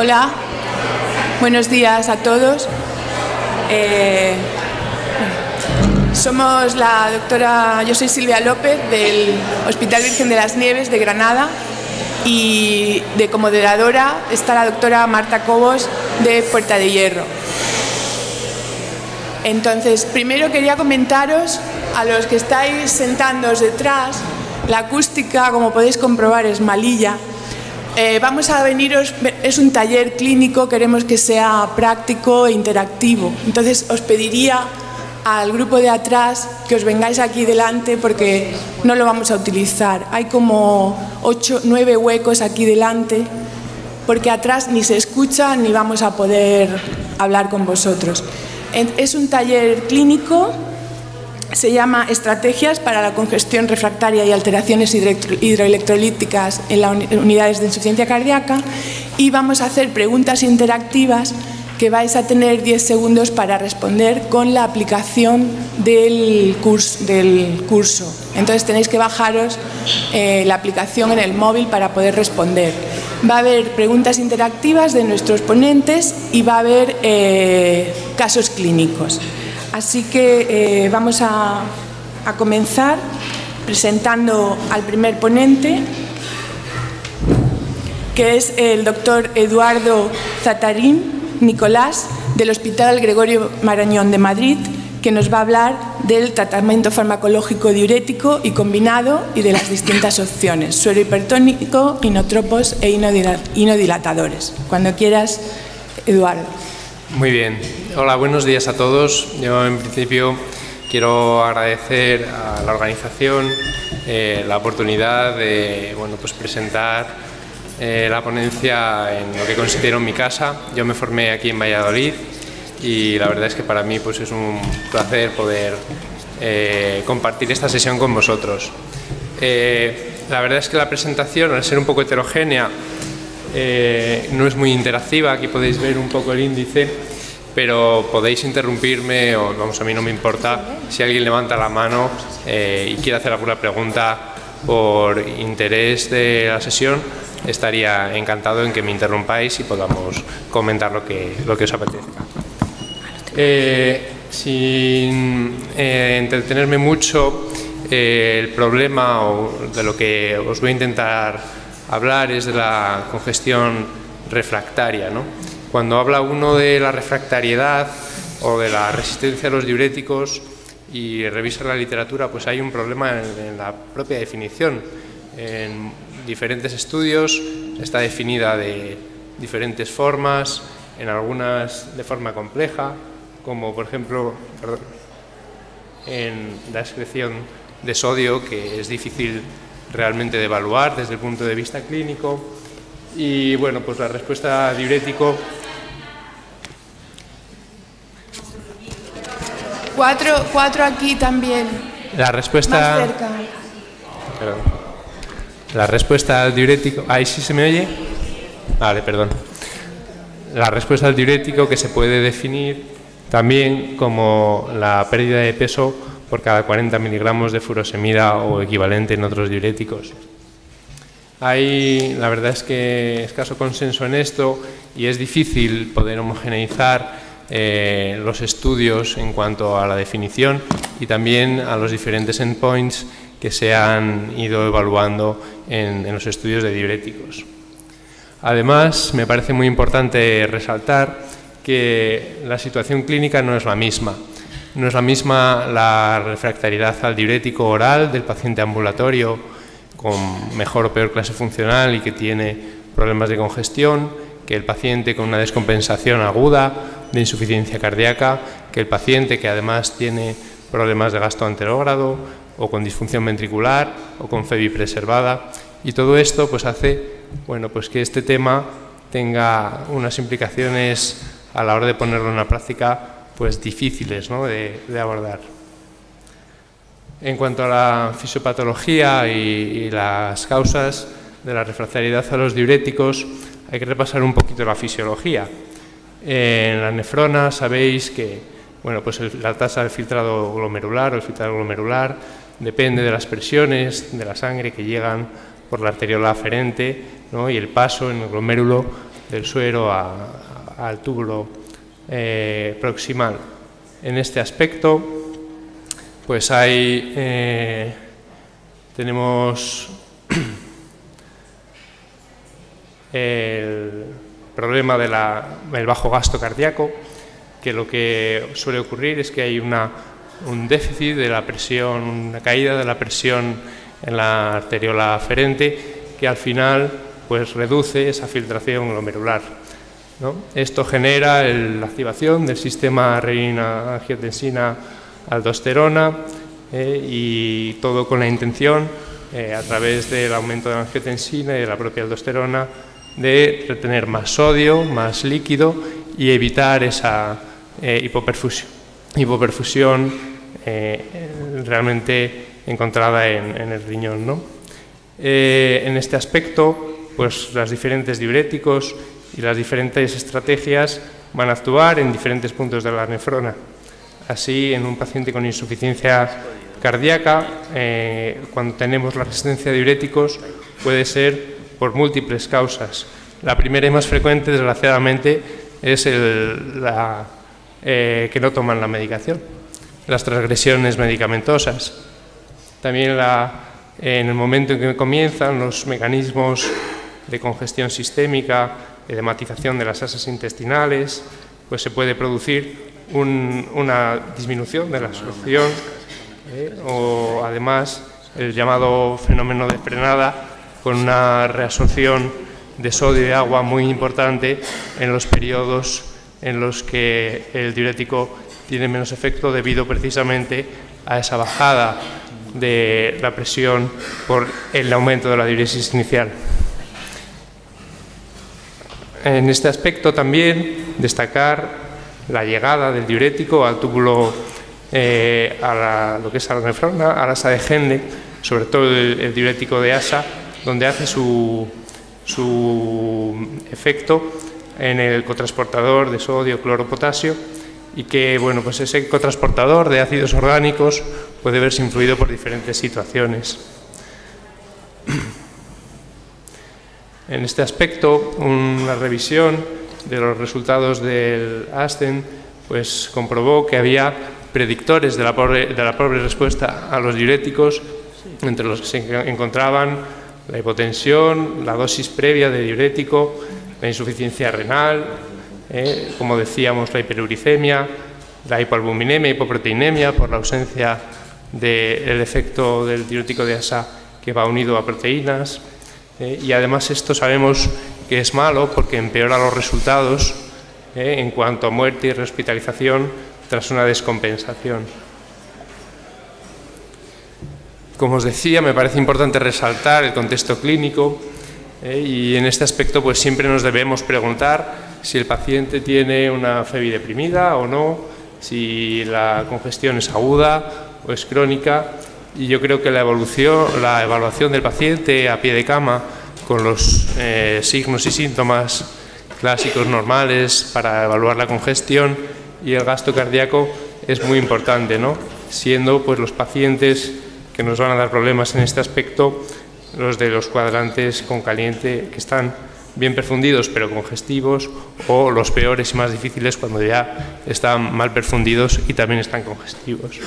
Hola, buenos días a todos. Eh, somos la doctora, yo soy Silvia López del Hospital Virgen de las Nieves de Granada y de como moderadora está la doctora Marta Cobos de Puerta de Hierro. Entonces, primero quería comentaros a los que estáis sentándoos detrás, la acústica, como podéis comprobar, es malilla. Eh, vamos a veniros, es un taller clínico, queremos que sea práctico e interactivo. Entonces, os pediría al grupo de atrás que os vengáis aquí delante porque no lo vamos a utilizar. Hay como ocho, nueve huecos aquí delante porque atrás ni se escucha ni vamos a poder hablar con vosotros. Es un taller clínico, se llama Estrategias para la congestión refractaria y alteraciones hidroelectrolíticas en las unidades de insuficiencia cardíaca y vamos a hacer preguntas interactivas que vais a tener 10 segundos para responder con la aplicación del curso. Entonces tenéis que bajaros eh, la aplicación en el móvil para poder responder. Va a haber preguntas interactivas de nuestros ponentes y va a haber eh, casos clínicos. Así que eh, vamos a, a comenzar presentando al primer ponente, que es el doctor Eduardo Zatarín. Nicolás del Hospital Gregorio Marañón de Madrid, que nos va a hablar del tratamiento farmacológico diurético y combinado y de las distintas opciones, suero hipertónico, inotropos e inodilatadores. Cuando quieras, Eduardo. Muy bien. Hola, buenos días a todos. Yo, en principio, quiero agradecer a la organización eh, la oportunidad de bueno, pues presentar eh, la ponencia en lo que considero mi casa. Yo me formé aquí en Valladolid y la verdad es que para mí pues, es un placer poder eh, compartir esta sesión con vosotros. La verdad es que la presentación, al ser un poco heterogénea, no es muy interactiva. Aquí podéis ver un poco el índice, pero podéis interrumpirme o vamos, a mí no me importa si alguien levanta la mano y quiere hacer alguna pregunta por interés de la sesión estaría encantado en que me interrumpáis y podamos comentar lo que, lo que os apetezca. Eh, sin eh, entretenerme mucho, eh, el problema de lo que os voy a intentar hablar es de la congestión refractaria. ¿no? Cuando habla uno de la refractariedad o de la resistencia a los diuréticos y revisa la literatura, pues hay un problema en, en la propia definición. En diferentes estudios, está definida de diferentes formas, en algunas de forma compleja, como por ejemplo en la excreción de sodio, que es difícil realmente de evaluar desde el punto de vista clínico. Y bueno, pues la respuesta diurético. Cuatro, cuatro aquí también. La respuesta. Más cerca. Perdón. La respuesta al diurético, ahí sí se me oye. Vale, perdón. La respuesta al diurético que se puede definir también como la pérdida de peso por cada 40 miligramos de furosemida o equivalente en otros diuréticos. Hay, la verdad es que escaso consenso en esto y es difícil poder homogeneizar eh, los estudios en cuanto a la definición y también a los diferentes endpoints que se han ido evaluando en, los estudios de diuréticos. Además, me parece muy importante resaltar que la situación clínica no es la misma. No es la misma la refractariedad al diurético oral del paciente ambulatorio con mejor o peor clase funcional y que tiene problemas de congestión, que el paciente con una descompensación aguda de insuficiencia cardíaca, que el paciente que además tiene problemas de gasto anterógrado, o con disfunción ventricular o con FEBI preservada. Y todo esto pues hace bueno, pues que este tema tenga unas implicaciones a la hora de ponerlo en la práctica pues difíciles de, abordar. En cuanto a la fisiopatología y, y, las causas de la refractariedad a los diuréticos, hay que repasar un poquito la fisiología. En la nefrona sabéis que bueno, pues la tasa de filtrado glomerular o el filtrado glomerular depende de las presiones de la sangre que llegan por la arteriola aferente y el paso en el glomérulo del suero al túbulo eh, proximal. En este aspecto, pues hay, eh, tenemos el problema del bajo gasto cardíaco, que lo que suele ocurrir es que hay una, un déficit de la presión, una caída de la presión en la arteriola aferente, que al final pues, reduce esa filtración glomerular. Esto genera la activación del sistema renina-angiotensina-aldosterona eh, y todo con la intención, eh, a través del aumento de la angiotensina y de la propia aldosterona, de retener más sodio, más líquido y evitar esa eh, hipoperfusión, hipoperfusión realmente encontrada en, el riñón. ¿no? En este aspecto, pues los diferentes diuréticos y las diferentes estrategias van a actuar en diferentes puntos de la nefrona. Así, en un paciente con insuficiencia cardíaca, cuando tenemos la resistencia a diuréticos, puede ser por múltiples causas. La primera y más frecuente, desgraciadamente, es la, eh, que no toman la medicación, las transgresiones medicamentosas. También en el momento en que comienzan los mecanismos de congestión sistémica, edematización de las asas intestinales, pues se puede producir una disminución de la absorción eh, o además el llamado fenómeno de frenada con una reabsorción de sodio y agua muy importante en los periodos en los que el diurético tiene menos efecto debido precisamente a esa bajada de la presión por el aumento de la diuresis inicial. En este aspecto también destacar la llegada del diurético al túbulo, eh, a lo que es a la nefrona, a la asa de Gende, sobre todo el diurético de asa, donde hace su, efecto en el cotransportador de sodio, cloro, potasio y que bueno, pues ese cotransportador de ácidos orgánicos puede verse influido por diferentes situaciones. En este aspecto, una revisión de los resultados del ASTEN pues comprobó que había predictores de la pobre, respuesta a los diuréticos, entre los que se encontraban la hipotensión, la dosis previa de diurético, la insuficiencia renal, eh, como decíamos, la hiperuricemia, la hipoalbuminemia, hipoproteinemia por la ausencia del efecto del diurético de asa que va unido a proteínas. Eh, y además esto sabemos que es malo porque empeora los resultados eh, en cuanto a muerte y rehospitalización tras una descompensación. Como os decía, me parece importante resaltar el contexto clínico eh, y en este aspecto pues siempre nos debemos preguntar si el paciente tiene una FEBI deprimida o no, si la congestión es aguda o es crónica y yo creo que la, evolución, la evaluación del paciente a pie de cama con los eh, signos y síntomas clásicos normales para evaluar la congestión y el gasto cardíaco es muy importante, ¿no? siendo pues los pacientes que nos van a dar problemas en este aspecto, los de los cuadrantes con caliente que están bien perfundidos pero congestivos o los peores y más difíciles cuando ya están mal perfundidos y también están congestivos.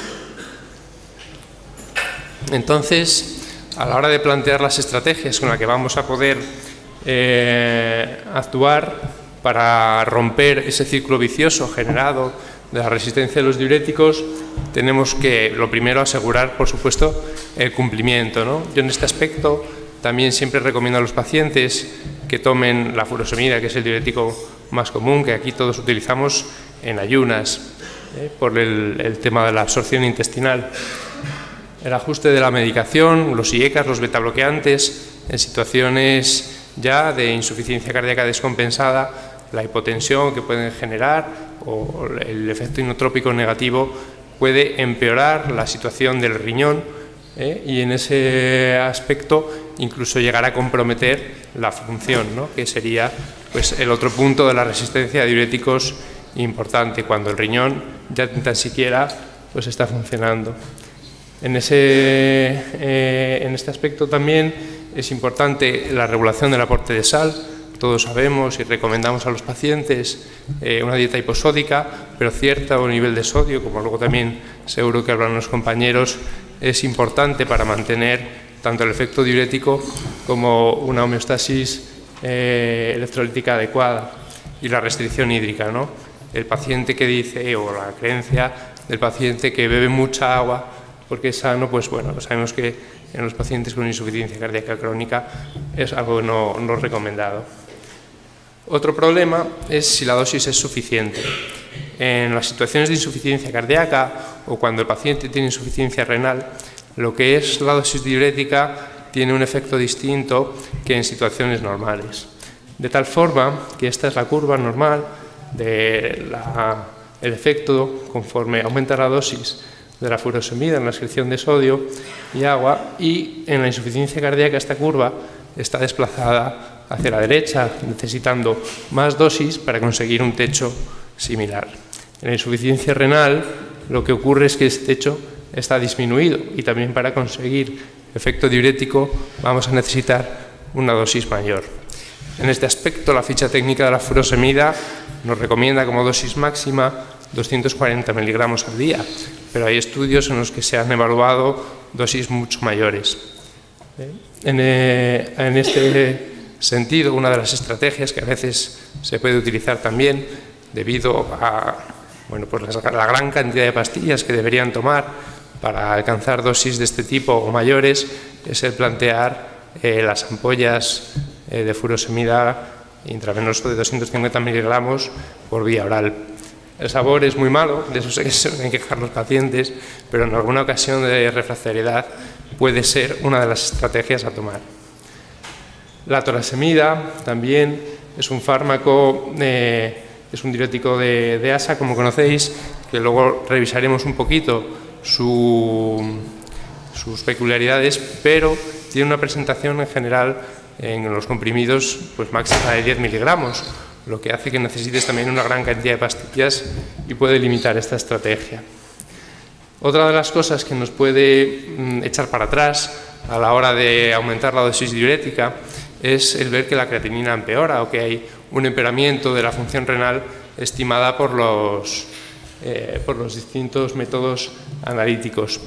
Entonces, a la hora de plantear las estrategias con las que vamos a poder eh, actuar para romper ese círculo vicioso generado de la resistencia de los diuréticos, tenemos que, lo primero, asegurar, por supuesto, el cumplimiento. ¿no? Yo en este aspecto también siempre recomiendo a los pacientes que tomen la furosemida, que es el diurético más común, que aquí todos utilizamos en ayunas, ¿eh? por el, el, tema de la absorción intestinal. El ajuste de la medicación, los IECAS, los betabloqueantes, en situaciones ya de insuficiencia cardíaca descompensada, la hipotensión que pueden generar o el efecto inotrópico negativo puede empeorar la situación del riñón ¿eh? y en ese aspecto incluso llegar a comprometer la función, que sería pues, el otro punto de la resistencia a diuréticos importante, cuando el riñón ya tan siquiera pues, está funcionando. En, ese, eh, en este aspecto también es importante la regulación del aporte de sal, todos sabemos y recomendamos a los pacientes eh, una dieta hiposódica, pero cierto nivel de sodio, como luego también seguro que hablan los compañeros, es importante para mantener tanto el efecto diurético como una homeostasis eh, electrolítica adecuada y la restricción hídrica. ¿no? El paciente que dice, o la creencia del paciente que bebe mucha agua porque sano, pues bueno, sabemos que en los pacientes con insuficiencia cardíaca crónica es algo no, no recomendado. Otro problema es si la dosis es suficiente. En las situaciones de insuficiencia cardíaca o cuando el paciente tiene insuficiencia renal, lo que es la dosis diurética tiene un efecto distinto que en situaciones normales. De tal forma que esta es la curva normal del efecto conforme aumenta la dosis de la furosemida en la excreción de sodio y agua y en la insuficiencia cardíaca esta curva está desplazada hacia la derecha, necesitando más dosis para conseguir un techo similar. En la insuficiencia renal lo que ocurre es que este techo está disminuido y también para conseguir efecto diurético vamos a necesitar una dosis mayor. En este aspecto la ficha técnica de la furosemida nos recomienda como dosis máxima 240 miligramos al día, pero hay estudios en los que se han evaluado dosis mucho mayores. En, eh, en este sentido, una de las estrategias que a veces se puede utilizar también debido a bueno, pues la gran cantidad de pastillas que deberían tomar para alcanzar dosis de este tipo o mayores es el plantear eh, las ampollas eh, de furosemida intravenoso de 250 miligramos por vía oral. El sabor es muy malo, de eso se suelen quejar los pacientes, pero en alguna ocasión de refractariedad puede ser una de las estrategias a tomar. La torasemida también es un fármaco, eh, es un diurético de, ASA, como conocéis, que luego revisaremos un poquito sus peculiaridades, pero tiene una presentación en general en los comprimidos pues máxima de 10 miligramos, lo que hace que necesites también una gran cantidad de pastillas y puede limitar esta estrategia. Otra de las cosas que nos puede mm, echar para atrás a la hora de aumentar la dosis diurética es el ver que la creatinina empeora o que hay un empeoramiento de la función renal estimada por los, eh, por los distintos métodos analíticos.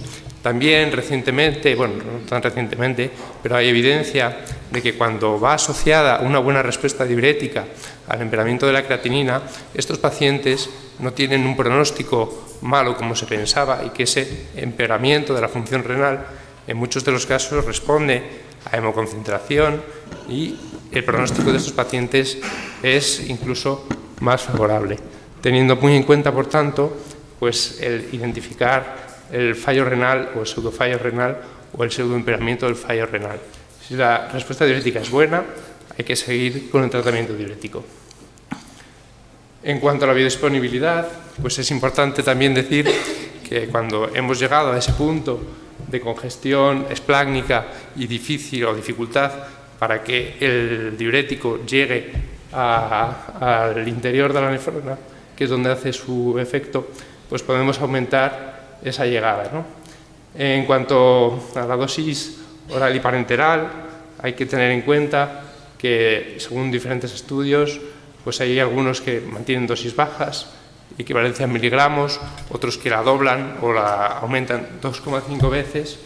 También recientemente, bueno, no tan recientemente, pero hay evidencia de que cuando va asociada una buena respuesta diurética al empeoramiento de la creatinina, estos pacientes no tienen un pronóstico malo como se pensaba y que ese empeoramiento de la función renal en muchos de los casos responde a hemoconcentración y el pronóstico de estos pacientes es incluso más favorable, teniendo muy en cuenta, por tanto, pues el identificar el fallo renal o el pseudofallo renal o el pseudoempeoramiento del fallo renal. Si la respuesta diurética es buena, hay que seguir con el tratamiento diurético. En cuanto a la biodisponibilidad, pues es importante también decir que cuando hemos llegado a ese punto de congestión esplácnica y difícil o dificultad para que el diurético llegue al interior de la nefrona, que es donde hace su efecto, pues podemos aumentar esa llegada. En cuanto a la dosis oral y parenteral, hay que tener en cuenta que según diferentes estudios, pues hay algunos que mantienen dosis bajas, equivalencia en miligramos, otros que la doblan o la aumentan 2,5 veces,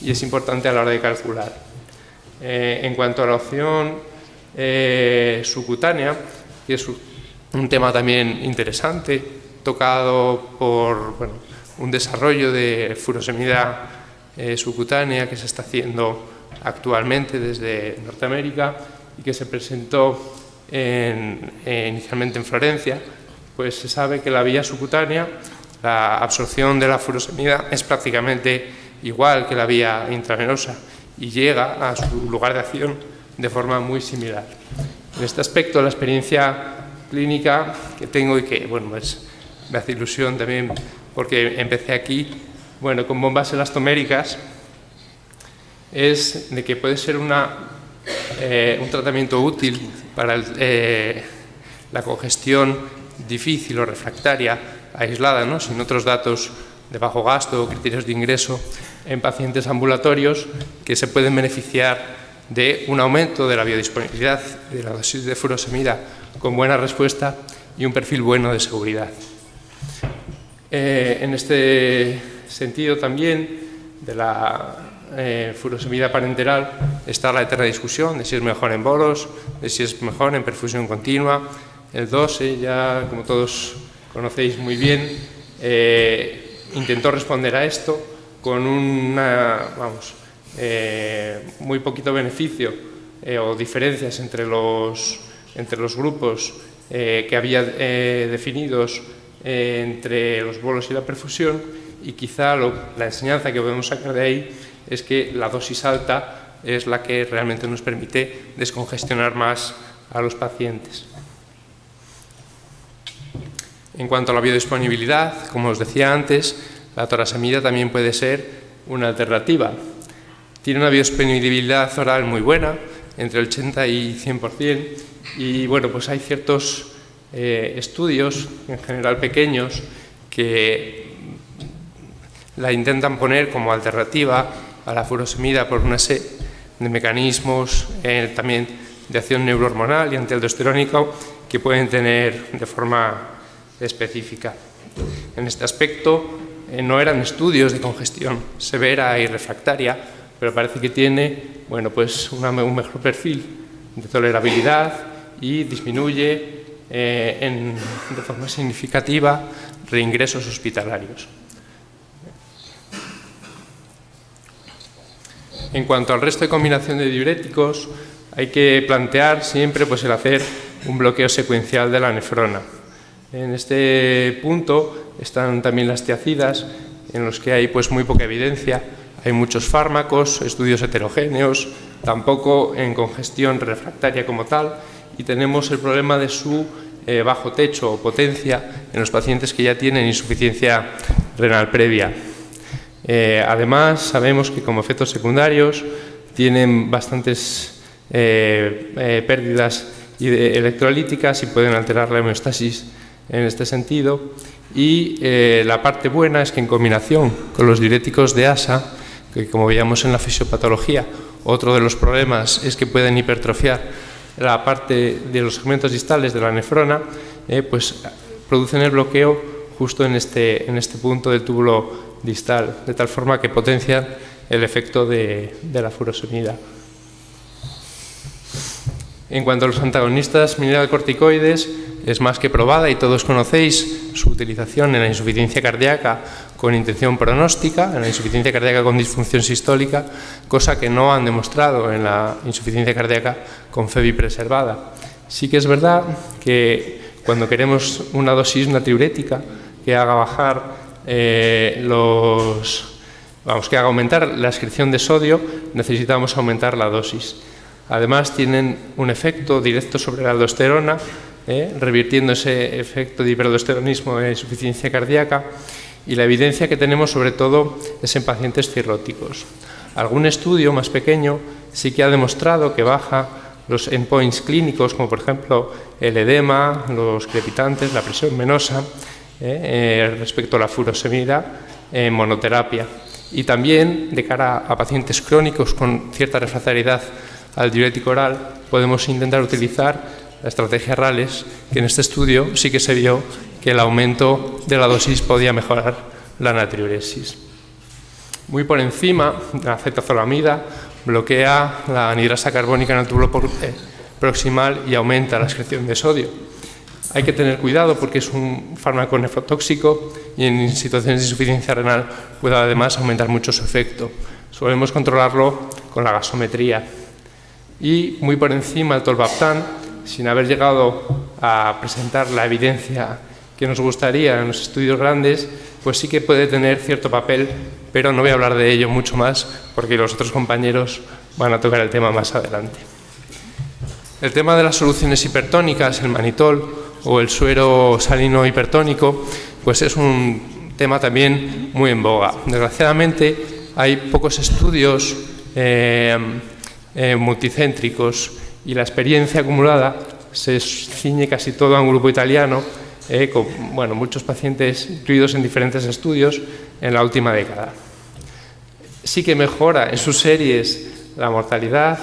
y es importante a la hora de calcular. Eh, en cuanto a la opción eh, subcutánea, que es un tema también interesante, tocado por un desarrollo de furosemida eh, subcutánea que se está haciendo actualmente desde Norteamérica y que se presentó inicialmente en Florencia, pues se sabe que la vía subcutánea, la absorción de la furosemida es prácticamente igual que la vía intravenosa y llega a su lugar de acción de forma muy similar. En este aspecto, la experiencia clínica que tengo y que, bueno, pues, me hace ilusión también porque empecé aquí, bueno, con bombas elastoméricas, es de que puede ser una, eh, un tratamiento útil para eh, la congestión difícil o refractaria, aislada, ¿no? sin otros datos de bajo gasto o criterios de ingreso en pacientes ambulatorios que se pueden beneficiar de un aumento de la biodisponibilidad de la dosis de furosemida con buena respuesta y un perfil bueno de seguridad. Eh, en este sentido también de la eh, furosemida parenteral está la eterna discusión de si es mejor en bolos, de si es mejor en perfusión continua. El 12, ya como todos conocéis muy bien, eh, intentó responder a esto con una, vamos, eh, muy poquito beneficio o diferencias entre los, entre los grupos que había definidos entre los bolos y la perfusión y quizá la enseñanza que podemos sacar de ahí es que la dosis alta es la que realmente nos permite descongestionar más a los pacientes. En cuanto a la biodisponibilidad, como os decía antes, la torasemida también puede ser una alternativa. Tiene una biodisponibilidad oral muy buena, entre el 80 y 100%, y bueno, pues hay ciertos eh, estudios, en general pequeños, que la intentan poner como alternativa a la furosemida por una serie de mecanismos eh, también de acción neurohormonal y antialdosterónico que pueden tener de forma específica. En este aspecto eh, no eran estudios de congestión severa y refractaria, pero parece que tiene bueno, pues un mejor perfil de tolerabilidad y disminuye eh, de forma significativa reingresos hospitalarios. En cuanto al resto de combinación de diuréticos, hay que plantear siempre pues, el hacer un bloqueo secuencial de la nefrona. En este punto están también las tiacidas, en los que hay pues, muy poca evidencia. Hay muchos fármacos, estudios heterogéneos, tampoco en congestión refractaria como tal, y tenemos el problema de su eh, bajo techo o potencia en los pacientes que ya tienen insuficiencia renal previa. Eh, además, sabemos que como efectos secundarios tienen bastantes eh, eh, pérdidas electrolíticas y pueden alterar la homeostasis en este sentido. Y la parte buena es que en combinación con los diuréticos de ASA, que como veíamos en la fisiopatología, otro de los problemas es que pueden hipertrofiar la parte de los segmentos distales de la nefrona, pues producen el bloqueo justo en este, en este punto del túbulo distal, de tal forma que potencian el efecto de, la furosemida. En cuanto a los antagonistas mineralcorticoides, es más que probada y todos conocéis su utilización en la insuficiencia cardíaca con intención pronóstica, en la insuficiencia cardíaca con disfunción sistólica, cosa que no han demostrado en la insuficiencia cardíaca con FEBI preservada. Sí que es verdad que cuando queremos una dosis natriurética que haga bajar eh, los, vamos, que haga aumentar la excreción de sodio, necesitamos aumentar la dosis. Además, tienen un efecto directo sobre la aldosterona, eh, revirtiendo ese efecto de hiperaldosteronismo en insuficiencia cardíaca, y la evidencia que tenemos sobre todo es en pacientes cirróticos. Algún estudio más pequeño sí que ha demostrado que baja los endpoints clínicos, como por ejemplo el edema, los crepitantes, la presión venosa, eh, eh, respecto a la furosemida en monoterapia. Y también, de cara a pacientes crónicos con cierta refractariedad al diurético oral, podemos intentar utilizar la estrategia RALES, que en este estudio sí que se vio que el aumento de la dosis podía mejorar la natriuresis. Muy por encima, la cetazolamida bloquea la anhidrasa carbónica en el túbulo eh, proximal y aumenta la excreción de sodio. Hay que tener cuidado porque es un fármaco nefrotóxico y en situaciones de insuficiencia renal puede además aumentar mucho su efecto. Solemos controlarlo con la gasometría. Y muy por encima el tolvaptan, sin haber llegado a presentar la evidencia que nos gustaría en los estudios grandes, pues sí que puede tener cierto papel, pero no voy a hablar de ello mucho más porque los otros compañeros van a tocar el tema más adelante. El tema de las soluciones hipertónicas, el manitol, o el suero salino hipertónico, pues es un tema también muy en boga. Desgraciadamente hay pocos estudios eh, eh, multicéntricos y la experiencia acumulada se ciñe casi todo a un grupo italiano, eh, con bueno, muchos pacientes incluidos en diferentes estudios en la última década. Sí que mejora en sus series la mortalidad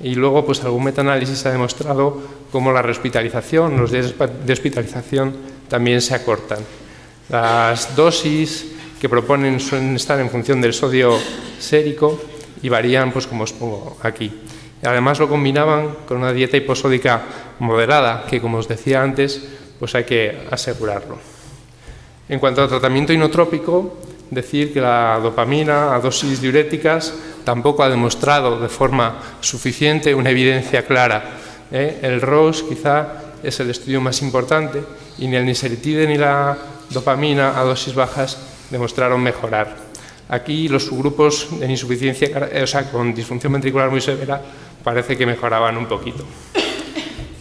y luego pues algún metaanálisis ha demostrado cómo la rehospitalización, los días de hospitalización también se acortan. Las dosis que proponen suelen estar en función del sodio sérico y varían, pues como os pongo aquí. Además lo combinaban con una dieta hiposódica moderada, que como os decía antes, pues hay que asegurarlo. En cuanto al tratamiento inotrópico, decir que la dopamina a dosis diuréticas tampoco ha demostrado de forma suficiente una evidencia clara. ¿eh? El ROS quizá es el estudio más importante y ni el niseritide ni la dopamina a dosis bajas demostraron mejorar. Aquí los subgrupos de insuficiencia, o sea, con disfunción ventricular muy severa, parece que mejoraban un poquito.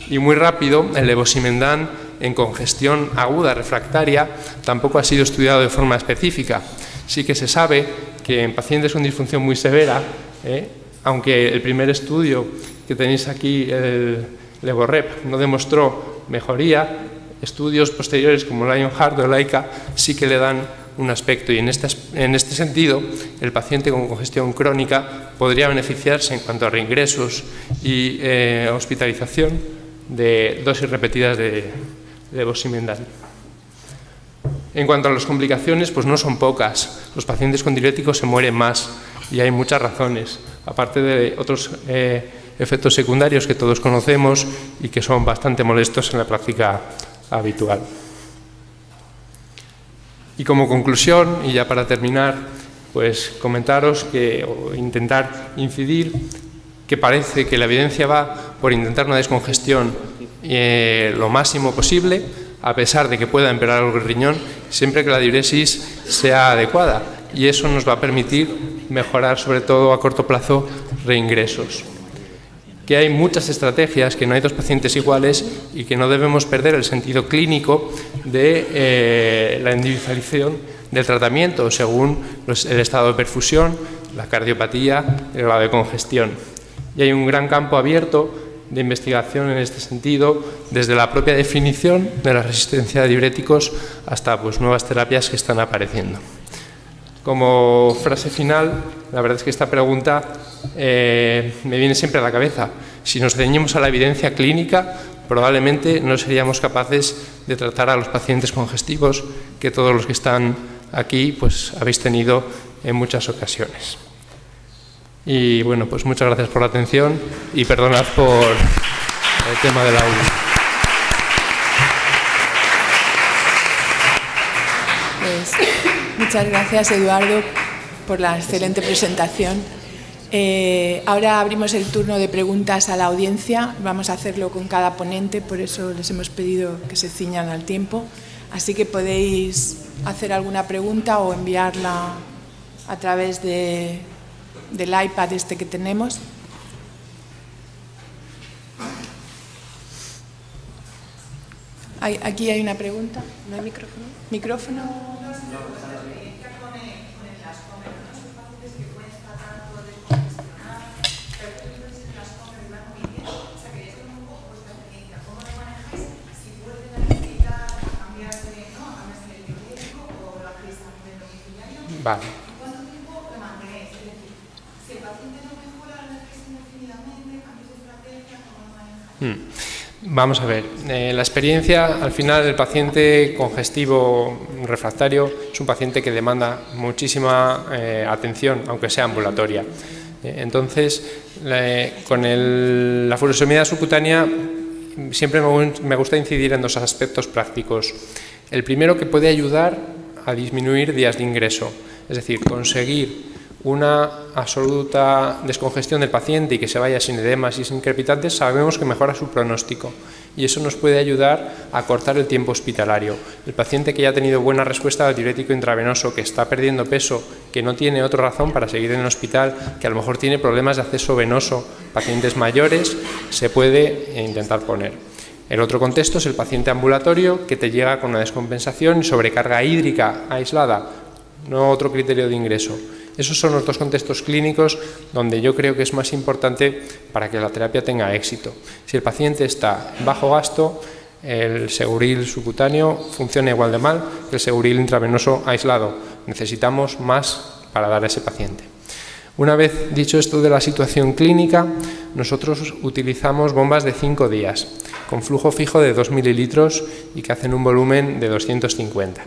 Y muy rápido, el levosimendan en congestión aguda refractaria tampoco ha sido estudiado de forma específica. Sí que se sabe que en pacientes con disfunción muy severa, ¿eh? aunque el primer estudio que tenéis aquí, el Levorep, no demostró mejoría, estudios posteriores como Lionheart o Laika sí que le dan un aspecto y en este, en este sentido el paciente con congestión crónica podría beneficiarse en cuanto a reingresos y eh, hospitalización de dosis repetidas de, En cuanto a las complicaciones, pues no son pocas. Los pacientes con diuréticos se mueren más y hay muchas razones, aparte de otros eh, efectos secundarios que todos conocemos y que son bastante molestos en la práctica habitual. Y como conclusión, y ya para terminar, pues comentaros que, o intentar incidir que parece que la evidencia va por intentar una descongestión eh, lo máximo posible, a pesar de que pueda empeorar el riñón, siempre que la diuresis sea adecuada. Y eso nos va a permitir mejorar, sobre todo a corto plazo, reingresos que hay muchas estrategias, que no hay dos pacientes iguales y que no debemos perder el sentido clínico de eh, la individualización del tratamiento según el estado de perfusión, la cardiopatía, el grado de congestión. Y hay un gran campo abierto de investigación en este sentido, desde la propia definición de la resistencia a diuréticos hasta pues, nuevas terapias que están apareciendo. Como frase final, la verdad es que esta pregunta eh, me viene siempre a la cabeza. Si nos ceñimos a la evidencia clínica, probablemente no seríamos capaces de tratar a los pacientes congestivos que todos los que están aquí pues, habéis tenido en muchas ocasiones. Y bueno, pues muchas gracias por la atención y perdonad por el tema del audio. Pues, muchas gracias, Eduardo, por la excelente presentación. Eh, ahora abrimos el turno de preguntas a la audiencia. Vamos a hacerlo con cada ponente, por eso les hemos pedido que se ciñan al tiempo. Así que podéis hacer alguna pregunta o enviarla a través de, del iPad este que tenemos. aquí hay una pregunta. ¿No hay micrófono? ¿Micrófono? Vale. ¿Cuánto tiempo lo mantenéis? Es decir, si el paciente no mejora la indefinidamente, ¿cambios de estrategia? ¿Cómo lo manejáis? Hmm. Vamos a ver, eh, la experiencia, al final el paciente congestivo refractario es un paciente que demanda muchísima eh, atención, aunque sea ambulatoria. Eh, entonces, con la furosemia subcutánea siempre me, me gusta incidir en dos aspectos prácticos. El primero que puede ayudar a disminuir días de ingreso. Es decir, conseguir una absoluta descongestión del paciente y que se vaya sin edemas y sin crepitantes, sabemos que mejora su pronóstico y eso nos puede ayudar a cortar el tiempo hospitalario. El paciente que ya ha tenido buena respuesta al diurético intravenoso, que está perdiendo peso, que no tiene otra razón para seguir en el hospital, que a lo mejor tiene problemas de acceso venoso, pacientes mayores, se puede intentar poner. El otro contexto es el paciente ambulatorio que te llega con una descompensación y sobrecarga hídrica aislada, no otro criterio de ingreso. Esos son los dos contextos clínicos donde yo creo que es más importante para que la terapia tenga éxito. Si el paciente está bajo gasto, el seguril subcutáneo funciona igual de mal que el seguril intravenoso aislado. Necesitamos más para dar a ese paciente. Una vez dicho esto de la situación clínica, nosotros utilizamos bombas de 5 días, con flujo fijo de 2 mililitros y que hacen un volumen de 250.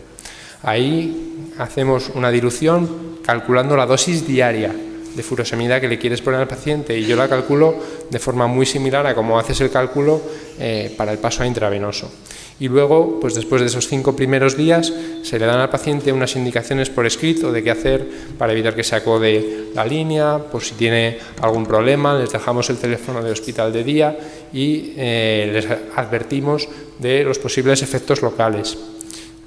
Ahí hacemos una dilución calculando la dosis diaria de furosemida que le quieres poner al paciente y yo la calculo de forma muy similar a como haces el cálculo eh, para el paso a intravenoso. Y luego, pues después de esos cinco primeros días, se le dan al paciente unas indicaciones por escrito de qué hacer para evitar que se acode la línea, por si tiene algún problema, les dejamos el teléfono de hospital de día y eh, les advertimos de los posibles efectos locales.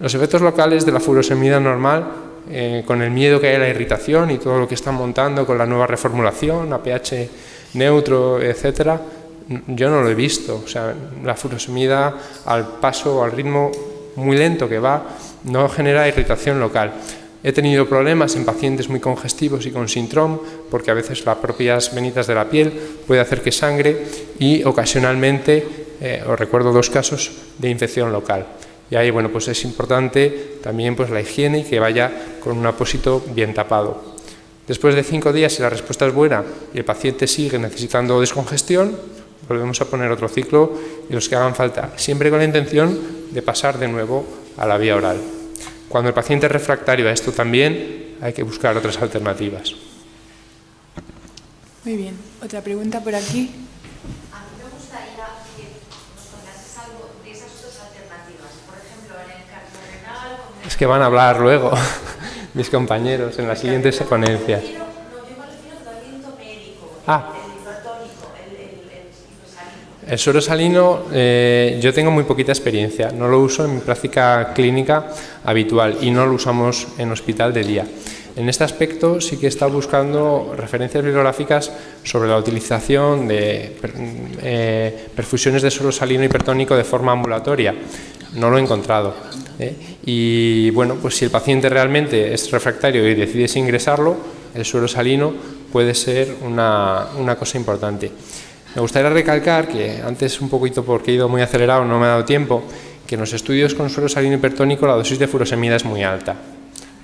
Los efectos locales de la furosemida normal eh, con el miedo que hay a la irritación y todo lo que están montando con la nueva reformulación, a pH neutro, etcétera, yo no lo he visto. O sea, la furosemida al paso al ritmo muy lento que va no genera irritación local. He tenido problemas en pacientes muy congestivos y con síndrome, porque a veces las propias venitas de la piel puede hacer que sangre y ocasionalmente, eh, os recuerdo dos casos de infección local. Y ahí, bueno, pues es importante también pues la higiene y que vaya con un apósito bien tapado. Después de cinco días, si la respuesta es buena y el paciente sigue necesitando descongestión, volvemos a poner otro ciclo y los que hagan falta, siempre con la intención de pasar de nuevo a la vía oral. Cuando el paciente es refractario a esto también, hay que buscar otras alternativas. Muy bien. Otra pregunta por aquí. Que van a hablar luego mis compañeros en las siguientes ponencias. Ah. El suero salino, eh, yo tengo muy poquita experiencia, no lo uso en mi práctica clínica habitual y no lo usamos en hospital de día. En este aspecto sí que he estado buscando referencias bibliográficas sobre la utilización de eh, perfusiones de suero salino hipertónico de forma ambulatoria. No lo he encontrado. ¿eh? Y bueno, pues si el paciente realmente es refractario y decides ingresarlo, el suero salino puede ser una, una cosa importante. Me gustaría recalcar que antes un poquito porque he ido muy acelerado, no me ha dado tiempo, que en los estudios con suero salino hipertónico la dosis de furosemida es muy alta.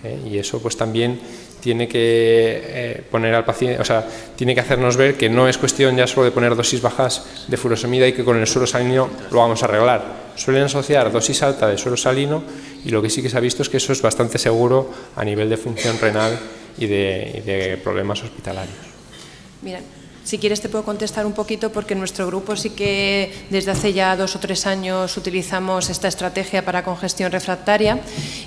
¿eh? Y eso pues también tiene que eh, poner al paciente, o sea, tiene que hacernos ver que no es cuestión ya solo de poner dosis bajas de furosemida y que con el suero salino lo vamos a arreglar. Suelen asociar dosis alta de suero salino y lo que sí que se ha visto es que eso es bastante seguro a nivel de función renal y de, y de problemas hospitalarios. Mira, si quieres te puedo contestar un poquito porque nuestro grupo sí que desde hace ya dos o tres años utilizamos esta estrategia para congestión refractaria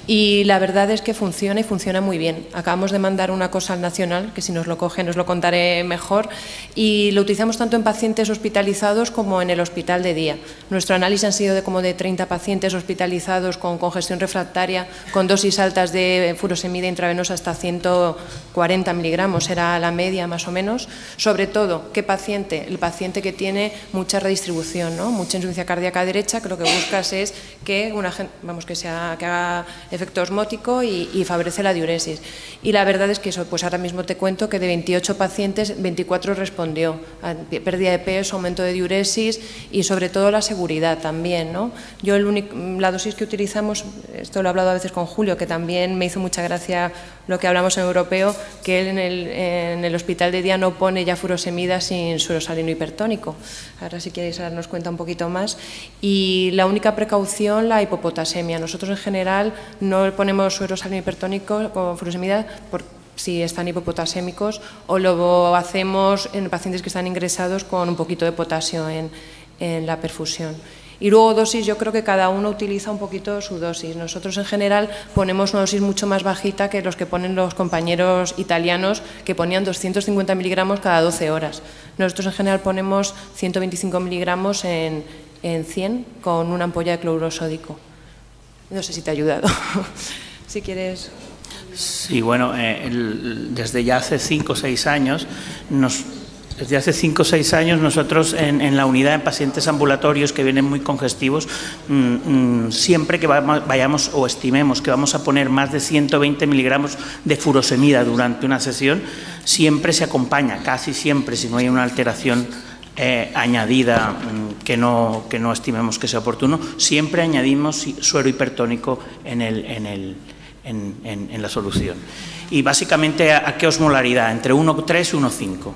y la verdad es que funciona y funciona muy bien. Acabamos de mandar una cosa al Nacional, que si nos lo cogen os lo contaré mejor, y lo utilizamos tanto en pacientes hospitalizados como en el hospital de día. Nuestro análisis han sido de como de 30 pacientes hospitalizados con congestión refractaria, con dosis altas de furosemida intravenosa hasta 140 miligramos, era la media más o menos, sobre todo ¿qué paciente? El paciente que tiene mucha redistribución, ¿no? mucha insuficiencia cardíaca derecha, que lo que buscas es que, una, vamos, que, sea, que haga efecto osmótico y, favorece la diuresis. Y la verdad es que eso, pues ahora mismo te cuento que de 28 pacientes, 24 respondió a pérdida de peso, aumento de diuresis y sobre todo la seguridad también. ¿no? Yo el la dosis que utilizamos, esto lo he hablado a veces con Julio, que también me hizo mucha gracia lo que hablamos en europeo, que él en el, en el hospital de día no pone ya sin suero salino hipertónico. Ahora si queréis darnos cuenta un poquito más. Y la única precaución, la hipopotasemia. Nosotros en general no ponemos suero salino hipertónico con furosemida por, si están hipopotasémicos o lo hacemos en pacientes que están ingresados con un poquito de potasio en, en la perfusión. Y luego dosis, yo creo que cada uno utiliza un poquito su dosis. Nosotros en general ponemos una dosis mucho más bajita que los que ponen los compañeros italianos, que ponían 250 miligramos cada 12 horas. Nosotros en general ponemos 125 miligramos en, en 100 con una ampolla de cloruro sódico. No sé si te ha ayudado. si quieres... Sí, bueno, eh, desde ya hace 5 o 6 años nos desde hace cinco o seis años nosotros en, la unidad de pacientes ambulatorios que vienen muy congestivos, mm, mm, siempre que vayamos o estimemos que vamos a poner más de 120 miligramos de furosemida durante una sesión, siempre se acompaña, casi siempre, si no hay una alteración eh, añadida mm, que, no, que no estimemos que sea oportuno, siempre añadimos suero hipertónico en en en, la solución. Y básicamente, ¿a, qué osmolaridad? Entre 1,3 y 1,5.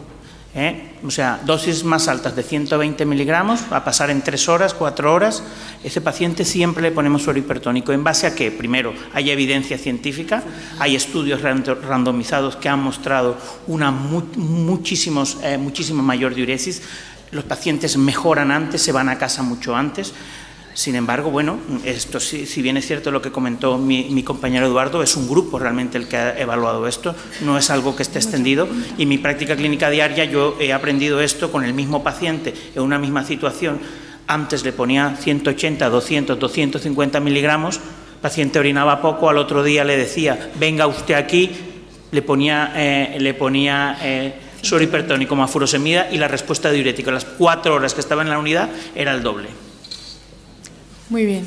¿Eh? O sea, dosis más altas de 120 miligramos, a pasar en 3 horas, 4 horas. Ese paciente siempre le ponemos suero hipertónico. ¿En base a qué? Primero, hay evidencia científica, hay estudios randomizados que han mostrado una muchísimos, eh, muchísima mayor diuresis. Los pacientes mejoran antes, se van a casa mucho antes. Sin embargo, bueno, esto si, bien es cierto lo que comentó mi, compañero Eduardo, es un grupo realmente el que ha evaluado esto, no es algo que esté extendido y en mi práctica clínica diaria yo he aprendido esto con el mismo paciente en una misma situación. Antes le ponía 180, 200, 250 miligramos, el paciente orinaba poco, al otro día le decía, venga usted aquí, le ponía, eh, le ponía eh, suero hipertónico más furosemida y la respuesta diurética, las cuatro horas que estaba en la unidad era el doble. Muy bien.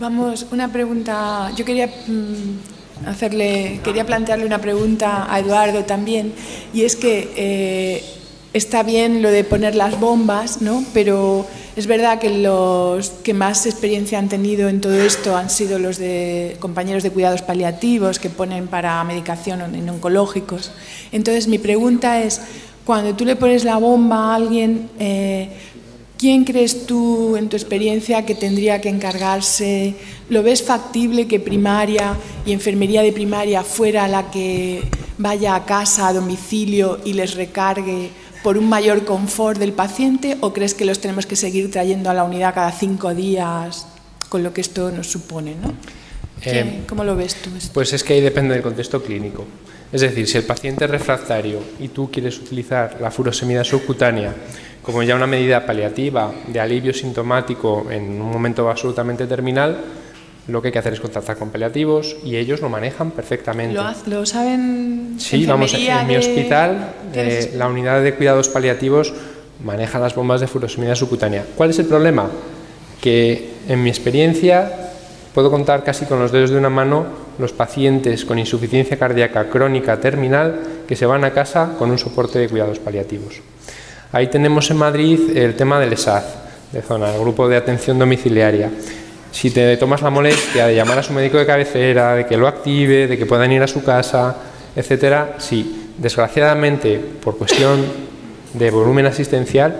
Vamos, una pregunta. Yo quería mm, hacerle, quería plantearle una pregunta a Eduardo también, y es que eh, está bien lo de poner las bombas, ¿no? Pero es verdad que los que más experiencia han tenido en todo esto han sido los de compañeros de cuidados paliativos que ponen para medicación en oncológicos. Entonces mi pregunta es, cuando tú le pones la bomba a alguien, eh, ¿Quién crees tú, en tu experiencia, que tendría que encargarse? ¿Lo ves factible que primaria y enfermería de primaria fuera la que vaya a casa, a domicilio y les recargue por un mayor confort del paciente? ¿O crees que los tenemos que seguir trayendo a la unidad cada cinco días con lo que esto nos supone? ¿no? Eh, ¿Cómo lo ves tú? Pues es que ahí depende del contexto clínico. Es decir, si el paciente es refractario y tú quieres utilizar la furosemida subcutánea como ya una medida paliativa de alivio sintomático en un momento absolutamente terminal, lo que hay que hacer es contactar con paliativos y ellos lo manejan perfectamente. ¿Lo, saben? Sí, vamos, en mi hospital eh, la unidad de cuidados paliativos maneja las bombas de furosemida subcutánea. ¿Cuál es el problema? Que en mi experiencia puedo contar casi con los dedos de una mano los pacientes con insuficiencia cardíaca crónica terminal que se van a casa con un soporte de cuidados paliativos. Ahí tenemos en Madrid el tema del ESAD, de zona, el grupo de atención domiciliaria. Si te tomas la molestia de llamar a su médico de cabecera, de que lo active, de que puedan ir a su casa, etcétera, sí. Desgraciadamente, por cuestión de volumen asistencial,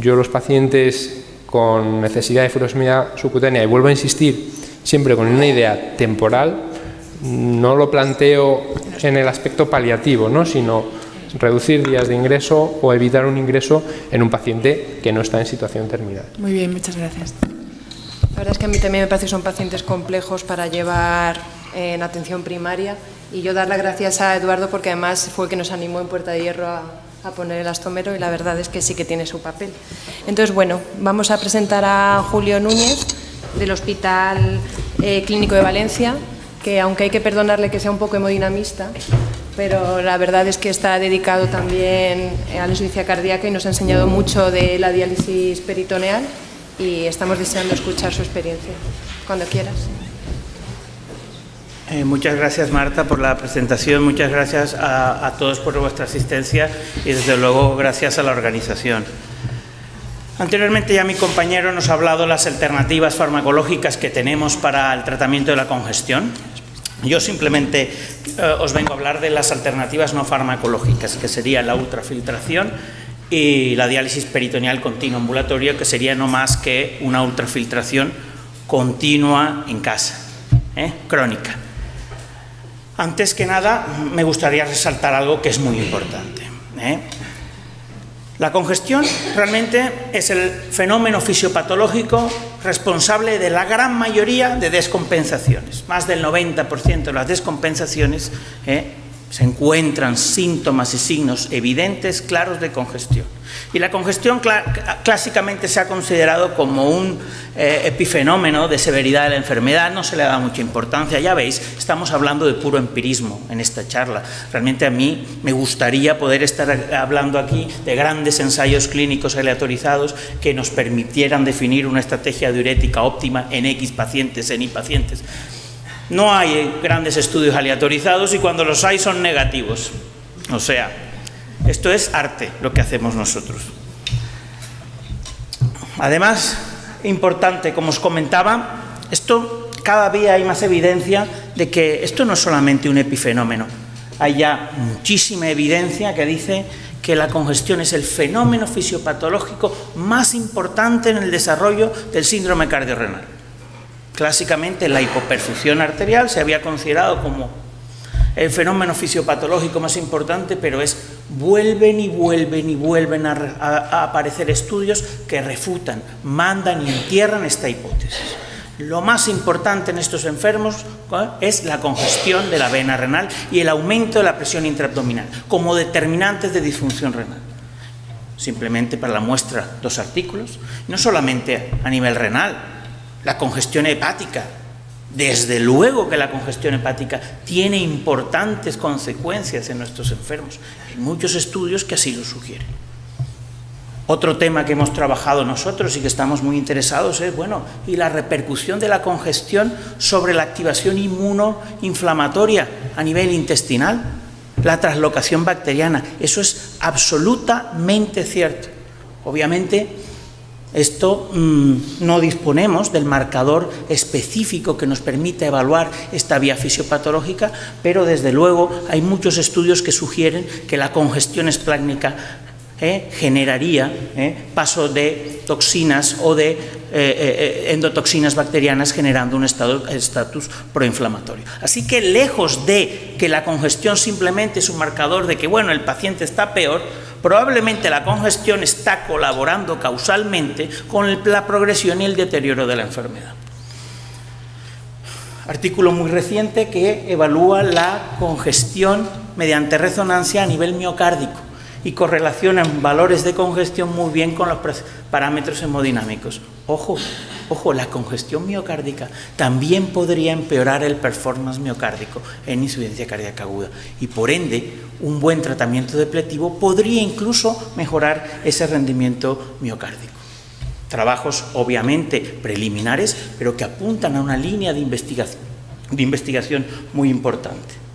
yo los pacientes con necesidad de furosemida subcutánea, y vuelvo a insistir, siempre con una idea temporal, no lo planteo en el aspecto paliativo, ¿no? sino reducir días de ingreso o evitar un ingreso en un paciente que no está en situación terminal. Muy bien, muchas gracias. La verdad es que a mí también me parece que son pacientes complejos para llevar en atención primaria y yo dar las gracias a Eduardo porque además fue el que nos animó en Puerta de Hierro a, poner el astomero y la verdad es que sí que tiene su papel. Entonces, bueno, vamos a presentar a Julio Núñez del Hospital eh, Clínico de Valencia, que aunque hay que perdonarle que sea un poco hemodinamista, pero la verdad es que está dedicado también a la insuficiencia cardíaca y nos ha enseñado mucho de la diálisis peritoneal y estamos deseando escuchar su experiencia. Cuando quieras. Eh, muchas gracias Marta por la presentación, muchas gracias a, todos por vuestra asistencia y desde luego gracias a la organización. Anteriormente ya mi compañero nos ha hablado de las alternativas farmacológicas que tenemos para el tratamiento de la congestión. Yo simplemente eh, os vengo a hablar de las alternativas no farmacológicas, que sería la ultrafiltración y la diálisis peritoneal continua ambulatoria, que sería no más que una ultrafiltración continua en casa, ¿eh? crónica. Antes que nada, me gustaría resaltar algo que es muy importante. ¿eh? La congestión realmente es el fenómeno fisiopatológico responsable de la gran mayoría de descompensaciones. Más del 90% de las descompensaciones ¿eh? Se encuentran síntomas y signos evidentes, claros de congestión. Y la congestión clásicamente se ha considerado como un eh, epifenómeno de severidad de la enfermedad, no se le dado mucha importancia, ya veis, estamos hablando de puro empirismo en esta charla. Realmente a mí me gustaría poder estar hablando aquí de grandes ensayos clínicos aleatorizados que nos permitieran definir una estrategia diurética óptima en X pacientes, en Y pacientes. No hay grandes estudios aleatorizados y cuando los hay son negativos. O sea, esto es arte lo que hacemos nosotros. Además, importante, como os comentaba, esto cada día hay más evidencia de que esto no es solamente un epifenómeno. Hay ya muchísima evidencia que dice que la congestión es el fenómeno fisiopatológico más importante en el desarrollo del síndrome cardiorrenal. Clásicamente la hipoperfusión arterial se había considerado como el fenómeno fisiopatológico más importante, pero es vuelven y vuelven y vuelven a, aparecer estudios que refutan, mandan y entierran esta hipótesis. Lo más importante en estos enfermos ¿eh? es la congestión de la vena renal y el aumento de la presión intraabdominal como determinantes de disfunción renal. Simplemente para la muestra dos artículos, no solamente a nivel renal, la congestión hepática. Desde luego que la congestión hepática tiene importantes consecuencias en nuestros enfermos. Hay muchos estudios que así lo sugieren. Otro tema que hemos trabajado nosotros y que estamos muy interesados es, bueno, y la repercusión de la congestión sobre la activación inmunoinflamatoria a nivel intestinal, la traslocación bacteriana. Eso es absolutamente cierto. Obviamente, esto mm, no disponemos del marcador específico que nos permita evaluar esta vía fisiopatológica, pero desde luego hay muchos estudios que sugieren que la congestión esplácnica ¿eh? generaría ¿eh? paso de toxinas o de eh, endotoxinas bacterianas generando un estatus proinflamatorio. Así que lejos de que la congestión simplemente es un marcador de que bueno, el paciente está peor, probablemente la congestión está colaborando causalmente con la progresión y el deterioro de la enfermedad. Artículo muy reciente que evalúa la congestión mediante resonancia a nivel miocárdico y correlacionan valores de congestión muy bien con los parámetros hemodinámicos. Ojo, ojo, la congestión miocárdica también podría empeorar el performance miocárdico en insuficiencia cardíaca aguda y por ende un buen tratamiento depletivo podría incluso mejorar ese rendimiento miocárdico. Trabajos obviamente preliminares, pero que apuntan a una línea de investigación, de investigación muy importante.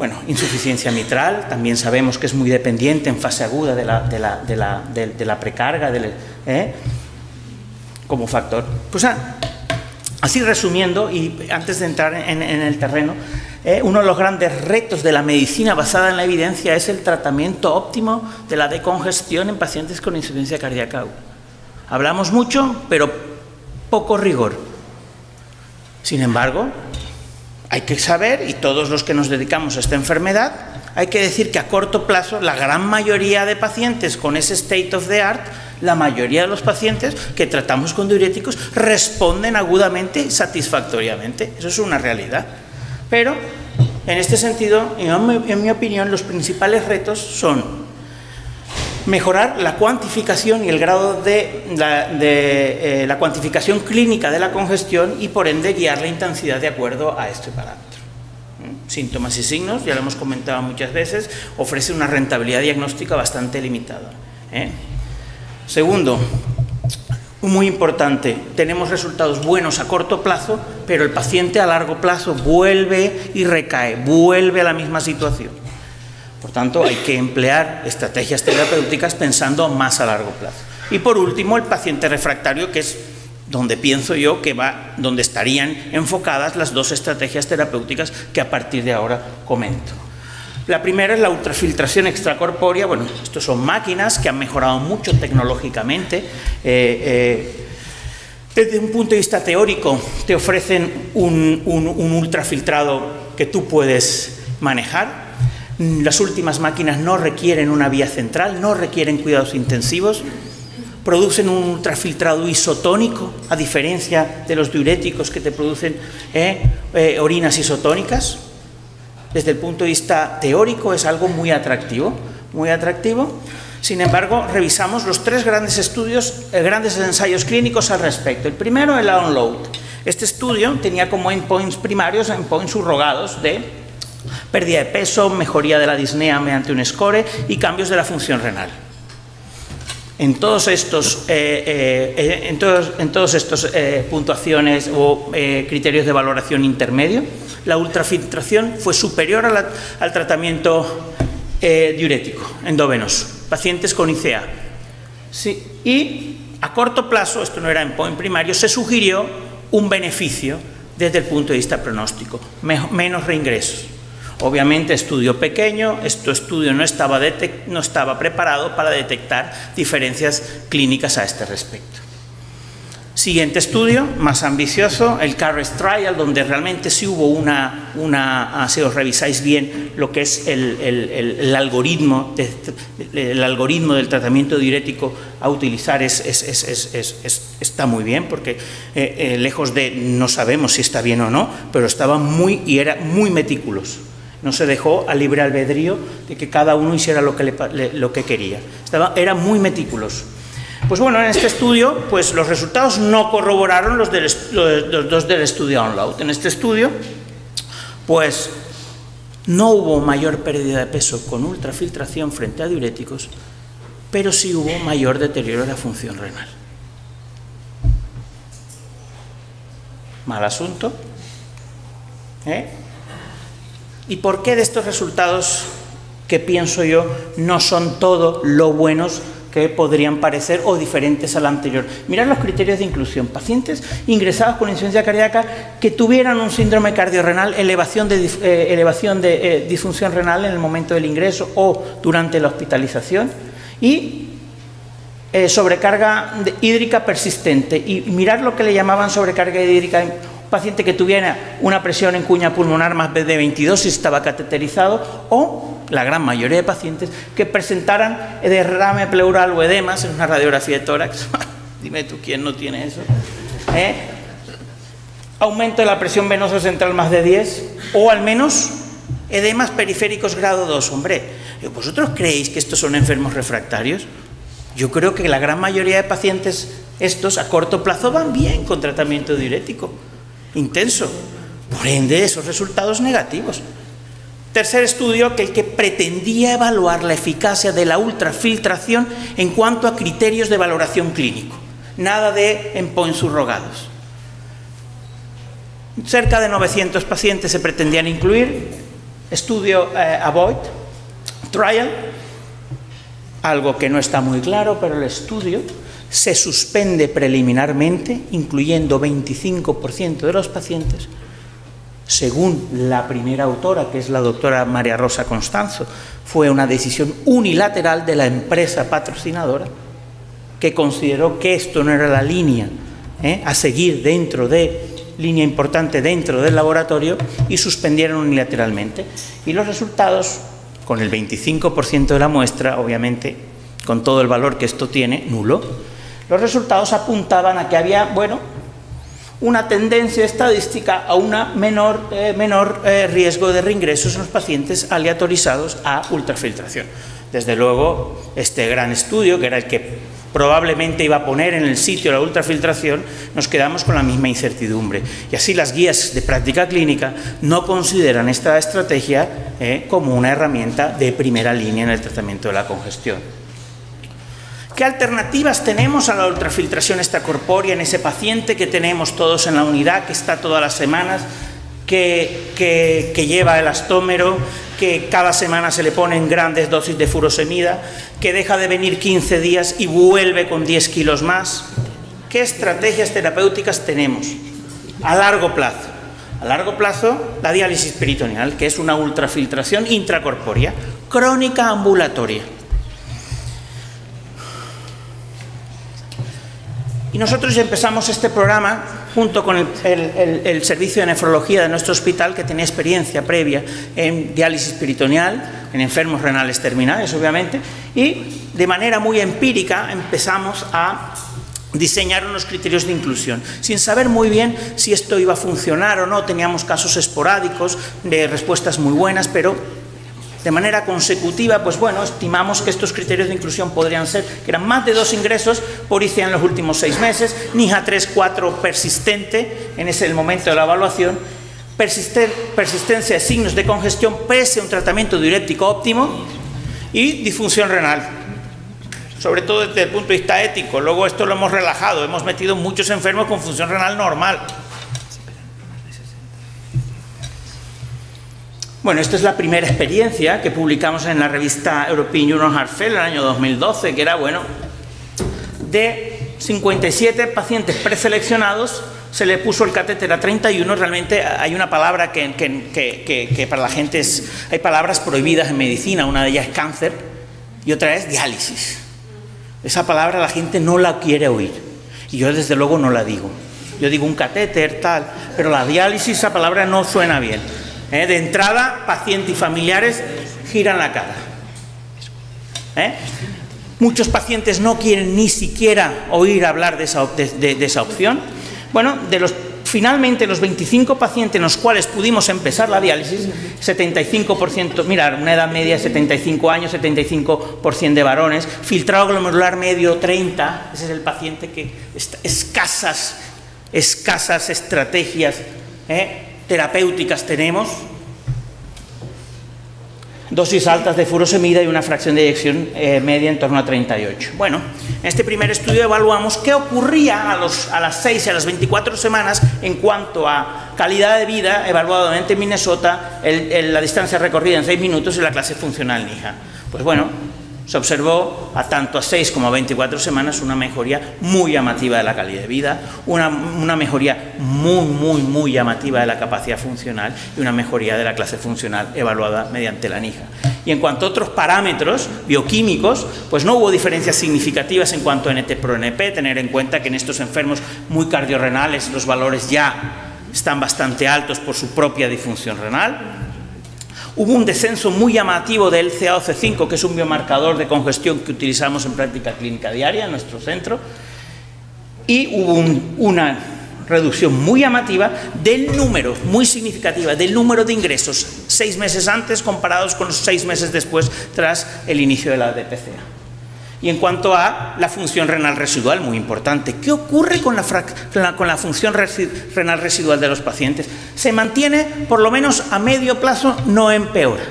Bueno, insuficiencia mitral, también sabemos que es muy dependiente en fase aguda de la, de la, precarga ¿eh? Como factor. Pues ah, así resumiendo, y antes de entrar en, el terreno, ¿eh? uno de los grandes retos de la medicina basada en la evidencia es el tratamiento óptimo de la decongestión en pacientes con insuficiencia cardíaca. Hablamos mucho, pero poco rigor. Sin embargo, hay que saber, y todos los que nos dedicamos a esta enfermedad, hay que decir que a corto plazo la gran mayoría de pacientes con ese state of the art, la mayoría de los pacientes que tratamos con diuréticos responden agudamente y satisfactoriamente. Eso es una realidad. Pero, en este sentido, en mi opinión, los principales retos son mejorar la cuantificación y el grado de, eh, la, cuantificación clínica de la congestión y por ende guiar la intensidad de acuerdo a este parámetro. Síntomas y signos, ya lo hemos comentado muchas veces, ofrece una rentabilidad diagnóstica bastante limitada. ¿eh? Segundo, muy importante, tenemos resultados buenos a corto plazo, pero el paciente a largo plazo vuelve y recae, vuelve a la misma situación. Por tanto, hay que emplear estrategias terapéuticas pensando más a largo plazo. Y por último, el paciente refractario, que es donde pienso yo que va, donde estarían enfocadas las dos estrategias terapéuticas que a partir de ahora comento. La primera es la ultrafiltración extracorpórea. Bueno, estos son máquinas que han mejorado mucho tecnológicamente. Eh, eh, desde un punto de vista teórico, te ofrecen un ultrafiltrado que tú puedes manejar las últimas máquinas no requieren una vía central, no requieren cuidados intensivos, producen un ultrafiltrado isotónico, a diferencia de los diuréticos que te producen eh, eh, orinas isotónicas. Desde el punto de vista teórico es algo muy atractivo, muy atractivo. Sin embargo, revisamos los tres grandes estudios, eh, grandes ensayos clínicos al respecto. El primero, el download. Este estudio tenía como endpoints primarios, endpoints subrogados de pérdida de peso, mejoría de la disnea mediante un score y cambios de la función renal. En todos estos, eh, eh, todos, en todos estos eh, puntuaciones o criterios de valoración intermedio, la ultrafiltración fue superior al tratamiento diurético endovenoso, pacientes con ICA. Sí, y a corto plazo, esto no era en primario, se sugirió un beneficio desde el punto de vista pronóstico, menos reingresos. Obviamente estudio pequeño, este estudio no estaba, no estaba preparado para detectar diferencias clínicas a este respecto. Siguiente estudio, más ambicioso, el CARES Trial, donde realmente sí hubo una, una ah, si os revisáis bien lo que es el, algoritmo, el algoritmo del tratamiento diurético a utilizar es, está muy bien, porque eh, eh, lejos de no sabemos si está bien o no, pero estaba muy y era muy meticuloso. No se dejó al libre albedrío de que cada uno hiciera lo que, lo que quería. Estaba, era muy meticuloso. Pues bueno, en este estudio, pues los resultados no corroboraron los, dos del estudio OnLoad. En este estudio, pues no hubo mayor pérdida de peso con ultrafiltración frente a diuréticos, pero sí hubo mayor deterioro de la función renal. Mal asunto. ¿eh? ¿Y por qué de estos resultados que pienso yo no son todo lo buenos que podrían parecer o diferentes al anterior. Mirar los criterios de inclusión. Pacientes ingresados con insuficiencia cardíaca que tuvieran un síndrome cardiorrenal, elevación de, eh, elevación de eh, disfunción renal en el momento del ingreso o durante la hospitalización y eh, sobrecarga hídrica persistente. Y mirar lo que le llamaban sobrecarga hídrica paciente que tuviera una presión en cuña pulmonar más de 22 si estaba cateterizado o la gran mayoría de pacientes que presentaran derrame pleural o edemas en una radiografía de tórax. Dime tú quién no tiene eso. ¿Eh? Aumento de la presión venosa central más de 10 o al menos edemas periféricos grado 2. Hombre, ¿vosotros creéis que estos son enfermos refractarios? Yo creo que la gran mayoría de pacientes estos a corto plazo van bien con tratamiento diurético intenso. Por ende, esos resultados negativos. Tercer estudio, que el que pretendía evaluar la eficacia de la ultrafiltración en cuanto a criterios de valoración clínico. Nada de endpoints subrogados. Cerca de 900 pacientes se pretendían incluir. Estudio eh, AVOID, trial, algo que no está muy claro, pero el estudio se suspende preliminarmente, incluyendo 25% de los pacientes, según la primera autora, que es la doctora María Rosa Constanzo, fue una decisión unilateral de la empresa patrocinadora que consideró que esto no era la línea ¿eh? a seguir dentro de línea importante dentro del laboratorio y suspendieron unilateralmente. Y los resultados, con el 25% de la muestra, obviamente, con todo el valor que esto tiene, nulo, los resultados apuntaban a que había, bueno, una tendencia estadística a un menor, eh, menor eh, riesgo de reingresos en los pacientes aleatorizados a ultrafiltración. Desde luego, este gran estudio, que era el que probablemente iba a poner en el sitio la ultrafiltración, nos quedamos con la misma incertidumbre. Y así las guías de práctica clínica no consideran esta estrategia eh, como una herramienta de primera línea en el tratamiento de la congestión. ¿Qué alternativas tenemos a la ultrafiltración extracorpórea en ese paciente que tenemos todos en la unidad, que está todas las semanas, que, lleva el astómero, que cada semana se le ponen grandes dosis de furosemida, que deja de venir 15 días y vuelve con 10 kilos más? ¿Qué estrategias terapéuticas tenemos a largo plazo? A largo plazo, la diálisis peritoneal, que es una ultrafiltración intracorpórea, crónica ambulatoria. Y nosotros empezamos este programa junto con el, servicio de nefrología de nuestro hospital, que tenía experiencia previa en diálisis peritoneal, en enfermos renales terminales, obviamente, y de manera muy empírica empezamos a diseñar unos criterios de inclusión, sin saber muy bien si esto iba a funcionar o no. Teníamos casos esporádicos de respuestas muy buenas, pero de manera consecutiva, pues bueno, estimamos que estos criterios de inclusión podrían ser que eran más de dos ingresos por ICEA en los últimos seis meses, NIJA 3, 4 persistente en ese momento de la evaluación, persistencia de signos de congestión pese a un tratamiento diurético óptimo y disfunción renal. Sobre todo desde el punto de vista ético. Luego esto lo hemos relajado, hemos metido muchos enfermos con función renal normal. Bueno, esta es la primera experiencia que publicamos en la revista European Journal Heart Failure en el año 2012, que era, bueno, de 57 pacientes preseleccionados se le puso el catéter a 31, realmente hay una palabra que, que, para la gente es... Hay palabras prohibidas en medicina, una de ellas es cáncer y otra es diálisis. Esa palabra la gente no la quiere oír y yo desde luego no la digo. Yo digo un catéter, tal, pero la diálisis, esa palabra no suena bien. ¿Eh? De entrada, paciente y familiares giran la cara. ¿Eh? Muchos pacientes no quieren ni siquiera oír hablar de esa, de esa opción bueno, de los finalmente los 25 pacientes en los cuales pudimos empezar la diálisis, 75%, mirar, una edad media de 75 años, 75% de varones, filtrado glomerular medio 30, ese es el paciente que escasas, escasas estrategias ¿eh? Terapéuticas tenemos, dosis altas de furosemida y una fracción de eyección eh, media en torno a 38. Bueno, en este primer estudio evaluamos qué ocurría a, las 6 y a las 24 semanas en cuanto a calidad de vida, evaluado en Minnesota, la distancia recorrida en 6 minutos y la clase funcional NIJA. Pues bueno, se observó a tanto a 6 como a 24 semanas una mejoría muy llamativa de la calidad de vida, una, una, mejoría muy, muy, muy llamativa de la capacidad funcional y una mejoría de la clase funcional evaluada mediante la NIJA. Y en cuanto a otros parámetros bioquímicos, pues no hubo diferencias significativas en cuanto a NT-proNP, tener en cuenta que en estos enfermos muy cardiorrenales los valores ya están bastante altos por su propia disfunción renal, Hubo un descenso muy llamativo del CaOC5, que es un biomarcador de congestión que utilizamos en práctica clínica diaria en nuestro centro, y hubo una reducción muy llamativa del número, muy significativa, del número de ingresos seis meses antes comparados con los seis meses después tras el inicio de la DPCA. Y en cuanto a la función renal residual, muy importante, ¿qué ocurre con la, función renal residual de los pacientes? Se mantiene, por lo menos a medio plazo, no empeora.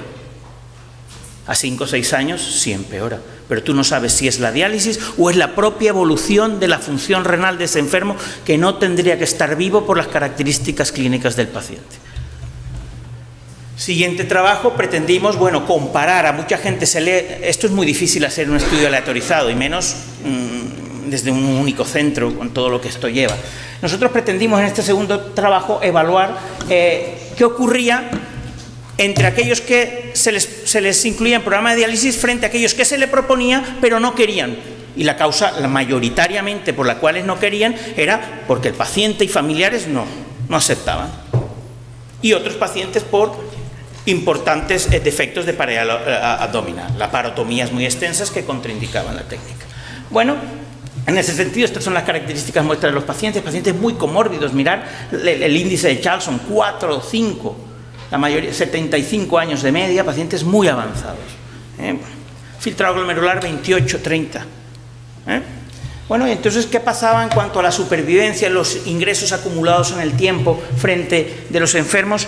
A 5 o 6 años sí empeora, pero tú no sabes si es la diálisis o es la propia evolución de la función renal de ese enfermo que no tendría que estar vivo por las características clínicas del paciente. Siguiente trabajo, pretendimos, bueno, comparar, a mucha gente se lee, esto es muy difícil hacer un estudio aleatorizado y menos mm, desde un único centro con todo lo que esto lleva. Nosotros pretendimos en este segundo trabajo evaluar eh, qué ocurría entre aquellos que se les, se les incluía en programa de diálisis frente a aquellos que se le proponía pero no querían. Y la causa mayoritariamente por la cual no querían era porque el paciente y familiares no, no aceptaban. Y otros pacientes por importantes eh, defectos de pared eh, abdominal, laparotomías muy extensas que contraindicaban la técnica. Bueno, en ese sentido, estas son las características muestras de los pacientes, pacientes muy comórbidos, mirar el, índice de Charlson, 4 o 5, la mayoría, 75 años de media, pacientes muy avanzados. ¿eh? Filtrado glomerular 28, 30. Bueno, y entonces, ¿qué pasaba en cuanto a la supervivencia, los ingresos acumulados en el tiempo frente de los enfermos?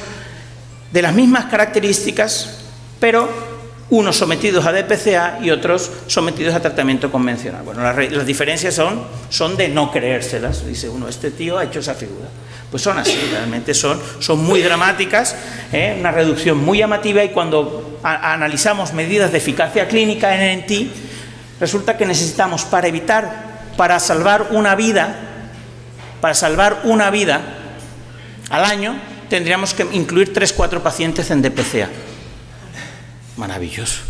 De las mismas características, pero unos sometidos a DPCA y otros sometidos a tratamiento convencional. Bueno, las, diferencias son, son de no creérselas. Dice uno, este tío ha hecho esa figura. Pues son así, realmente son, son muy dramáticas, ¿eh? una reducción muy llamativa y cuando analizamos medidas de eficacia clínica en NT, resulta que necesitamos para evitar, para salvar una vida, para salvar una vida al año, tendríamos que incluir 3-4 pacientes en DPCA. Maravilloso.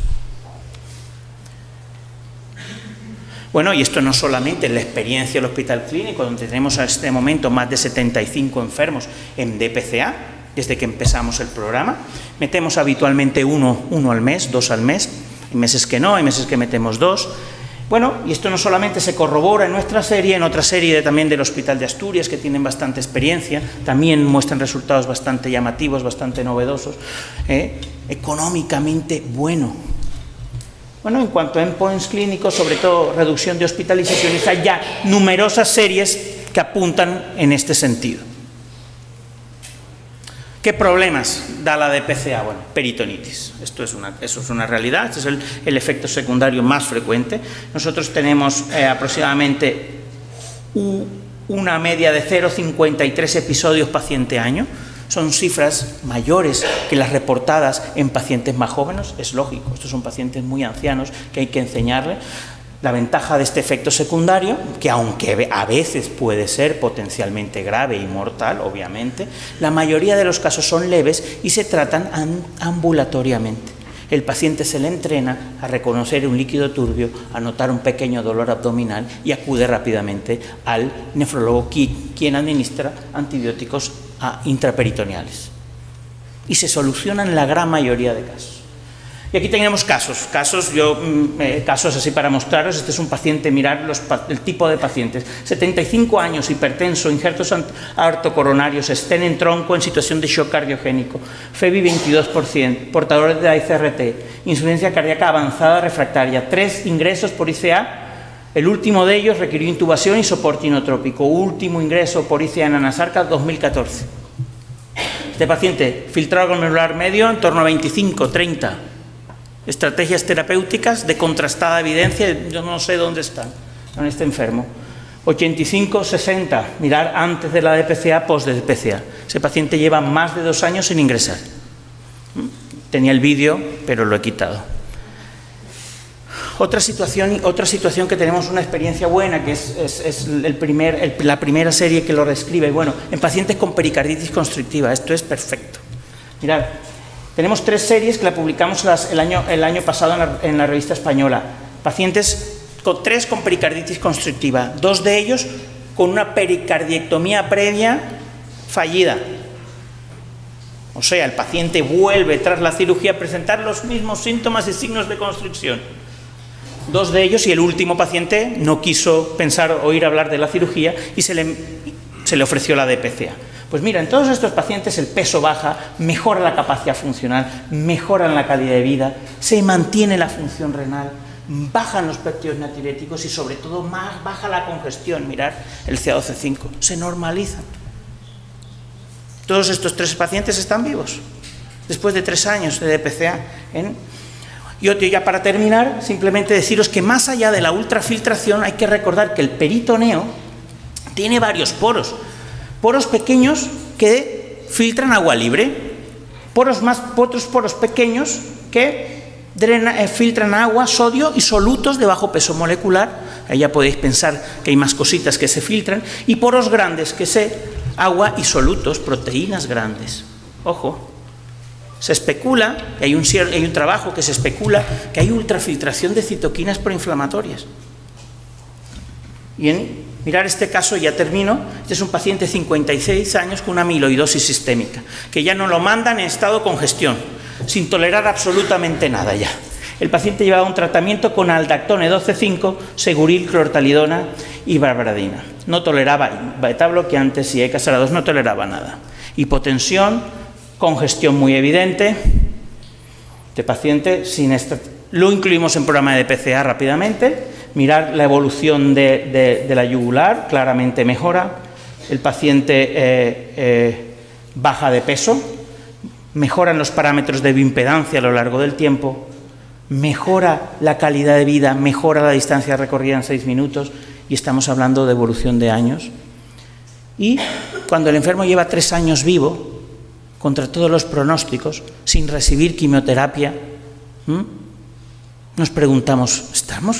Bueno, y esto no solamente en la experiencia del hospital clínico, donde tenemos a este momento más de 75 enfermos en DPCA, desde que empezamos el programa. Metemos habitualmente uno, uno al mes, dos al mes, hay meses que no, hay meses que metemos dos. Bueno, y esto no solamente se corrobora en nuestra serie, en otra serie también del Hospital de Asturias, que tienen bastante experiencia, también muestran resultados bastante llamativos, bastante novedosos, ¿eh? económicamente bueno. Bueno, en cuanto a endpoints clínicos, sobre todo reducción de hospitalizaciones, hay ya numerosas series que apuntan en este sentido. ¿Qué problemas da la DPCA? Bueno, peritonitis. Esto es una, eso es una realidad, este es el, efecto secundario más frecuente. Nosotros tenemos eh, aproximadamente una media de 0,53 episodios paciente año. Son cifras mayores que las reportadas en pacientes más jóvenes, es lógico. Estos son pacientes muy ancianos que hay que enseñarles. La ventaja de este efecto secundario, que aunque a veces puede ser potencialmente grave y mortal, obviamente, la mayoría de los casos son leves y se tratan ambulatoriamente. El paciente se le entrena a reconocer un líquido turbio, a notar un pequeño dolor abdominal y acude rápidamente al nefrólogo, quien administra antibióticos intraperitoneales. Y se solucionan la gran mayoría de casos. Y aquí tenemos casos, casos, yo, mm, eh, casos así para mostraros. Este es un paciente, mirar el tipo de pacientes. 75 años, hipertenso, injertos coronarios, estén en tronco en situación de shock cardiogénico, FEBI 22%, portadores de ICRT, insuficiencia cardíaca avanzada refractaria, tres ingresos por ICA. El último de ellos requirió intubación y soporte inotrópico. Último ingreso por ICA en Anasarca 2014. Este paciente filtrado glomerular medio en torno a 25, 30 estrategias terapéuticas de contrastada evidencia, yo no sé dónde están, en este enfermo. 85-60, mirar antes de la DPCA, post de DPCA. Ese paciente lleva más de dos años sin ingresar. Tenía el vídeo, pero lo he quitado. Otra situación, otra situación que tenemos una experiencia buena, que es, el primer, la primera serie que lo describe, bueno, en pacientes con pericarditis constrictiva, esto es perfecto. Mirad, tenemos tres series que la publicamos el, año, el año pasado en la, revista española. Pacientes con tres con pericarditis constrictiva, dos de ellos con una pericardiectomía previa fallida. O sea, el paciente vuelve tras la cirugía a presentar los mismos síntomas y signos de constricción. Dos de ellos y el último paciente no quiso pensar o oír hablar de la cirugía y se le, se le ofreció la DPCA. Pues mira, en todos estos pacientes el peso baja, mejora la capacidad funcional, mejora la calidad de vida, se mantiene la función renal, bajan los péptidos natriuréticos y sobre todo más baja la congestión, mirar el CA12-5, se normalizan. Todos estos tres pacientes están vivos, después de tres años de DPCA. Y ya para terminar, simplemente deciros que más allá de la ultrafiltración hay que recordar que el peritoneo tiene varios poros, poros pequeños que filtran agua libre, poros más, otros poros pequeños que eh, filtran agua, sodio y solutos de bajo peso molecular. Ahí ya podéis pensar que hay más cositas que se filtran. Y poros grandes que se agua y solutos, proteínas grandes. Ojo, se especula, hay un, hay un trabajo que se especula que hay ultrafiltración de citoquinas proinflamatorias. Y en Mirar este caso, ya termino. Este es un paciente de 56 años con una amiloidosis sistémica, que ya no lo mandan en estado de congestión, sin tolerar absolutamente nada ya. El paciente llevaba un tratamiento con aldactone 12,5, seguril, clortalidona y barbadina. No toleraba beta bloqueantes y ecasarados, no toleraba nada. Hipotensión, congestión muy evidente. Este paciente sin lo incluimos en programa de PCA rápidamente mirar la evolución de, la yugular, claramente mejora, el paciente eh, eh, baja de peso, mejoran los parámetros de bioimpedancia a lo largo del tiempo, mejora la calidad de vida, mejora la distancia recorrida en seis minutos y estamos hablando de evolución de años. Y cuando el enfermo lleva tres años vivo, contra todos los pronósticos, sin recibir quimioterapia, nos preguntamos, ¿estamos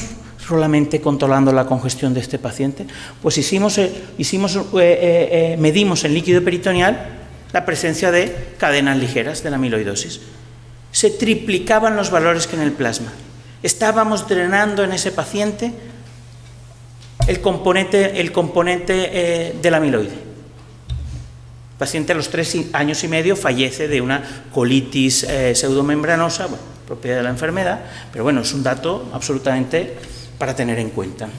solamente controlando la congestión de este paciente? Pues hicimos, eh, hicimos eh, eh, medimos en líquido peritoneal la presencia de cadenas ligeras de la amiloidosis. Se triplicaban los valores que en el plasma. Estábamos drenando en ese paciente el componente, el componente del amiloide. Paciente a los tres años y medio fallece de una colitis pseudomembranosa, propiedad de la enfermedad, pero bueno, es un dato absolutamente para tener en cuenta.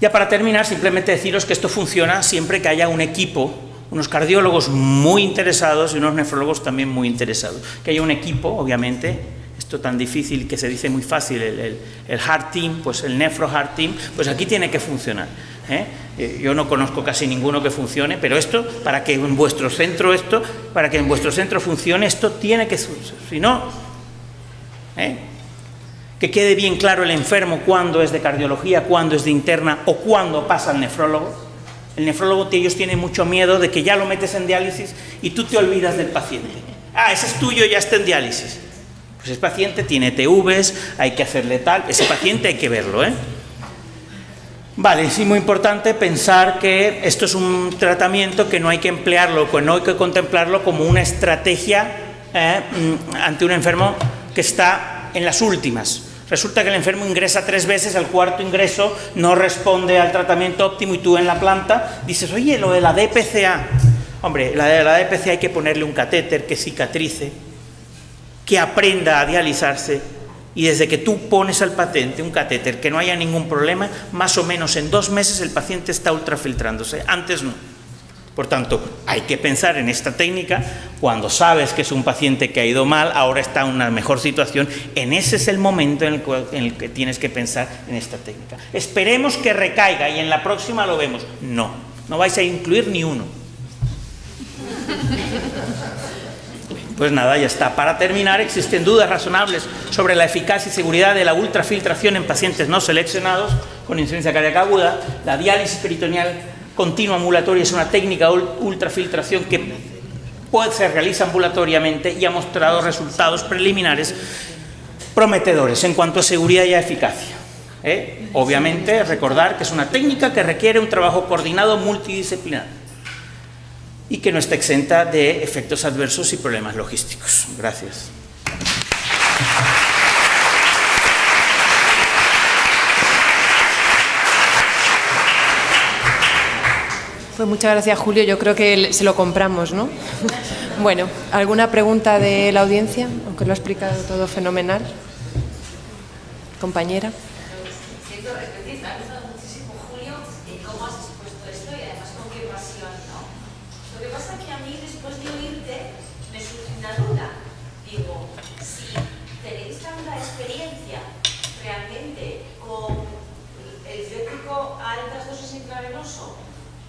Ya para terminar, simplemente deciros que esto funciona siempre que haya un equipo, unos cardiólogos muy interesados y unos nefrólogos también muy interesados. Que haya un equipo, obviamente, esto tan difícil que se dice muy fácil, el, el, Heart Team, pues el Nefro Heart Team, pues aquí tiene que funcionar. ¿eh? Eh, yo no conozco casi ninguno que funcione, pero esto, para que en vuestro centro esto, para que en vuestro centro funcione, esto tiene que, si no, ¿eh? Que quede bien claro el enfermo cuándo es de cardiología, cuándo es de interna o cuándo pasa al nefrólogo. El nefrólogo, ellos tienen mucho miedo de que ya lo metes en diálisis y tú te olvidas del paciente. Ah, ese es tuyo, ya está en diálisis. Pues ese paciente tiene TVs, hay que hacerle tal, ese paciente hay que verlo, ¿eh? Vale, es muy importante pensar que esto es un tratamiento que no hay que emplearlo, que no hay que contemplarlo como una estrategia ¿eh? mm, ante un enfermo que está en las últimas. Resulta que el enfermo ingresa tres veces, al cuarto ingreso no responde al tratamiento óptimo y tú en la planta dices, oye, lo de la DPCA. Hombre, la de la DPCA hay que ponerle un catéter que cicatrice, que aprenda a dializarse y desde que tú pones al paciente un catéter que no haya ningún problema, más o menos en dos meses el paciente está ultrafiltrándose, antes no. Por tanto, hay que pensar en esta técnica cuando sabes que es un paciente que ha ido mal, ahora está en una mejor situación, en ese es el momento en el, en el que tienes que pensar en esta técnica. Esperemos que recaiga y en la próxima lo vemos. No, no vais a incluir ni uno. Pues nada, ya está. Para terminar, existen dudas razonables sobre la eficacia y seguridad de la ultrafiltración en pacientes no seleccionados con insuficiencia cardíaca aguda. La diálisis peritoneal continua ambulatoria es una técnica ultrafiltración que puede, se realiza ambulatoriamente y ha mostrado resultados preliminares prometedores en cuanto a seguridad y eficacia. ¿eh? Obviamente, recordar que es una técnica que requiere un trabajo coordinado multidisciplinar y que no está exenta de efectos adversos y problemas logísticos. Gracias. Pues muchas gracias, Julio. Yo creo que se lo compramos, ¿no? Bueno, ¿alguna pregunta de la audiencia? Aunque lo ha explicado todo fenomenal. Compañera.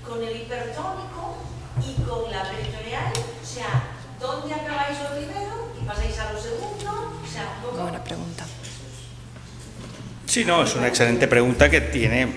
con el hipertónico y con la peritoneal, o sea, ¿dónde acabáis lo primero y pasáis a lo segundo? O sea, ¿cómo? Buena pregunta. Sí, no, es una excelente pregunta que tiene...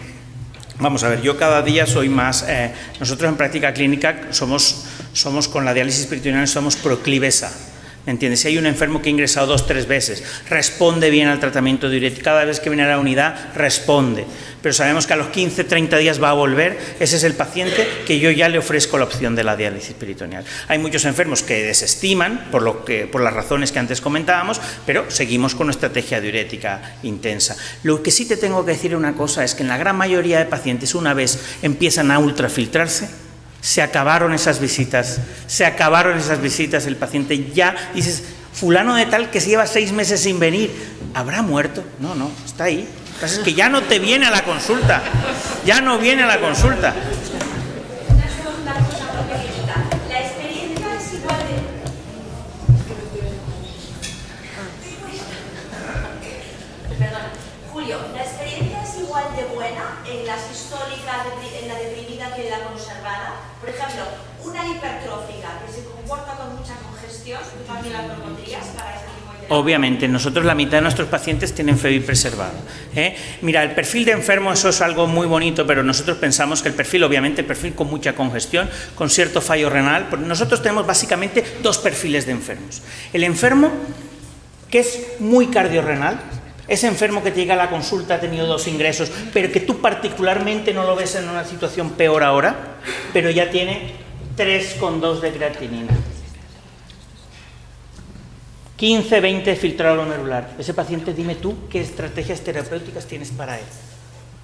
Vamos a ver, yo cada día soy más... Eh, nosotros en práctica clínica somos, somos con la diálisis peritoneal, somos proclivesa. ¿Me entiendes? Si hay un enfermo que ha ingresado dos, tres veces, responde bien al tratamiento diurético, cada vez que viene a la unidad, responde. Pero sabemos que a los 15, 30 días va a volver, ese es el paciente que yo ya le ofrezco la opción de la diálisis peritoneal. Hay muchos enfermos que desestiman, por, lo que, por las razones que antes comentábamos, pero seguimos con una estrategia diurética intensa. Lo que sí te tengo que decir una cosa es que en la gran mayoría de pacientes, una vez empiezan a ultrafiltrarse, se acabaron esas visitas, se acabaron esas visitas, el paciente ya, dices, fulano de tal que se lleva seis meses sin venir, ¿habrá muerto? No, no, está ahí. Lo que pasa es que ya no te viene a la consulta, ya no viene a la consulta. Hipertrófica que se comporta con mucha congestión, ¿tú también la propondrías para este tipo Obviamente, nosotros la mitad de nuestros pacientes tienen FEBI preservada. ¿eh? Mira, el perfil de enfermo, eso es algo muy bonito, pero nosotros pensamos que el perfil, obviamente, el perfil con mucha congestión, con cierto fallo renal, nosotros tenemos básicamente dos perfiles de enfermos. El enfermo que es muy cardiorrenal, ese enfermo que te llega a la consulta ha tenido dos ingresos, pero que tú particularmente no lo ves en una situación peor ahora, pero ya tiene 3,2 de creatinina. 15, 20 filtrado glomerular. Ese paciente, dime tú qué estrategias terapéuticas tienes para él.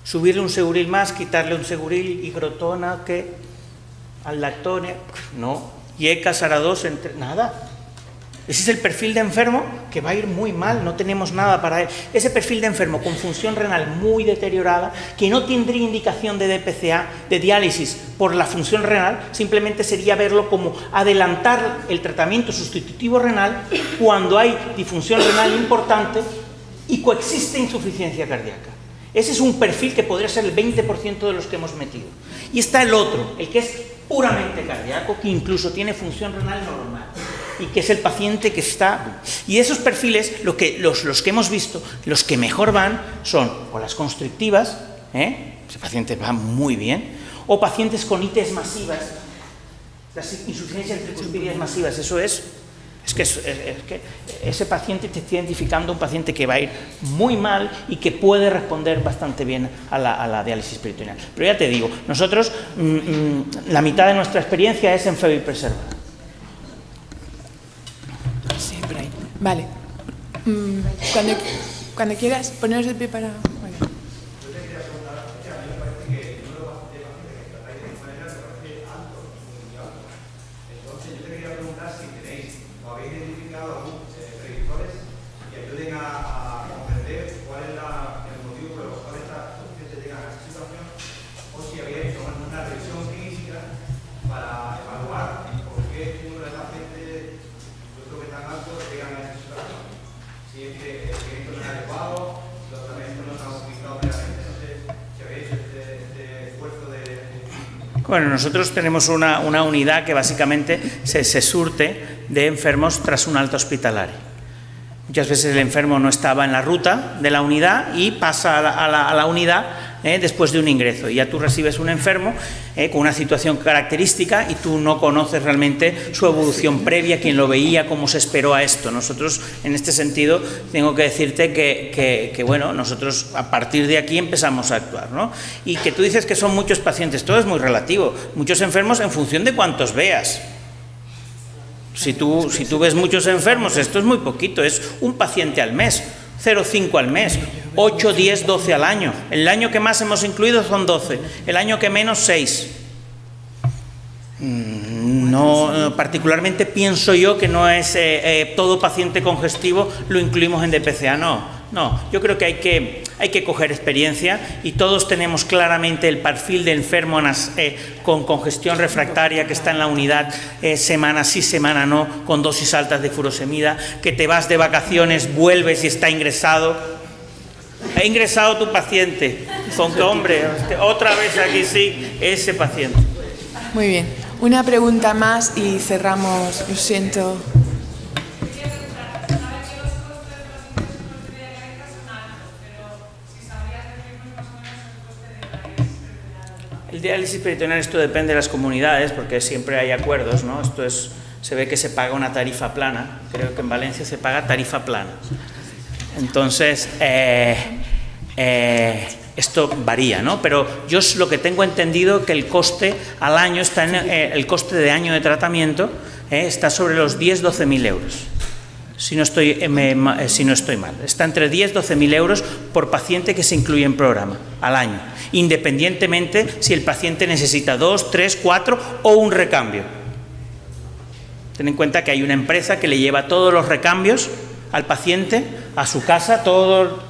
Subirle un seguril más, quitarle un seguril, higrotona, ¿qué? Al lactone, no. Y ECA, entre... nada. Ese es el perfil de enfermo que va a ir muy mal, no tenemos nada para él. Ese perfil de enfermo con función renal muy deteriorada, que no tendría indicación de DPCA, de diálisis por la función renal, simplemente sería verlo como adelantar el tratamiento sustitutivo renal cuando hay disfunción renal importante y coexiste insuficiencia cardíaca. Ese es un perfil que podría ser el 20% de los que hemos metido. Y está el otro, el que es puramente cardíaco, que incluso tiene función renal normal y que es el paciente que está... Y esos perfiles, lo que, los, que hemos visto, los que mejor van son o las constrictivas, ¿eh? ese paciente va muy bien, o pacientes con ITs masivas, las insuficiencias tricuspídeas masivas, eso es Es que, es, es que ese paciente te está identificando un paciente que va a ir muy mal y que puede responder bastante bien a la, a diálisis peritoneal. Pero ya te digo, nosotros mm, mm, la mitad de nuestra experiencia es en Febi Preserva. Sí, por ahí. Vale. Mm, cuando, cuando quieras, poneros de pie para... vale. Entonces yo te quería preguntar si tenéis o habéis identificado algún eh, predictores que ayuden a, a comprender cuál es la- el motivo por el cual estas pacientes llegan a esta situación o si habéis hecho una revisión clínica para evaluar por qué uno de los pacientes, puesto que tan altos, llegan a esta situación. Si es que el tratamiento no es adecuado, los tratamientos no se han utilizado previamente, no sé si habéis hecho este, este esfuerzo de Bueno, nosotros tenemos una, una unidad que básicamente se, se surte de enfermos tras un alta hospitalario. Muchas veces el enfermo no estaba en la ruta de la unidad y pasa a la- a la unidad eh, después de un ingreso. Y ya tú recibes un enfermo eh, con una situación característica y tú no conoces realmente su evolución previa, quién lo veía, cómo se esperó a esto. Nosotros, en este sentido, tengo que decirte que, que- que, bueno, nosotros a partir de aquí empezamos a actuar. ¿no? Y que tú dices que son muchos pacientes, todo es muy relativo. Muchos enfermos en función de cuántos veas. Si tú, si tú ves muchos enfermos, esto es muy poquito, es un paciente al mes, 0,5 al mes, 8, 10, 12 al año. El año que más hemos incluido son 12, el año que menos 6. Mm, No, eh, particularmente pienso yo que no es eh, eh, todo paciente congestivo lo incluimos en DPCA, no, no. Yo creo que hay que, hay que coger experiencia y todos tenemos claramente el perfil de enfermo con congestión refractaria que está en la unidad semana sí, semana no, con dosis altas de furosemida, que te vas de vacaciones, vuelves y está ingresado. Ha ingresado tu paciente, con que hombre, otra vez aquí sí, ese paciente. Muy bien. Una pregunta más y cerramos. Lo siento. El diálisis peritoneal esto depende de las comunidades porque siempre hay acuerdos, ¿no? Esto es se ve que se paga una tarifa plana, creo que en Valencia se paga tarifa plana. Entonces, eh, eh, esto varía, ¿no? Pero yo lo que tengo entendido que el coste al año está en eh, el coste de año de tratamiento está sobre los 10-12 mil euros. Si no, estoy, si no estoy mal. Está entre 10 12 mil euros por paciente que se incluye en programa al año, independientemente si el paciente necesita dos, tres, cuatro o un recambio. Ten en cuenta que hay una empresa que le lleva todos los recambios al paciente a su casa todo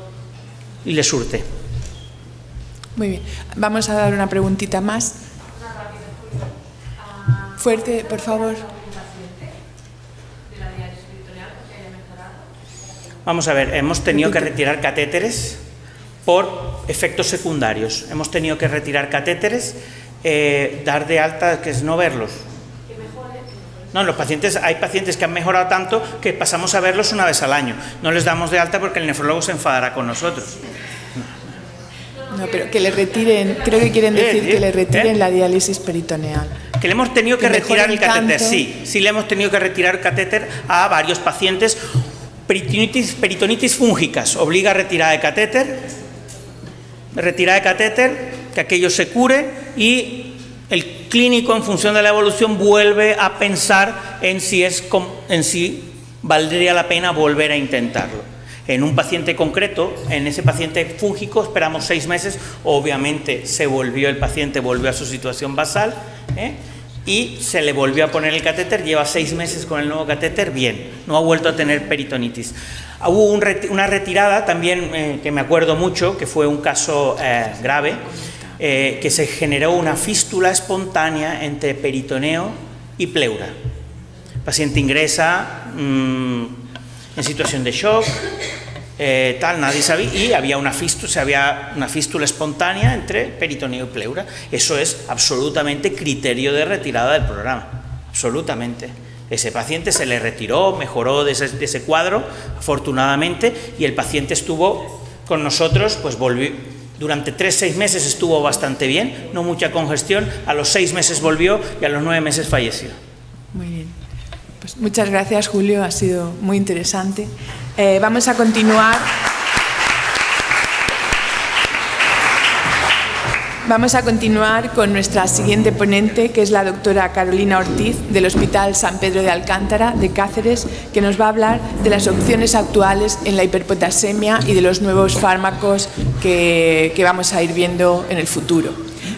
y le surte. Muy bien. Vamos a dar una preguntita más. Fuerte, por favor. Vamos a ver, hemos tenido que retirar catéteres por efectos secundarios. Hemos tenido que retirar catéteres, eh, dar de alta, que es no verlos. No, los pacientes, hay pacientes que han mejorado tanto que pasamos a verlos una vez al año. No les damos de alta porque el nefrólogo se enfadará con nosotros. No, pero que le retiren, creo que quieren Eh, decir eh, que le retiren eh. la diálisis peritoneal. Que le hemos tenido que Que retirar el catéter, sí, sí le hemos tenido que retirar catéter a varios pacientes. Peritonitis, peritonitis fúngicas, obliga a retirar de catéter, retirada de catéter, que aquello se cure y el clínico en función de la evolución vuelve a pensar en si, es, en si valdría la pena volver a intentarlo. En un paciente concreto, en ese paciente fúngico, esperamos seis meses, obviamente se volvió el paciente, volvió a su situación basal ¿eh? y se le volvió a poner el catéter, lleva seis meses con el nuevo catéter, bien, no ha vuelto a tener peritonitis. Hubo una retirada también eh, que me acuerdo mucho, que fue un caso eh, grave, eh, que se generó una fístula espontánea entre peritoneo y pleura. El paciente ingresa mm, en situación de shock, eh, tal, nadie sabía, y había una fístula, había una fístula espontánea entre peritoneo y pleura. Eso es absolutamente criterio de retirada del programa, absolutamente. Ese paciente se le retiró, mejoró de ese, de ese cuadro, afortunadamente, y el paciente estuvo con nosotros, pues volvió, durante tres, seis meses estuvo bastante bien, no mucha congestión, a los seis meses volvió y a los nueve meses falleció. Muy bien. Pues muchas gracias, Julio, ha sido muy interesante. Eh, vamos a continuar. Vamos a continuar con nuestra siguiente ponente, que es la doctora Carolina Ortiz del Hospital San Pedro de Alcántara de Cáceres, que nos va a hablar de las opciones actuales en la hiperpotasemia y de los nuevos fármacos que, que vamos a ir viendo en el futuro.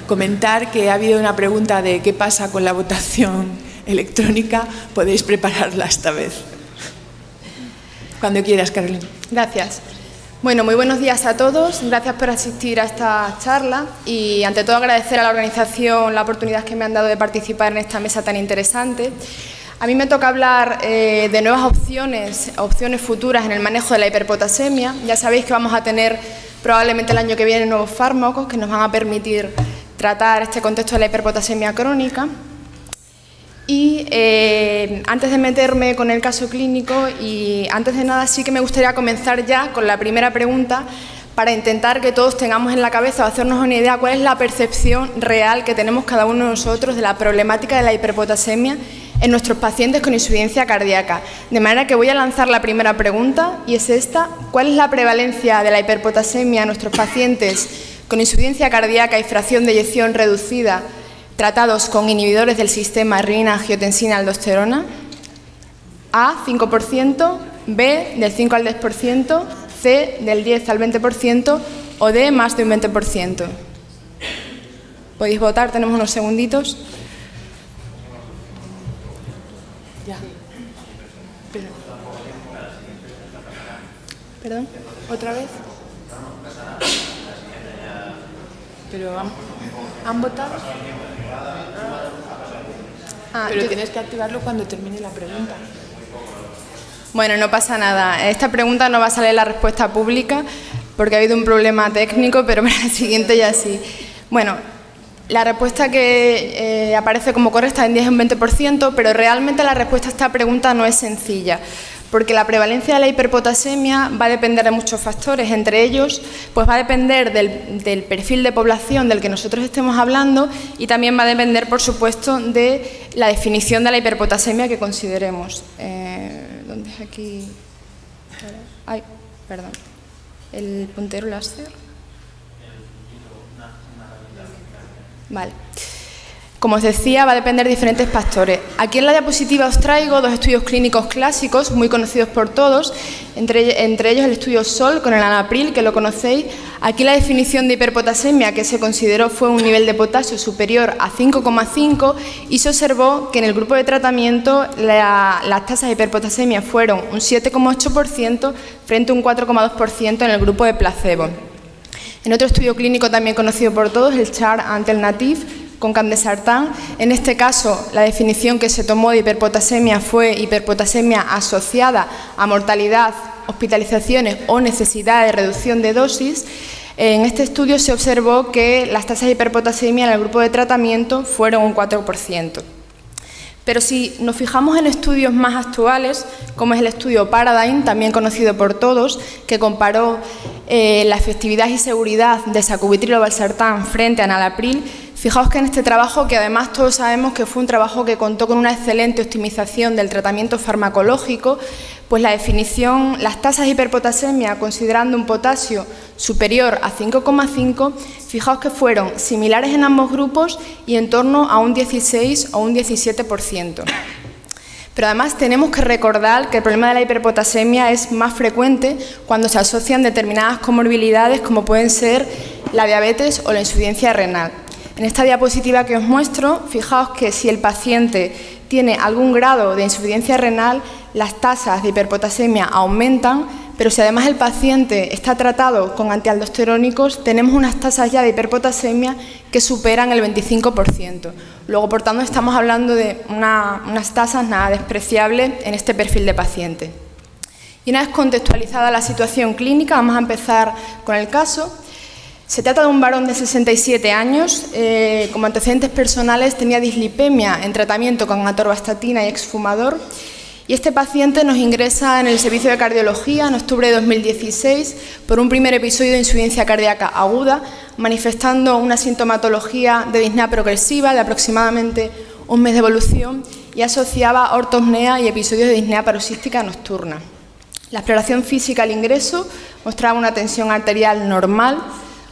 Comentar que ha habido una pregunta de qué pasa con la votación electrónica, podéis prepararla esta vez. Cuando quieras, Carolina. Gracias. Bueno, muy buenos días a todos. Gracias por asistir a esta charla y ante todo agradecer a la organización la oportunidad que me han dado de participar en esta mesa tan interesante. A mí me toca hablar eh, de nuevas opciones, opciones futuras en el manejo de la hiperpotasemia. Ya sabéis que vamos a tener probablemente el año que viene nuevos fármacos que nos van a permitir tratar este contexto de la hiperpotasemia crónica. Y eh, antes de meterme con el caso clínico y antes de nada sí que me gustaría comenzar ya con la primera pregunta para intentar que todos tengamos en la cabeza o hacernos una idea cuál es la percepción real que tenemos cada uno de nosotros de la problemática de la hiperpotasemia en nuestros pacientes con insuficiencia cardíaca. De manera que voy a lanzar la primera pregunta y es esta, ¿cuál es la prevalencia de la hiperpotasemia en nuestros pacientes con insuficiencia cardíaca y fracción de eyección reducida tratados con inhibidores del sistema renina-angiotensina-aldosterona, A 5%, B del 5 al 10%, C del 10 al 20% o D más de un 20%. Podéis votar, tenemos unos segunditos. Ya. ¿Perdón? ¿Otra vez? Pero han, ¿han votado. Ah, Pero yo- tienes que activarlo cuando termine la pregunta. Bueno, no pasa nada. Esta pregunta no va a salir la respuesta pública porque ha habido un problema técnico, pero para la siguiente ya sí. Bueno, la respuesta que eh, aparece como correcta en 10 es un 20%, pero realmente la respuesta a esta pregunta no es sencilla, porque la prevalencia de la hiperpotasemia va a depender de muchos factores, entre ellos pues va a depender del, del perfil de población del que nosotros estemos hablando y también va a depender, por supuesto, de la definición de la hiperpotasemia que consideremos. Eh, ¿Dónde es aquí? Ay, perdón. ¿El puntero láser? Vale. Como os decía, va a depender de diferentes factores. Aquí en la diapositiva os traigo dos estudios clínicos clásicos muy conocidos por todos, entre, entre ellos el estudio SOL con el anapril, que lo conocéis. Aquí la definición de hiperpotasemia que se consideró fue un nivel de potasio superior a 5,5 y se observó que en el grupo de tratamiento la- las tasas de hiperpotasemia fueron un 7,8% frente a un 4,2% en el grupo de placebo. En otro estudio clínico también conocido por todos, el CHAR ante el NATIF, con candesartán, en este caso la definición que se tomó de hiperpotasemia fue hiperpotasemia asociada a mortalidad, hospitalizaciones o necesidad de reducción de dosis. En este estudio se observó que las tasas de hiperpotasemia en el grupo de tratamiento fueron un 4%. Pero si nos fijamos en estudios más actuales, como es el estudio Paradigm, también conocido por todos, que comparó eh, la efectividad y seguridad de sacubitril valsartán frente a nalapril, fijaos que en este trabajo, que además todos sabemos que fue un trabajo que contó con una excelente optimización del tratamiento farmacológico, pues la definición, las tasas de hiperpotasemia considerando un potasio superior a 5,5, fijaos que fueron similares en ambos grupos y en torno a un 16 o un 17%. Pero además tenemos que recordar que el problema de la hiperpotasemia es más frecuente cuando se asocian determinadas comorbilidades como pueden ser la diabetes o la insuficiencia renal. En esta diapositiva que os muestro, fijaos que si el paciente tiene algún grado de insuficiencia renal, las tasas de hiperpotasemia aumentan, pero si además el paciente está tratado con antialdosterónicos, tenemos unas tasas ya de hiperpotasemia que superan el 25%. Luego, por tanto, estamos hablando de una- unas tasas nada despreciables en este perfil de paciente. Y una vez contextualizada la situación clínica, vamos a empezar con el caso. Se trata de un varón de 67 años, eh, como antecedentes personales tenía dislipemia en tratamiento con atorvastatina y exfumador. Y este paciente nos ingresa en el servicio de cardiología en octubre de 2016 por un primer episodio de insuficiencia cardíaca aguda, manifestando una sintomatología de disnea progresiva de aproximadamente un mes de evolución y asociaba ortosnea y episodios de disnea paroxística nocturna. La exploración física al ingreso mostraba una tensión arterial normal,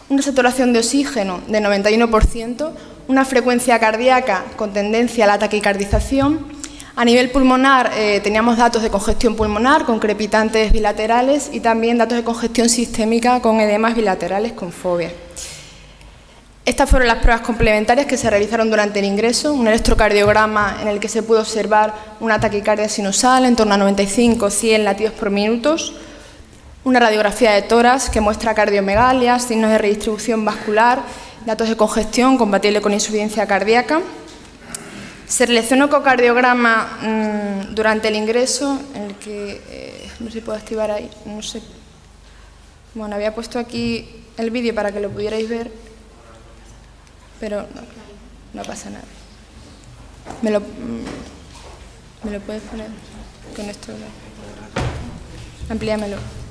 una saturación de oxígeno de 91%, una frecuencia cardíaca con tendencia a la taquicardización. A nivel pulmonar eh, teníamos datos de congestión pulmonar con crepitantes bilaterales y también datos de congestión sistémica con edemas bilaterales con fobia. Estas fueron las pruebas complementarias que se realizaron durante el ingreso, un electrocardiograma en el que se pudo observar una taquicardia sinusal en torno a 95-100 latidos por minuto, una radiografía de toras que muestra cardiomegalias, signos de redistribución vascular, datos de congestión compatible con insuficiencia cardíaca. Se realizó un ecocardiograma mmm, durante el ingreso, en el que, eh, no sé si puedo activar ahí, no sé. Bueno, había puesto aquí el vídeo para que lo pudierais ver pero no, pasa nada. ¿Me lo, ¿Me lo puedes poner con esto? Amplíamelo.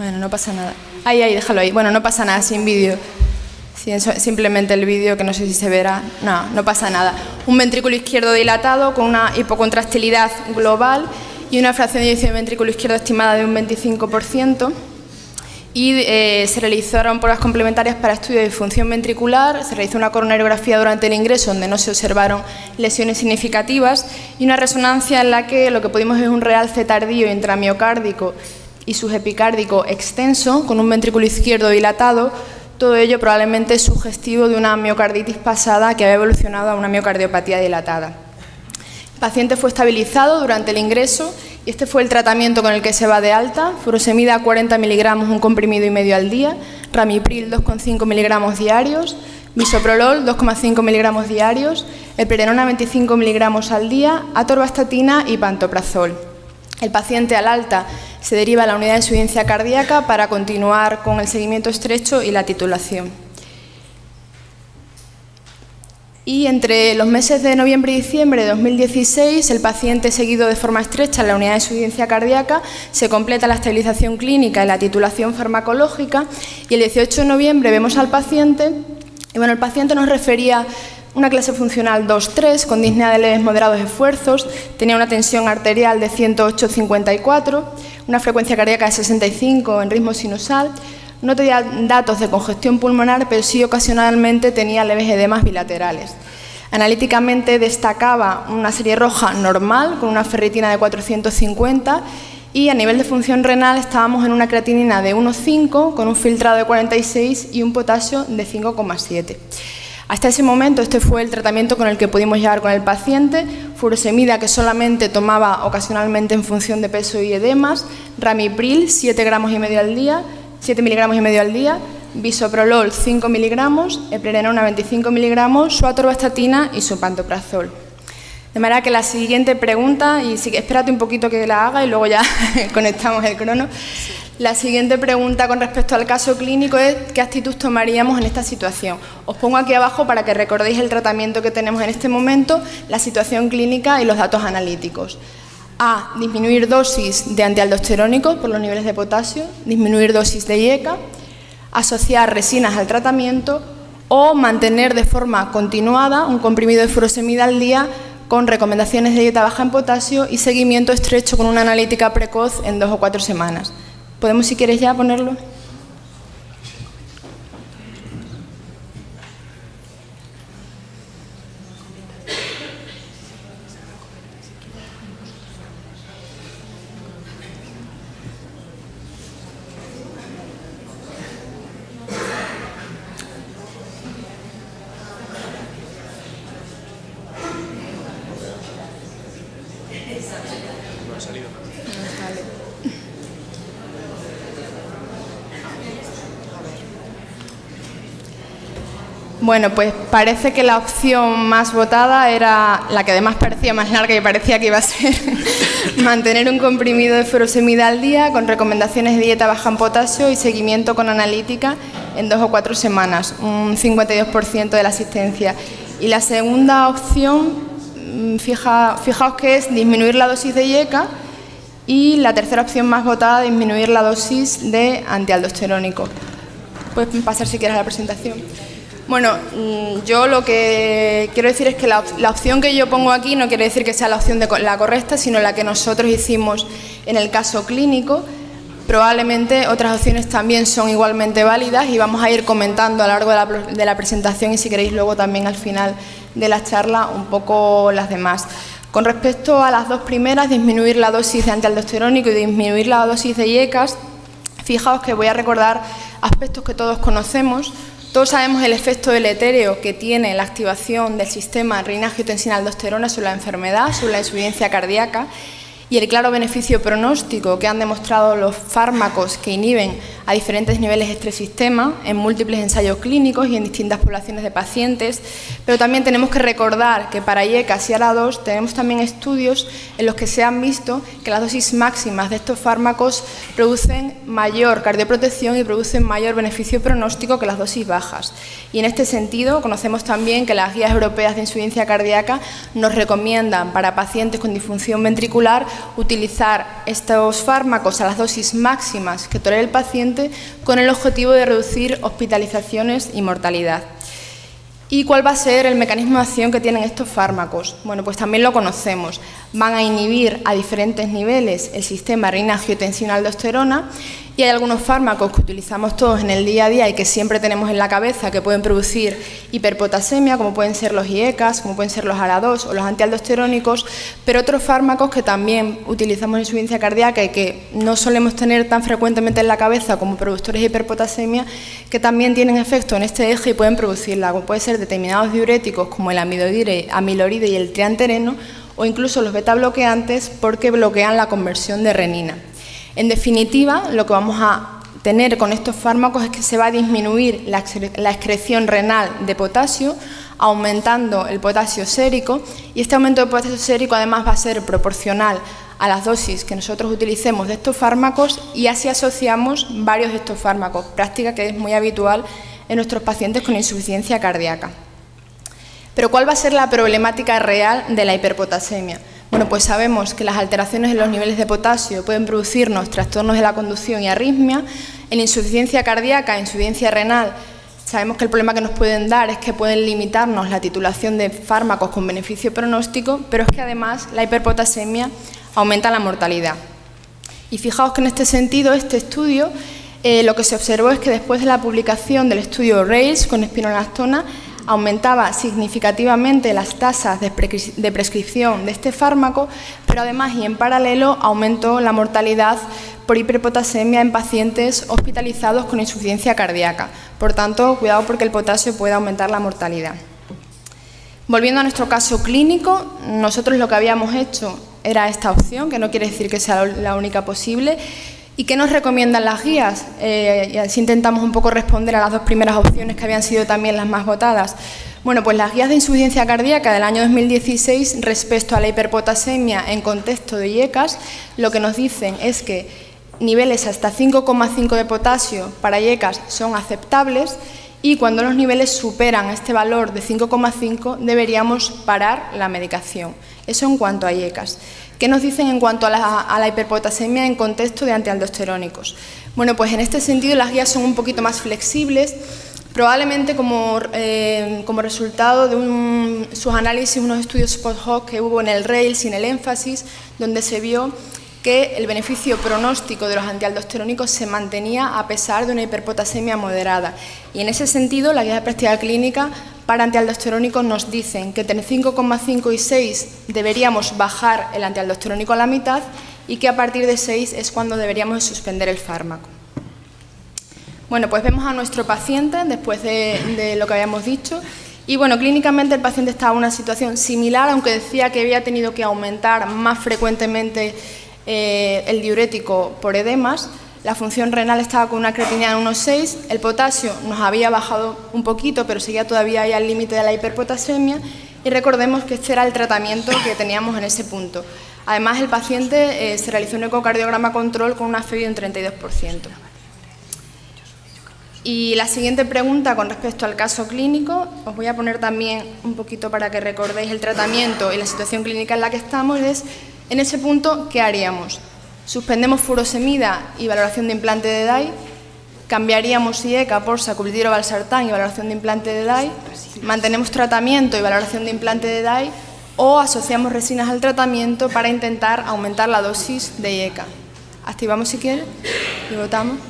Bueno, no pasa nada. Ahí, ahí, déjalo ahí. Bueno, no pasa nada sin vídeo. Simplemente el vídeo, que no sé si se verá. No, no pasa nada. Un ventrículo izquierdo dilatado con una hipocontractilidad global y una fracción de de ventrículo izquierdo estimada de un 25%. Y eh, se realizaron pruebas complementarias para estudio de función ventricular, se realizó una coronariografía durante el ingreso donde no se observaron lesiones significativas y una resonancia en la que lo que pudimos es un realce tardío intramiocárdico y subepicárdico extenso con un ventrículo izquierdo dilatado todo ello probablemente sugestivo de una miocarditis pasada que había evolucionado a una miocardiopatía dilatada. El paciente fue estabilizado durante el ingreso y este fue el tratamiento con el que se va de alta. Furosemida 40 miligramos, un comprimido y medio al día. Ramipril 2,5 miligramos diarios. Bisoprolol 2,5 miligramos diarios. Eplerenona 25 miligramos al día. Atorvastatina y pantoprazol. El paciente al alta se deriva a la unidad de insuficiencia cardíaca para continuar con el seguimiento estrecho y la titulación. Y entre los meses de noviembre y diciembre de 2016, el paciente seguido de forma estrecha en la unidad de insuficiencia cardíaca se completa la estabilización clínica y la titulación farmacológica. Y el 18 de noviembre vemos al paciente, y bueno, el paciente nos refería una clase funcional 2-3 con disnea de leves moderados esfuerzos, tenía una tensión arterial de 108-54, una frecuencia cardíaca de 65 en ritmo sinusal, no tenía datos de congestión pulmonar, pero sí ocasionalmente tenía leves edemas bilaterales. Analíticamente destacaba una serie roja normal con una ferritina de 450 y a nivel de función renal estábamos en una creatinina de 1,5 con un filtrado de 46 y un potasio de 5,7. Hasta ese momento este fue el tratamiento con el que pudimos llegar con el paciente, furosemida que solamente tomaba ocasionalmente en función de peso y edemas, ramipril 7 gramos y medio al día, 7 miligramos y medio al día, bisoprolol 5 miligramos, eplerenona 25 miligramos, su atorvastatina y su pantoprazol. De manera que la siguiente pregunta, y espérate un poquito que la haga y luego ya conectamos el crono. La siguiente pregunta con respecto al caso clínico es qué actitud tomaríamos en esta situación. Os pongo aquí abajo para que recordéis el tratamiento que tenemos en este momento, la situación clínica y los datos analíticos. A. Disminuir dosis de antialdosterónicos por los niveles de potasio, disminuir dosis de IECA, asociar resinas al tratamiento o mantener de forma continuada un comprimido de furosemida al día con recomendaciones de dieta baja en potasio y seguimiento estrecho con una analítica precoz en dos o cuatro semanas. ¿Podemos, si quieres, ya ponerlo? Bueno, pues parece que la opción más votada era la que además parecía más larga y parecía que iba a ser mantener un comprimido de furosemida al día con recomendaciones de dieta baja en potasio y seguimiento con analítica en dos o cuatro semanas, un 52% de la asistencia. Y la segunda opción, mm, fija, fijaos que es disminuir la dosis de IECA Y la tercera opción más votada, disminuir la dosis de antialdosterónico. Puedes pasar si quieres a la presentación. Bueno, mm, yo lo que quiero decir es que la, opción que yo pongo aquí no quiere decir que sea la opción de, la correcta, sino la que nosotros hicimos en el caso clínico. Probablemente otras opciones también son igualmente válidas y vamos a ir comentando a lo largo de la, de la presentación y si queréis luego también al final de la charla un poco las demás. Con respecto a las dos primeras, disminuir la dosis de antialdosterónico y disminuir la dosis de IECAS, fijaos que voy a recordar aspectos que todos conocemos. Todos sabemos el efecto deleterio que tiene la activación del sistema renina-angiotensina-aldosterona sobre la enfermedad, sobre la insuficiencia cardíaca y el claro beneficio pronóstico que han demostrado los fármacos que inhiben a diferentes niveles este sistema en múltiples ensayos clínicos y en distintas poblaciones de pacientes, pero también tenemos que recordar que para IECAS y ARA2 tenemos también estudios en los que se han visto que las dosis máximas de estos fármacos producen mayor cardioprotección y producen mayor beneficio pronóstico que las dosis bajas. Y en este sentido, conocemos también que las guías europeas de insuficiencia cardíaca nos recomiendan para pacientes con disfunción ventricular utilizar estos fármacos a las dosis máximas que tolera el paciente con el objetivo de reducir hospitalizaciones y mortalidad. ¿Y cuál va a ser el mecanismo de acción que tienen estos fármacos? Bueno, pues también lo conocemos. Van a inhibir a diferentes niveles el sistema renina-angiotensina-aldosterona y hay algunos fármacos que utilizamos todos en el día a día y que siempre tenemos en la cabeza que pueden producir hiperpotasemia, como pueden ser los IECAS, como pueden ser los ARA2 o los antialdosterónicos, pero otros fármacos que también utilizamos en insuficiencia cardíaca y que no solemos tener tan frecuentemente en la cabeza como productores de hiperpotasemia, que también tienen efecto en este eje y pueden producirla, como pueden ser determinados diuréticos como el amiloride y el triantereno, o incluso los beta bloqueantes porque bloquean la conversión de renina. En definitiva, lo que vamos a tener con estos fármacos es que se va a disminuir la, excreción renal de potasio, aumentando el potasio sérico, y este aumento de potasio sérico además va a ser proporcional a las dosis que nosotros utilicemos de estos fármacos y así asociamos varios de estos fármacos, práctica que es muy habitual en nuestros pacientes con insuficiencia cardíaca. Pero ¿cuál va a ser la problemática real de la hiperpotasemia? Bueno, pues sabemos que las alteraciones en los niveles de potasio pueden producirnos trastornos de la conducción y arritmia. En insuficiencia cardíaca, insuficiencia renal, sabemos que el problema que nos pueden dar es que pueden limitarnos la titulación de fármacos con beneficio pronóstico, pero es que además la hiperpotasemia aumenta la mortalidad. Y fijaos que en este sentido, este estudio, eh, lo que se observó es que después de la publicación del estudio RAILS con espironolactona, aumentaba significativamente las tasas de, prescripción de este fármaco, pero además y en paralelo aumentó la mortalidad por hiperpotasemia en pacientes hospitalizados con insuficiencia cardíaca. Por tanto, cuidado porque el potasio puede aumentar la mortalidad. Volviendo a nuestro caso clínico, nosotros lo que habíamos hecho era esta opción, que no quiere decir que sea la única posible, ¿Y qué nos recomiendan las guías? Eh, y así intentamos un poco responder a las dos primeras opciones que habían sido también las más votadas. Bueno, pues las guías de insuficiencia cardíaca del año 2016 respecto a la hiperpotasemia en contexto de IECAS, lo que nos dicen es que niveles hasta 5,5 de potasio para IECAS son aceptables y cuando los niveles superan este valor de 5,5 deberíamos parar la medicación. Eso en cuanto a IECAS. ¿Qué nos dicen en cuanto a la, hiperpotasemia en contexto de antialdosterónicos? Bueno, pues en este sentido las guías son un poquito más flexibles, probablemente como, eh, resultado de sus análisis, unos estudios post-hoc que hubo en el RAIL sin el énfasis, donde se vio que el beneficio pronóstico de los antialdosterónicos se mantenía a pesar de una hiperpotasemia moderada. Y en ese sentido, la guía práctica clínica para antialdosterónicos nos dicen que entre 5,5 y 6 deberíamos bajar el antialdosterónico a la mitad y que a partir de 6 es cuando deberíamos suspender el fármaco. Bueno, pues vemos a nuestro paciente después de, lo que habíamos dicho. Y bueno, clínicamente el paciente estaba en una situación similar, aunque decía que había tenido que aumentar más frecuentemente eh, el diurético por edemas. La función renal estaba con una creatinina en 1,6, el potasio nos había bajado un poquito, pero seguía todavía ahí al límite de la hiperpotasemia y recordemos que este era el tratamiento que teníamos en ese punto. Además, el paciente eh, se realizó un ecocardiograma control con una FEBI de un 32%. Y la siguiente pregunta con respecto al caso clínico, os voy a poner también un poquito para que recordéis el tratamiento y la situación clínica en la que estamos, es en ese punto, ¿qué haríamos? Suspendemos furosemida y valoración de implante de DAI. Cambiaríamos IECA por sacubitrilo valsartán y valoración de implante de DAI. Mantenemos tratamiento y valoración de implante de DAI o asociamos resinas al tratamiento para intentar aumentar la dosis de IECA. Activamos si quiere y votamos.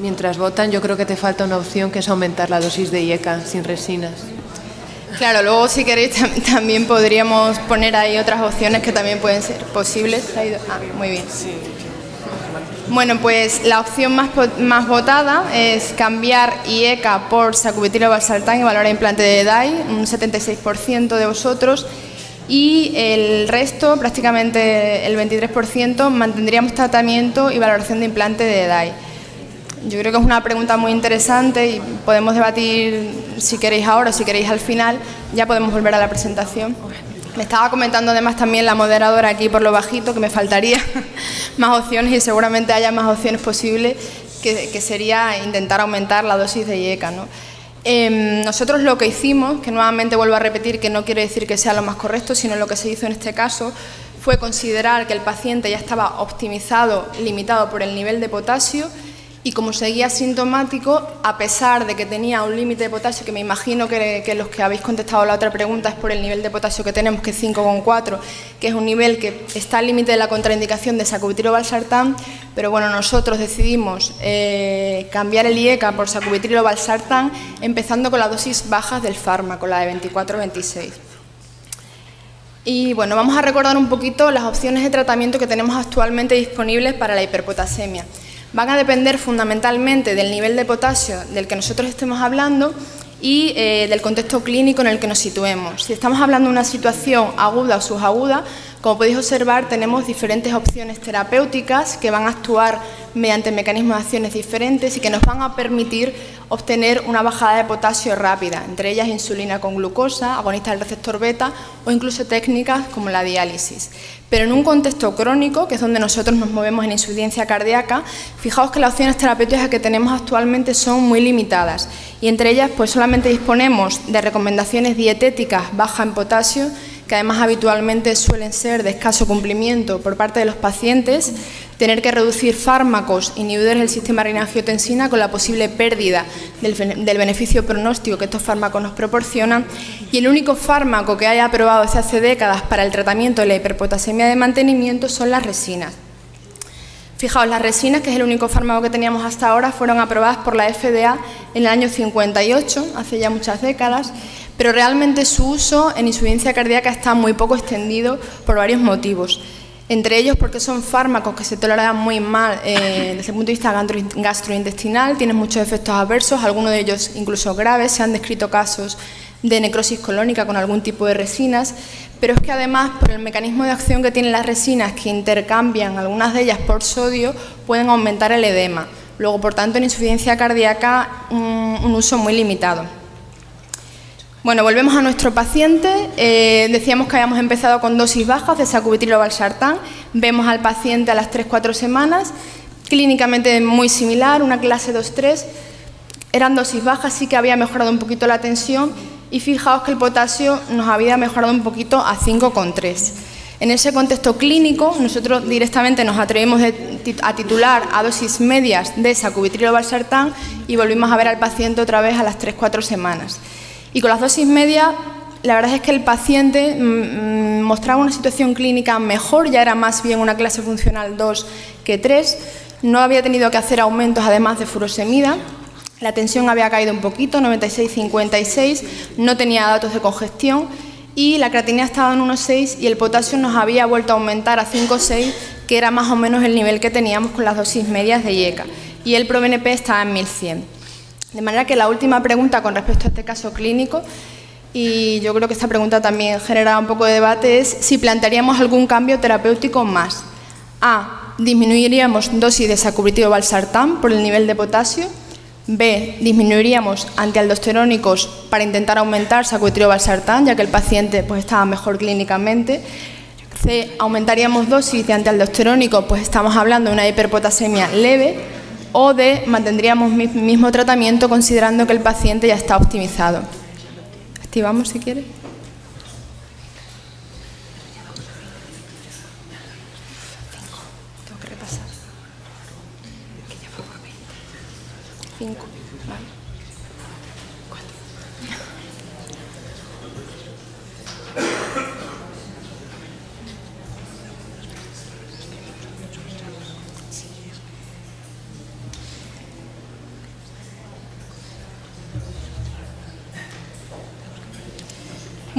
Mientras votan, yo creo que te falta una opción que es aumentar la dosis de IECA sin resinas. Claro, luego si queréis también podríamos poner ahí otras opciones que también pueden ser posibles. Ah, muy bien. Bueno, pues la opción más, más votada es cambiar IECA por sacubitrilo valsartán y valorar implante de DAI, un 76% de vosotros, y el resto, prácticamente el 23%, mantendríamos tratamiento y valoración de implante de DAI. Yo creo que es una pregunta muy interesante y podemos debatir si queréis ahora o si queréis al final. Ya podemos volver a la presentación. Me estaba comentando además también la moderadora aquí por lo bajito que me faltaría más opciones y seguramente haya más opciones posibles que, sería intentar aumentar la dosis de IECA. ¿no? Em, nosotros lo que hicimos, que nuevamente vuelvo a repetir que no quiere decir que sea lo más correcto, sino lo que se hizo en este caso, fue considerar que el paciente ya estaba optimizado, limitado por el nivel de potasio y como seguía sintomático, a pesar de que tenía un límite de potasio, que me imagino que, los que habéis contestado la otra pregunta es por el nivel de potasio que tenemos, que es 5,4, que es un nivel que está al límite de la contraindicación de sacubitrilo valsartán, pero bueno, nosotros decidimos eh, cambiar el IECA por sacubitrilo valsartán, empezando con las dosis bajas del fármaco, la de 24-26. Y bueno, vamos a recordar un poquito las opciones de tratamiento que tenemos actualmente disponibles para la hiperpotasemia van a depender fundamentalmente del nivel de potasio del que nosotros estemos hablando y eh, del contexto clínico en el que nos situemos. Si estamos hablando de una situación aguda o subaguda, como podéis observar, tenemos diferentes opciones terapéuticas que van a actuar mediante mecanismos de acciones diferentes y que nos van a permitir obtener una bajada de potasio rápida, entre ellas insulina con glucosa, agonistas del receptor beta o incluso técnicas como la diálisis. Pero en un contexto crónico, que es donde nosotros nos movemos en insuficiencia cardíaca, fijaos que las opciones terapéuticas que tenemos actualmente son muy limitadas y entre ellas pues solamente disponemos de recomendaciones dietéticas bajas en potasio que además habitualmente suelen ser de escaso cumplimiento por parte de los pacientes, tener que reducir fármacos inhibidores del sistema renina-angiotensina con la posible pérdida del, beneficio pronóstico que estos fármacos nos proporcionan y el único fármaco que haya aprobado desde hace décadas para el tratamiento de la hiperpotasemia de mantenimiento son las resinas. Fijaos, las resinas, que es el único fármaco que teníamos hasta ahora, fueron aprobadas por la FDA en el año 58, hace ya muchas décadas, pero realmente su uso en insuficiencia cardíaca está muy poco extendido por varios motivos. Entre ellos porque son fármacos que se toleran muy mal eh, desde el punto de vista gastrointestinal, tienen muchos efectos adversos, algunos de ellos incluso graves, se han descrito casos de necrosis colónica con algún tipo de resinas, pero es que además por el mecanismo de acción que tienen las resinas que intercambian algunas de ellas por sodio pueden aumentar el edema. Luego, por tanto, en insuficiencia cardíaca un uso muy limitado. Bueno, volvemos a nuestro paciente. Eh, decíamos que habíamos empezado con dosis bajas de sacubitrilo valsartán. Vemos al paciente a las 3-4 semanas, clínicamente muy similar, una clase 2-3. Eran dosis bajas, sí que había mejorado un poquito la tensión y fijaos que el potasio nos había mejorado un poquito a 5,3. En ese contexto clínico, nosotros directamente nos atrevimos a titular a dosis medias de sacubitrilo valsartán y volvimos a ver al paciente otra vez a las 3-4 semanas. Y con las dosis medias, la verdad es que el paciente mm, mm, mostraba una situación clínica mejor, ya era más bien una clase funcional 2 que 3, no había tenido que hacer aumentos además de furosemida, la tensión había caído un poquito, 96-56, no tenía datos de congestión y la creatinina estaba en 1,6 y el potasio nos había vuelto a aumentar a 5,6, que era más o menos el nivel que teníamos con las dosis medias de IECA, y el ProBNP estaba en 1100. De manera que la última pregunta con respecto a este caso clínico, y yo creo que esta pregunta también genera un poco de debate, es si plantearíamos algún cambio terapéutico más. A. Disminuiríamos dosis de sacubitrilo valsartán por el nivel de potasio. B. Disminuiríamos C, aumentaríamos dosis de antialdosterónico, pues estamos hablando de una hiperpotasemia leve, o D, mantendríamos mi mismo tratamiento considerando que el paciente ya está optimizado. Activamos si quiere.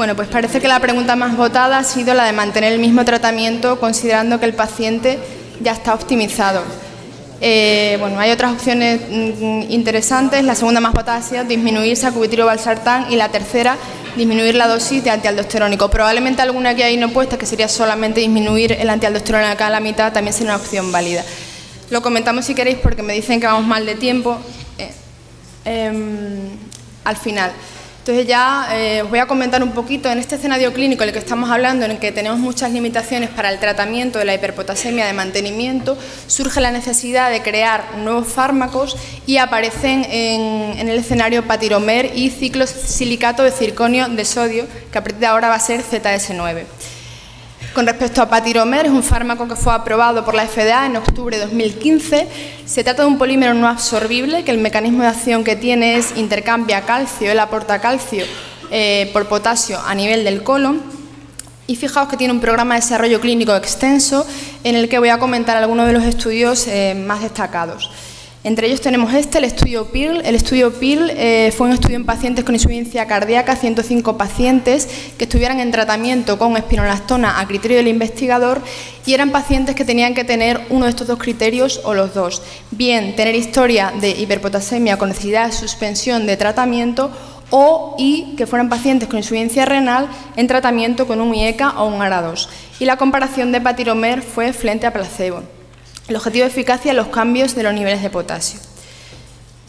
Bueno, pues parece que la pregunta más votada ha sido la de mantener el mismo tratamiento considerando que el paciente ya está optimizado. Eh, bueno, hay otras opciones mm, interesantes. La segunda más votada ha sido disminuir sacubitril valsartán y la tercera, disminuir la dosis de antialdosterónico. Probablemente alguna que hay no puesta, que sería solamente disminuir el antialdosterónico acá a la mitad, también sería una opción válida. Lo comentamos si queréis porque me dicen que vamos mal de tiempo. Eh, em, al final. Entonces ya eh, os voy a comentar un poquito en este escenario clínico en el que estamos hablando, en el que tenemos muchas limitaciones para el tratamiento de la hiperpotasemia de mantenimiento, surge la necesidad de crear nuevos fármacos y aparecen en, en el escenario patiromer y ciclosilicato de circonio de sodio, que a partir de ahora va a ser ZS9. Con respecto a patiromer, es un fármaco que fue aprobado por la FDA en octubre de 2015. Se trata de un polímero no absorbible que el mecanismo de acción que tiene es intercambia calcio, él aporta calcio eh, por potasio a nivel del colon. Y fijaos que tiene un programa de desarrollo clínico extenso en el que voy a comentar algunos de los estudios eh, más destacados. Entre ellos tenemos este, el estudio PIRL. El estudio PIRL eh, fue un estudio en pacientes con insuficiencia cardíaca, 105 pacientes que estuvieran en tratamiento con espinolactona a criterio del investigador y eran pacientes que tenían que tener uno de estos dos criterios o los dos. Bien, tener historia de hiperpotasemia con necesidad de suspensión de tratamiento o y que fueran pacientes con insuficiencia renal en tratamiento con un IECA o un ARA2. Y la comparación de patiromer fue frente a placebo. El objetivo de eficacia, los cambios de los niveles de potasio.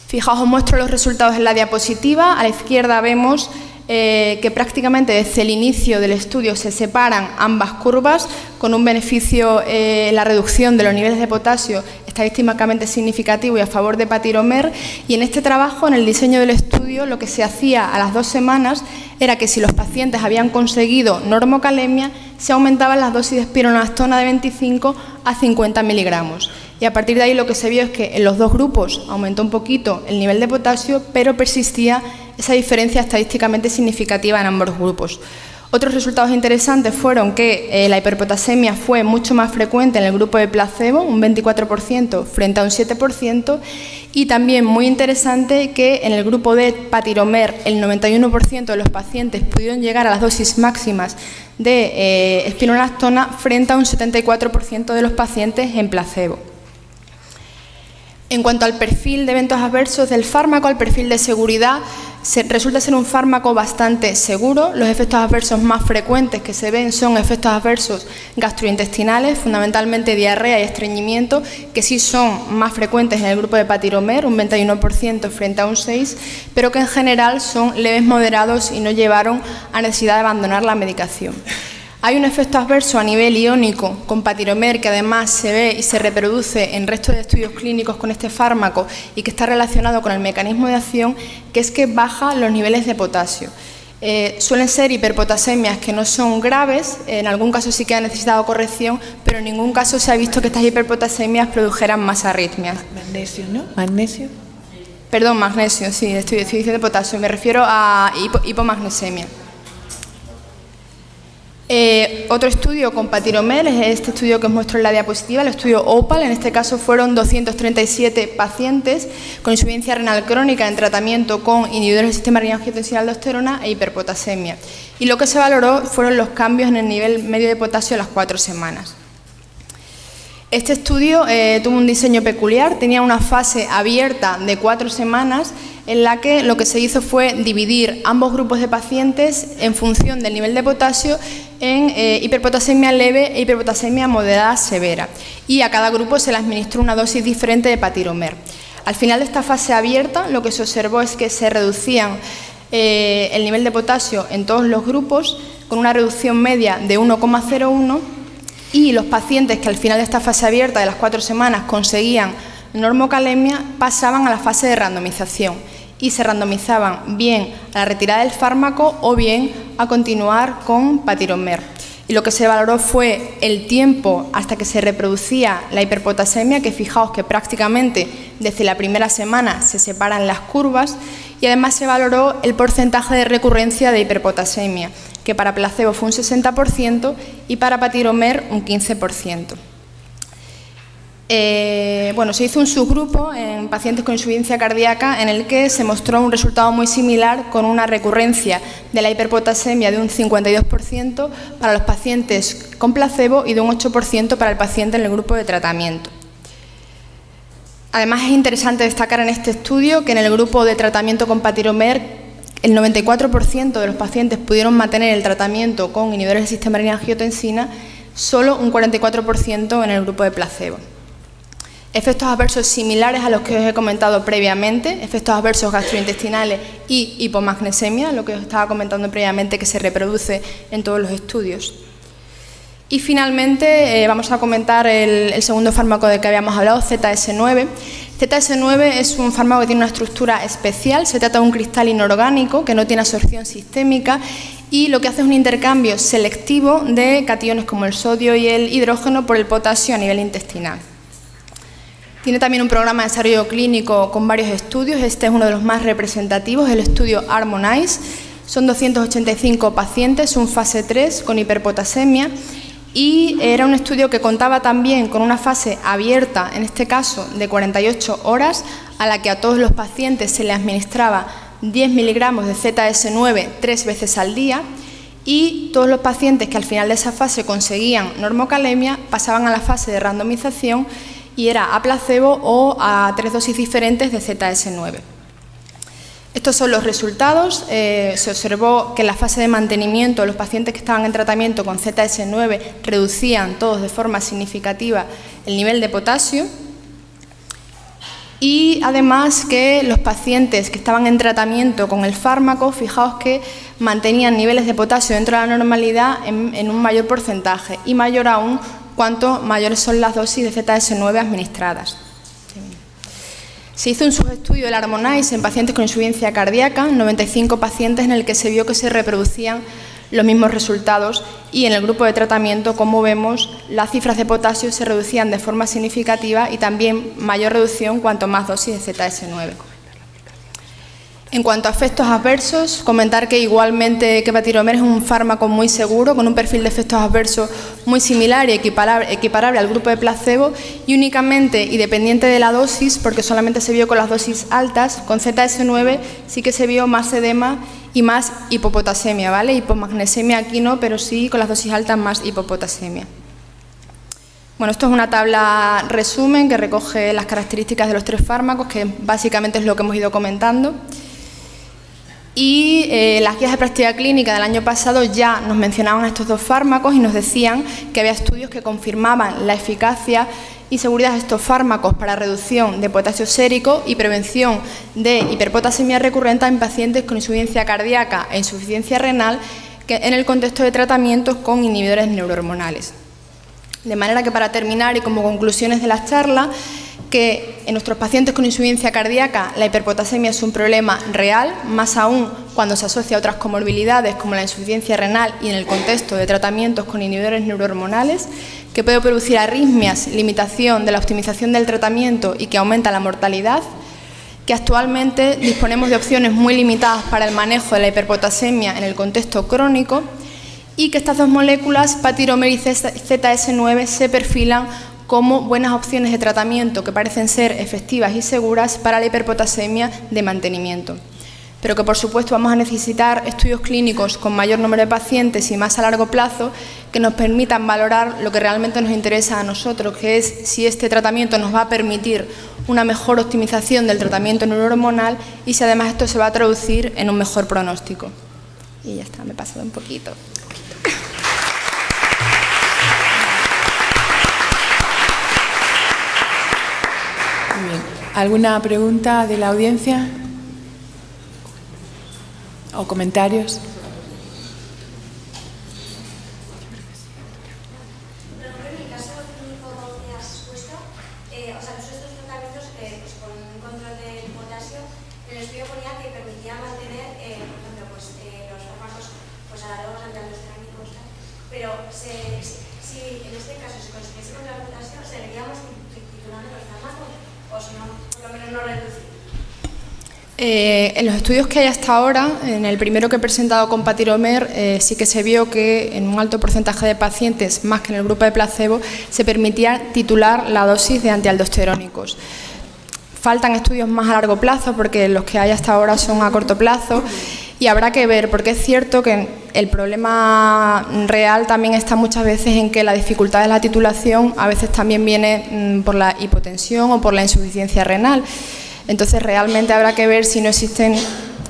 Fijaos, os muestro los resultados en la diapositiva. A la izquierda vemos eh, que prácticamente desde el inicio del estudio se separan ambas curvas con un beneficio en eh, la reducción de los niveles de potasio estadísticamente significativo y a favor de patiromer y en este trabajo, en el diseño del estudio, lo que se hacía a las dos semanas era que si los pacientes habían conseguido normocalemia, se aumentaban las dosis de espironolactona de 25 a 50 miligramos. Y a partir de ahí lo que se vio es que en los dos grupos aumentó un poquito el nivel de potasio, pero persistía esa diferencia estadísticamente significativa en ambos grupos. Otros resultados interesantes fueron que eh, la hiperpotasemia fue mucho más frecuente en el grupo de placebo, un 24% frente a un 7%, y también muy interesante que en el grupo de patiromer el 91% de los pacientes pudieron llegar a las dosis máximas de eh, frente a un 74% de los pacientes en placebo. En cuanto al perfil de eventos adversos del fármaco, al perfil de seguridad, resulta ser un fármaco bastante seguro. Los efectos adversos más frecuentes que se ven son efectos adversos gastrointestinales, fundamentalmente diarrea y estreñimiento, que sí son más frecuentes en el grupo de patiromer, un 21% frente a un 6%, pero que en general son leves moderados y no llevaron a necesidad de abandonar la medicación. Hay un efecto adverso a nivel iónico con patiromer que además se ve y se reproduce en resto de estudios clínicos con este fármaco y que está relacionado con el mecanismo de acción, que es que baja los niveles de potasio. Eh, suelen ser hiperpotasemias que no son graves, en algún caso sí que ha necesitado corrección, pero en ningún caso se ha visto que estas hiperpotasemias produjeran más arritmias. Magnesio, ¿no? Magnesio. Perdón, magnesio, sí, estoy, estoy diciendo potasio, me refiero a hipomagnesemia. Eh, otro estudio con patiromer es este estudio que os muestro en la diapositiva, el estudio OPAL. En este caso fueron 237 pacientes con insuficiencia renal crónica en tratamiento con inhibidores del sistema renal de aldosterona e hiperpotasemia. Y lo que se valoró fueron los cambios en el nivel medio de potasio a las cuatro semanas. Este estudio eh, tuvo un diseño peculiar, tenía una fase abierta de cuatro semanas en la que lo que se hizo fue dividir ambos grupos de pacientes en función del nivel de potasio en eh, hiperpotasemia leve e hiperpotasemia moderada severa y a cada grupo se le administró una dosis diferente de patiromer. Al final de esta fase abierta lo que se observó es que se reducían eh, el nivel de potasio en todos los grupos con una reducción media de 1,01 y los pacientes que al final de esta fase abierta de las cuatro semanas conseguían normocalemia pasaban a la fase de randomización y se randomizaban bien a la retirada del fármaco o bien a continuar con patiromer. Y lo que se valoró fue el tiempo hasta que se reproducía la hiperpotasemia, que fijaos que prácticamente desde la primera semana se separan las curvas, y además se valoró el porcentaje de recurrencia de hiperpotasemia, que para placebo fue un 60% y para patiromer un 15%. Eh, bueno, se hizo un subgrupo en pacientes con insuficiencia cardíaca en el que se mostró un resultado muy similar con una recurrencia de la hiperpotasemia de un 52% para los pacientes con placebo y de un 8% para el paciente en el grupo de tratamiento. Además, es interesante destacar en este estudio que en el grupo de tratamiento con patiromer el 94% de los pacientes pudieron mantener el tratamiento con inhibidores del sistema renina-angiotensina, solo un 44% en el grupo de placebo. Efectos adversos similares a los que os he comentado previamente, efectos adversos gastrointestinales y hipomagnesemia, lo que os estaba comentando previamente que se reproduce en todos los estudios. Y finalmente eh, vamos a comentar el, segundo fármaco de que habíamos hablado, ZS9. ZS9 es un fármaco que tiene una estructura especial, se trata de un cristal inorgánico que no tiene absorción sistémica y lo que hace es un intercambio selectivo de cationes como el sodio y el hidrógeno por el potasio a nivel intestinal. Tiene también un programa de desarrollo clínico con varios estudios. Este es uno de los más representativos, el estudio Harmonize. Son 285 pacientes, un fase 3 con hiperpotasemia y era un estudio que contaba también con una fase abierta, en este caso de 48 horas, a la que a todos los pacientes se les administraba 10 miligramos de ZS9 tres veces al día y todos los pacientes que al final de esa fase conseguían normocalemia pasaban a la fase de randomización y era a placebo o a tres dosis diferentes de ZS9. Estos son los resultados. Eh, se observó que en la fase de mantenimiento los pacientes que estaban en tratamiento con ZS9 reducían todos de forma significativa el nivel de potasio y además que los pacientes que estaban en tratamiento con el fármaco, fijaos que mantenían niveles de potasio dentro de la normalidad en, en un mayor porcentaje y mayor aún cuanto mayores son las dosis de ZS9 administradas. Se hizo un subestudio del Harmonize en pacientes con insuficiencia cardíaca, 95 pacientes en el que se vio que se reproducían los mismos resultados y en el grupo de tratamiento, como vemos, las cifras de potasio se reducían de forma significativa y también mayor reducción cuanto más dosis de ZS9. En cuanto a efectos adversos, comentar que igualmente que Patiromer es un fármaco muy seguro, con un perfil de efectos adversos muy similar y equiparable, al grupo de placebo, y únicamente y dependiente de la dosis, porque solamente se vio con las dosis altas, con ZS9 sí que se vio más edema y más hipopotasemia, ¿vale? Hipomagnesemia aquí no, pero sí con las dosis altas más hipopotasemia. Bueno, esto es una tabla resumen que recoge las características de los tres fármacos, que básicamente es lo que hemos ido comentando. Y eh, las guías de práctica clínica del año pasado ya nos mencionaban estos dos fármacos y nos decían que había estudios que confirmaban la eficacia y seguridad de estos fármacos para reducción de potasio sérico y prevención de hiperpotasemia recurrente en pacientes con insuficiencia cardíaca e insuficiencia renal en el contexto de tratamientos con inhibidores neurohormonales. De manera que para terminar y como conclusiones de la charla, que en nuestros pacientes con insuficiencia cardíaca la hiperpotasemia es un problema real, más aún cuando se asocia a otras comorbilidades como la insuficiencia renal y en el contexto de tratamientos con inhibidores neurohormonales, que puede producir arritmias, limitación de la optimización del tratamiento y que aumenta la mortalidad, que actualmente disponemos de opciones muy limitadas para el manejo de la hiperpotasemia en el contexto crónico y que estas dos moléculas, patiromer y ZS9, se perfilan como buenas opciones de tratamiento que parecen ser efectivas y seguras para la hiperpotasemia de mantenimiento. Pero que por supuesto vamos a necesitar estudios clínicos con mayor número de pacientes y más a largo plazo que nos permitan valorar lo que realmente nos interesa a nosotros, que es si este tratamiento nos va a permitir una mejor optimización del tratamiento neurohormonal y si además esto se va a traducir en un mejor pronóstico. Y ya está, me he pasado un poquito. ¿Alguna pregunta de la audiencia? ¿O comentarios? pero se, si en este caso se consiguiese con la reputación, ¿seguiríamos titulando los fármacos o si no, por lo menos no reducir? Eh, en los estudios que hay hasta ahora, en el primero que he presentado con Patiromer, eh, sí que se vio que en un alto porcentaje de pacientes, más que en el grupo de placebo, se permitía titular la dosis de antialdosterónicos. Faltan estudios más a largo plazo porque los que hay hasta ahora son a corto plazo y habrá que ver, porque es cierto que el problema real también está muchas veces en que la dificultad de la titulación a veces también viene mm, por la hipotensión o por la insuficiencia renal. Entonces, realmente habrá que ver si no existen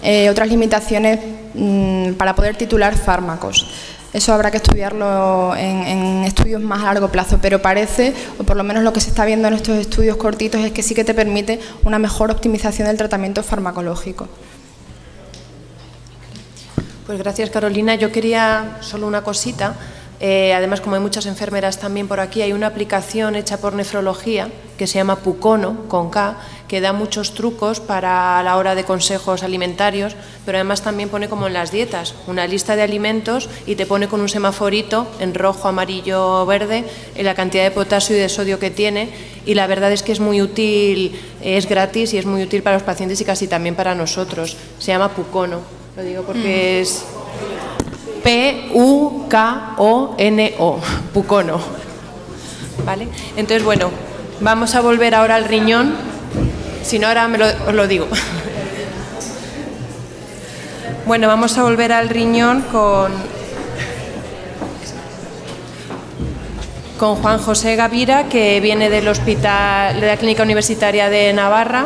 eh, otras limitaciones mm, para poder titular fármacos. Eso habrá que estudiarlo en, estudios más a largo plazo, pero parece, o por lo menos lo que se está viendo en estos estudios cortitos, es que sí que te permite una mejor optimización del tratamiento farmacológico. Pues gracias, Carolina. Yo quería solo una cosita. Eh, además, como hay muchas enfermeras también por aquí, hay una aplicación hecha por nefrología que se llama Pucono, con K, que da muchos trucos para la hora de consejos alimentarios, pero además también pone como en las dietas, una lista de alimentos y te pone con un semaforito en rojo, amarillo, verde, en la cantidad de potasio y de sodio que tiene. Y la verdad es que es muy útil, es gratis y es muy útil para los pacientes y casi también para nosotros. Se llama Pucono, lo digo porque es P-U-K-O-N-O, Pucono. ¿Vale? Entonces, bueno, vamos a volver ahora al riñón. Si no, ahora me lo, os lo digo. Bueno, vamos a volver al riñón con, con Juan José Gavira, que viene del hospital, de la Clínica Universitaria de Navarra,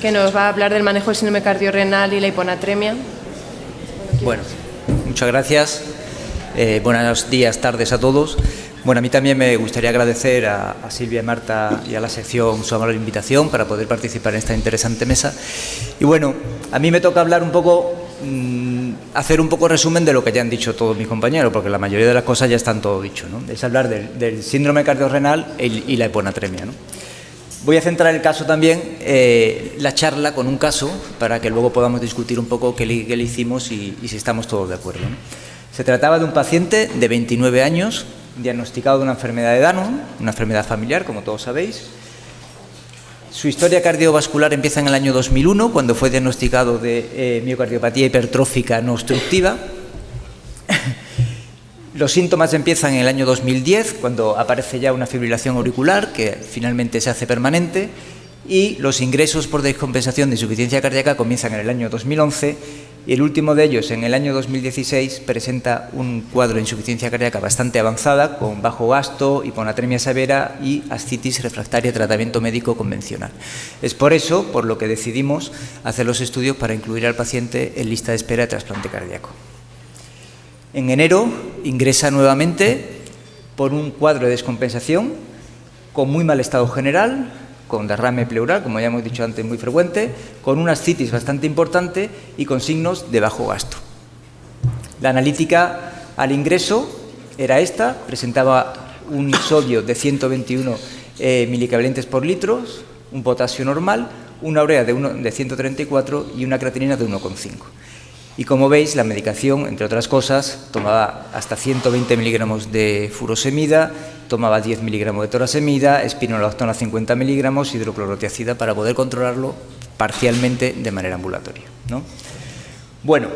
que nos va a hablar del manejo del síndrome cardiorrenal y la hiponatremia. Bueno, muchas gracias. Eh, buenos días, tardes a todos. Bueno, a mí también me gustaría agradecer a, a Silvia y Marta y a la sección su amable invitación para poder participar en esta interesante mesa. Y bueno, a mí me toca hablar un poco, mmm, hacer un poco resumen de lo que ya han dicho todos mis compañeros, porque la mayoría de las cosas ya están todo dicho. ¿no? Es hablar del, del síndrome cardiorrenal y, la hiponatremia. ¿no? Voy a centrar el caso también, eh, la charla con un caso, para que luego podamos discutir un poco qué le, qué le hicimos y, y, si estamos todos de acuerdo. ¿no? Se trataba de un paciente de 29 años, diagnosticado de una enfermedad de Danon, una enfermedad familiar, como todos sabéis. Su historia cardiovascular empieza en el año 2001, cuando fue diagnosticado de eh, miocardiopatía hipertrófica no obstructiva. Los síntomas empiezan en el año 2010, cuando aparece ya una fibrilación auricular que finalmente se hace permanente, y los ingresos por descompensación de insuficiencia cardíaca comienzan en el año 2011 y el último de ellos, en el año 2016, presenta un cuadro de insuficiencia cardíaca bastante avanzada, con bajo gasto, hiponatremia severa y ascitis refractaria tratamiento médico convencional. Es por eso por lo que decidimos hacer los estudios para incluir al paciente en lista de espera de trasplante cardíaco. En enero ingresa nuevamente por un cuadro de descompensación con muy mal estado general, con derrame pleural, como ya hemos dicho antes, muy frecuente, con una ascitis bastante importante y con signos de bajo gasto. La analítica al ingreso era esta, presentaba un sodio de 121 eh, por litro, un potasio normal, una urea de, de 134 y una creatinina de 1,5. Y como veis, la medicación, entre otras cosas, tomaba hasta 120 miligramos de furosemida, tomaba 10 miligramos de torasemida, espironolactona 50 miligramos, hidroclorotiacida para poder controlarlo parcialmente de manera ambulatoria. ¿no? Bueno,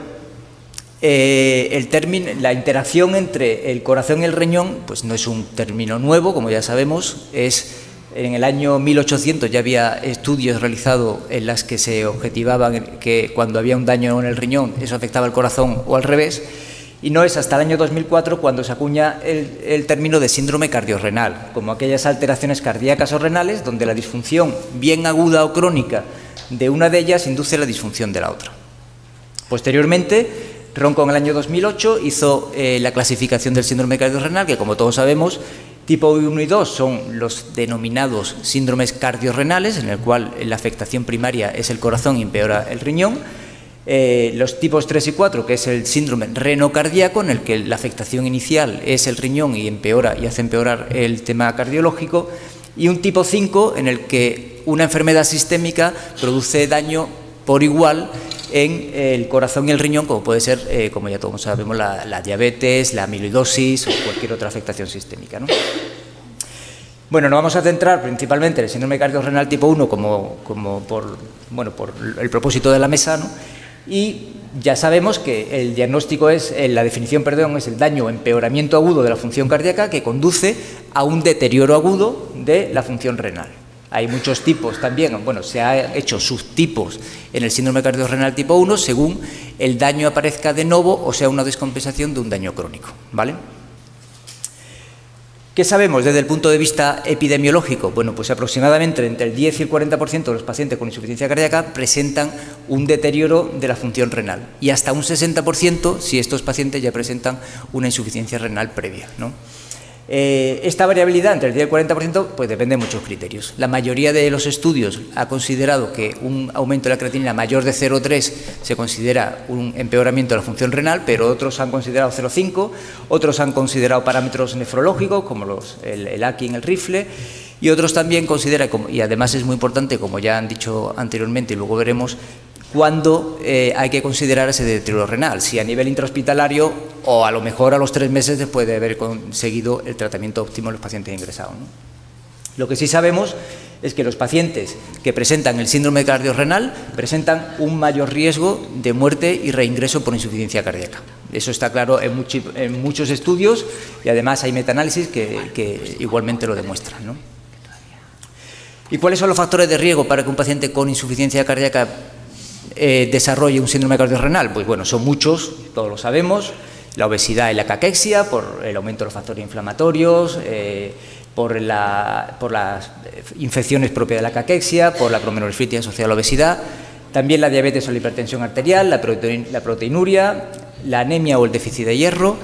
eh, el término, la interacción entre el corazón y el riñón, pues no es un término nuevo, como ya sabemos, es en el año 1800 ya había estudios realizados en las que se objetivaban que cuando había un daño en el riñón eso afectaba al corazón o al revés. Y no es hasta el año 2004 cuando se acuña el, término de síndrome cardiorrenal, como aquellas alteraciones cardíacas o renales donde la disfunción, bien aguda o crónica, de una de ellas induce la disfunción de la otra. Posteriormente, Ronco en el año 2008 hizo eh, la clasificación del síndrome cardiorrenal, que como todos sabemos Tipo 1 y 2 son los denominados síndromes cardiorrenales, en el cual la afectación primaria es el corazón y empeora el riñón. Eh, los tipos 3 y 4, que es el síndrome renocardíaco, en el que la afectación inicial es el riñón y empeora y hace empeorar el tema cardiológico. Y un tipo 5, en el que una enfermedad sistémica produce daño por igual en el corazón y el riñón, como puede ser, eh, como ya todos sabemos, la, diabetes, la amiloidosis o cualquier otra afectación sistémica. Bueno, nos vamos a centrar principalmente en el síndrome cardiorrenal tipo 1 como, como por, bueno, por el propósito de la mesa, ¿no? y ya sabemos que el diagnóstico es, eh, la definición, perdón, es el daño o empeoramiento agudo de la función cardíaca que conduce a un deterioro agudo de la función renal. Hay muchos tipos también, bueno, se han hecho subtipos en el síndrome cardiorrenal tipo 1 según el daño aparezca de nuevo o sea una descompensación de un daño crónico, ¿vale? ¿Qué sabemos desde el punto de vista epidemiológico? Bueno, pues aproximadamente entre el 10 y el 40% de los pacientes con insuficiencia cardíaca presentan un deterioro de la función renal y hasta un 60% si estos pacientes ya presentan una insuficiencia renal previa. ¿no? Eh, esta variabilidad entre el 10 y el 40% pues depende de muchos criterios. La mayoría de los estudios ha considerado que un aumento de la creatinina mayor de 0,3 se considera un empeoramiento de la función renal, pero otros han considerado 0,5, otros han considerado parámetros nefrológicos como los, el, el en el rifle y otros también consideran, y además es muy importante, como ya han dicho anteriormente y luego veremos, cuando eh, hay que considerar ese deterioro renal, si a nivel intrahospitalario o a lo mejor a los tres meses después de haber conseguido el tratamiento óptimo en los pacientes ingresados. Lo que sí sabemos es que los pacientes que presentan el síndrome cardiorrenal presentan un mayor riesgo de muerte y reingreso por insuficiencia cardíaca. Eso está claro en, muchos estudios y además hay metaanálisis que, que igualmente lo demuestran. ¿Y cuáles son los factores de riesgo para que un paciente con insuficiencia cardíaca eh, desarrolle un síndrome cardiorrenal? Pues bueno, son muchos, todos lo sabemos, la obesidad y la caquexia, por el aumento de los factores inflamatorios, eh, por, las infecciones propias de la caquexia, por la glomerulonefritis asociada a la obesidad, también la diabetes o la hipertensión arterial, la, proteinuria, la anemia o el déficit de hierro,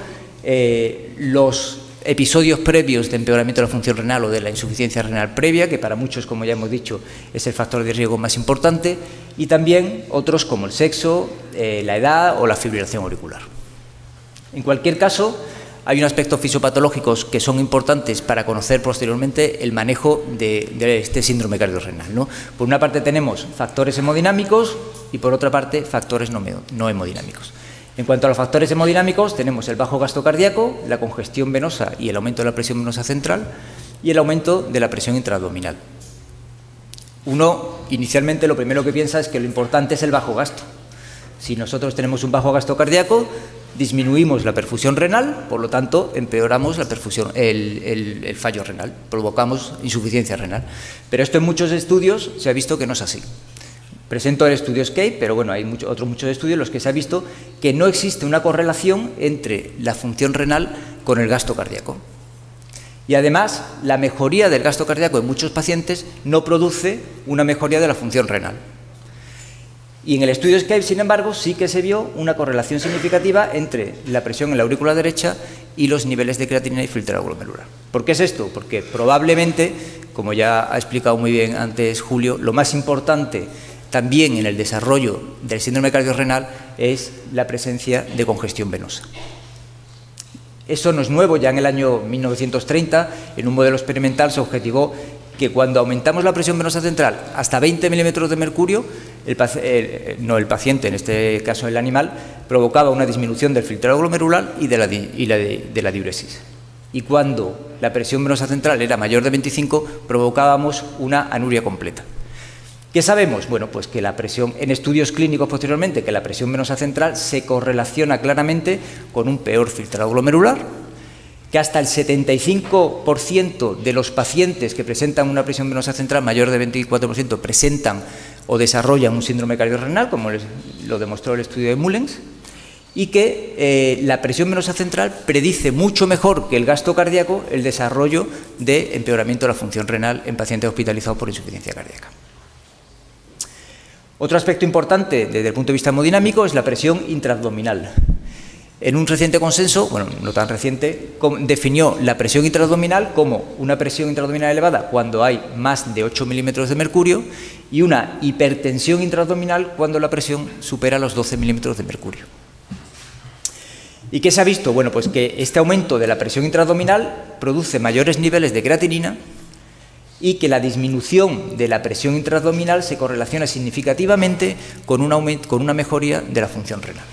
eh, los episodios previos de empeoramiento de la función renal o de la insuficiencia renal previa, que para muchos, como ya hemos dicho, es el factor de riesgo más importante, y también otros como el sexo, eh, la edad o la fibrilación auricular. En cualquier caso, hay unos aspectos fisiopatológicos que son importantes para conocer posteriormente el manejo de, este síndrome cardiorrenal. ¿no? Por una parte tenemos factores hemodinámicos y por otra parte factores no hemodinámicos. En cuanto a los factores hemodinámicos, tenemos el bajo gasto cardíaco, la congestión venosa y el aumento de la presión venosa central y el aumento de la presión intraabdominal. Uno, inicialmente, lo primero que piensa es que lo importante es el bajo gasto. Si nosotros tenemos un bajo gasto cardíaco, disminuimos la perfusión renal, por lo tanto, empeoramos la perfusión, el, el fallo renal, provocamos insuficiencia renal. Pero esto en muchos estudios se ha visto que no es así. Presento el estudio SCAPE, pero bueno, hay otros muchos estudios en los que se ha visto que no existe una correlación entre la función renal con el gasto cardíaco. Y además, la mejoría del gasto cardíaco en muchos pacientes no produce una mejoría de la función renal. Y en el estudio SCAPE, sin embargo, sí que se vio una correlación significativa entre la presión en la aurícula derecha y los niveles de creatinina y filtrado glomerular. ¿Por qué es esto? Porque probablemente, como ya ha explicado muy bien antes Julio, lo más importante también en el desarrollo del síndrome cardiorrenal es la presencia de congestión venosa. Eso no es nuevo, ya en el año 1930, en un modelo experimental se objetivó que cuando aumentamos la presión venosa central hasta 20 milímetros de mercurio, el, no el paciente, en este caso el animal, provocaba una disminución del filtrado glomerular y de la, de la diuresis. Y cuando la presión venosa central era mayor de 25, provocábamos una anuria completa. ¿Qué sabemos? Bueno, pues que la presión, en estudios clínicos posteriormente, que la presión venosa central se correlaciona claramente con un peor filtrado glomerular, que hasta el 75% de los pacientes que presentan una presión venosa central mayor de 24% presentan o desarrollan un síndrome cardiorrenal, como lo demostró el estudio de Mullens, y que eh, la presión venosa central predice mucho mejor que el gasto cardíaco el desarrollo de empeoramiento de la función renal en pacientes hospitalizados por insuficiencia cardíaca. Otro aspecto importante desde el punto de vista hemodinámico es la presión intraabdominal. En un reciente consenso, bueno, no tan reciente, definió la presión intraabdominal como una presión intraabdominal elevada cuando hay más de 8 milímetros de mercurio y una hipertensión intraabdominal cuando la presión supera los 12 milímetros de mercurio. ¿Y qué se ha visto? Bueno, pues que este aumento de la presión intraabdominal produce mayores niveles de creatinina y que la disminución de la presión intraabdominal se correlaciona significativamente con una, con una mejoría de la función renal.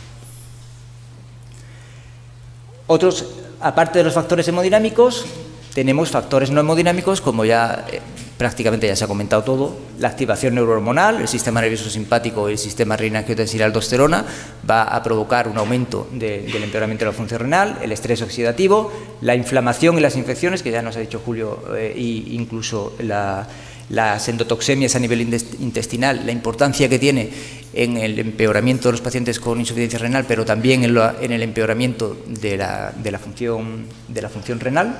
Otros, aparte de los factores hemodinámicos, tenemos factores no hemodinámicos, como ya eh, prácticamente ya se ha comentado todo, la activación neurohormonal, el sistema nervioso simpático y el sistema renina-angiotensina aldosterona va a provocar un aumento del empeoramiento de la función renal, el estrés oxidativo, la inflamación y las infecciones, que ya nos ha dicho Julio, e incluso la, las endotoxemias a nivel intestinal, la importancia que tiene en el empeoramiento de los pacientes con insuficiencia renal, pero también en, en el empeoramiento de la, de la, función, de la función renal.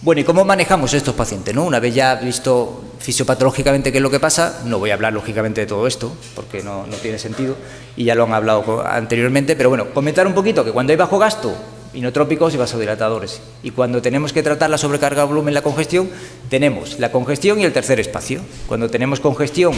Bueno, ¿y cómo manejamos estos pacientes? No? Una vez ya visto fisiopatológicamente qué es lo que pasa, no voy a hablar lógicamente de todo esto, porque no, tiene sentido, y ya lo han hablado anteriormente, pero bueno, comentar un poquito que cuando hay bajo gasto, inotrópicos y vasodilatadores, y cuando tenemos que tratar la sobrecarga volumen, la congestión, tenemos la congestión y el tercer espacio. Cuando tenemos congestión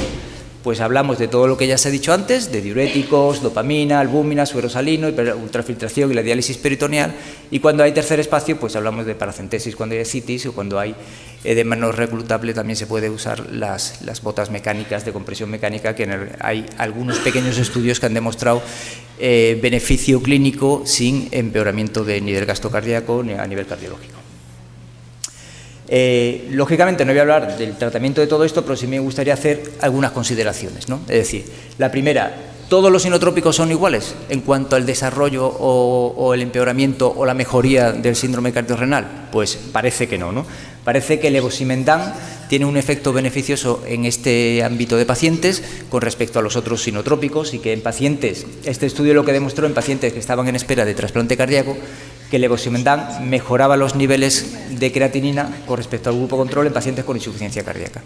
pues hablamos de todo lo que ya se ha dicho antes, de diuréticos, dopamina, albúmina, suero salino, ultrafiltración y la diálisis peritoneal, y cuando hay tercer espacio, pues hablamos de paracentesis cuando hay citis o cuando hay edema no reclutable también se puede usar las, botas mecánicas de compresión mecánica, que hay algunos pequeños estudios que han demostrado eh, beneficio clínico sin empeoramiento de nivel gasto cardíaco ni a nivel cardiológico. Eh, lógicamente no voy a hablar del tratamiento de todo esto, pero sí me gustaría hacer algunas consideraciones. ¿no? Es decir, la primera, ¿todos los inotrópicos son iguales en cuanto al desarrollo o, el empeoramiento o la mejoría del síndrome cardiorrenal? Pues parece que no. ¿no? Parece que el levosimendan tiene un efecto beneficioso en este ámbito de pacientes con respecto a los otros sinotrópicos y que en pacientes, este estudio lo que demostró en pacientes que estaban en espera de trasplante cardíaco, que el levosimendan mejoraba los niveles de creatinina con respecto al grupo control en pacientes con insuficiencia cardíaca.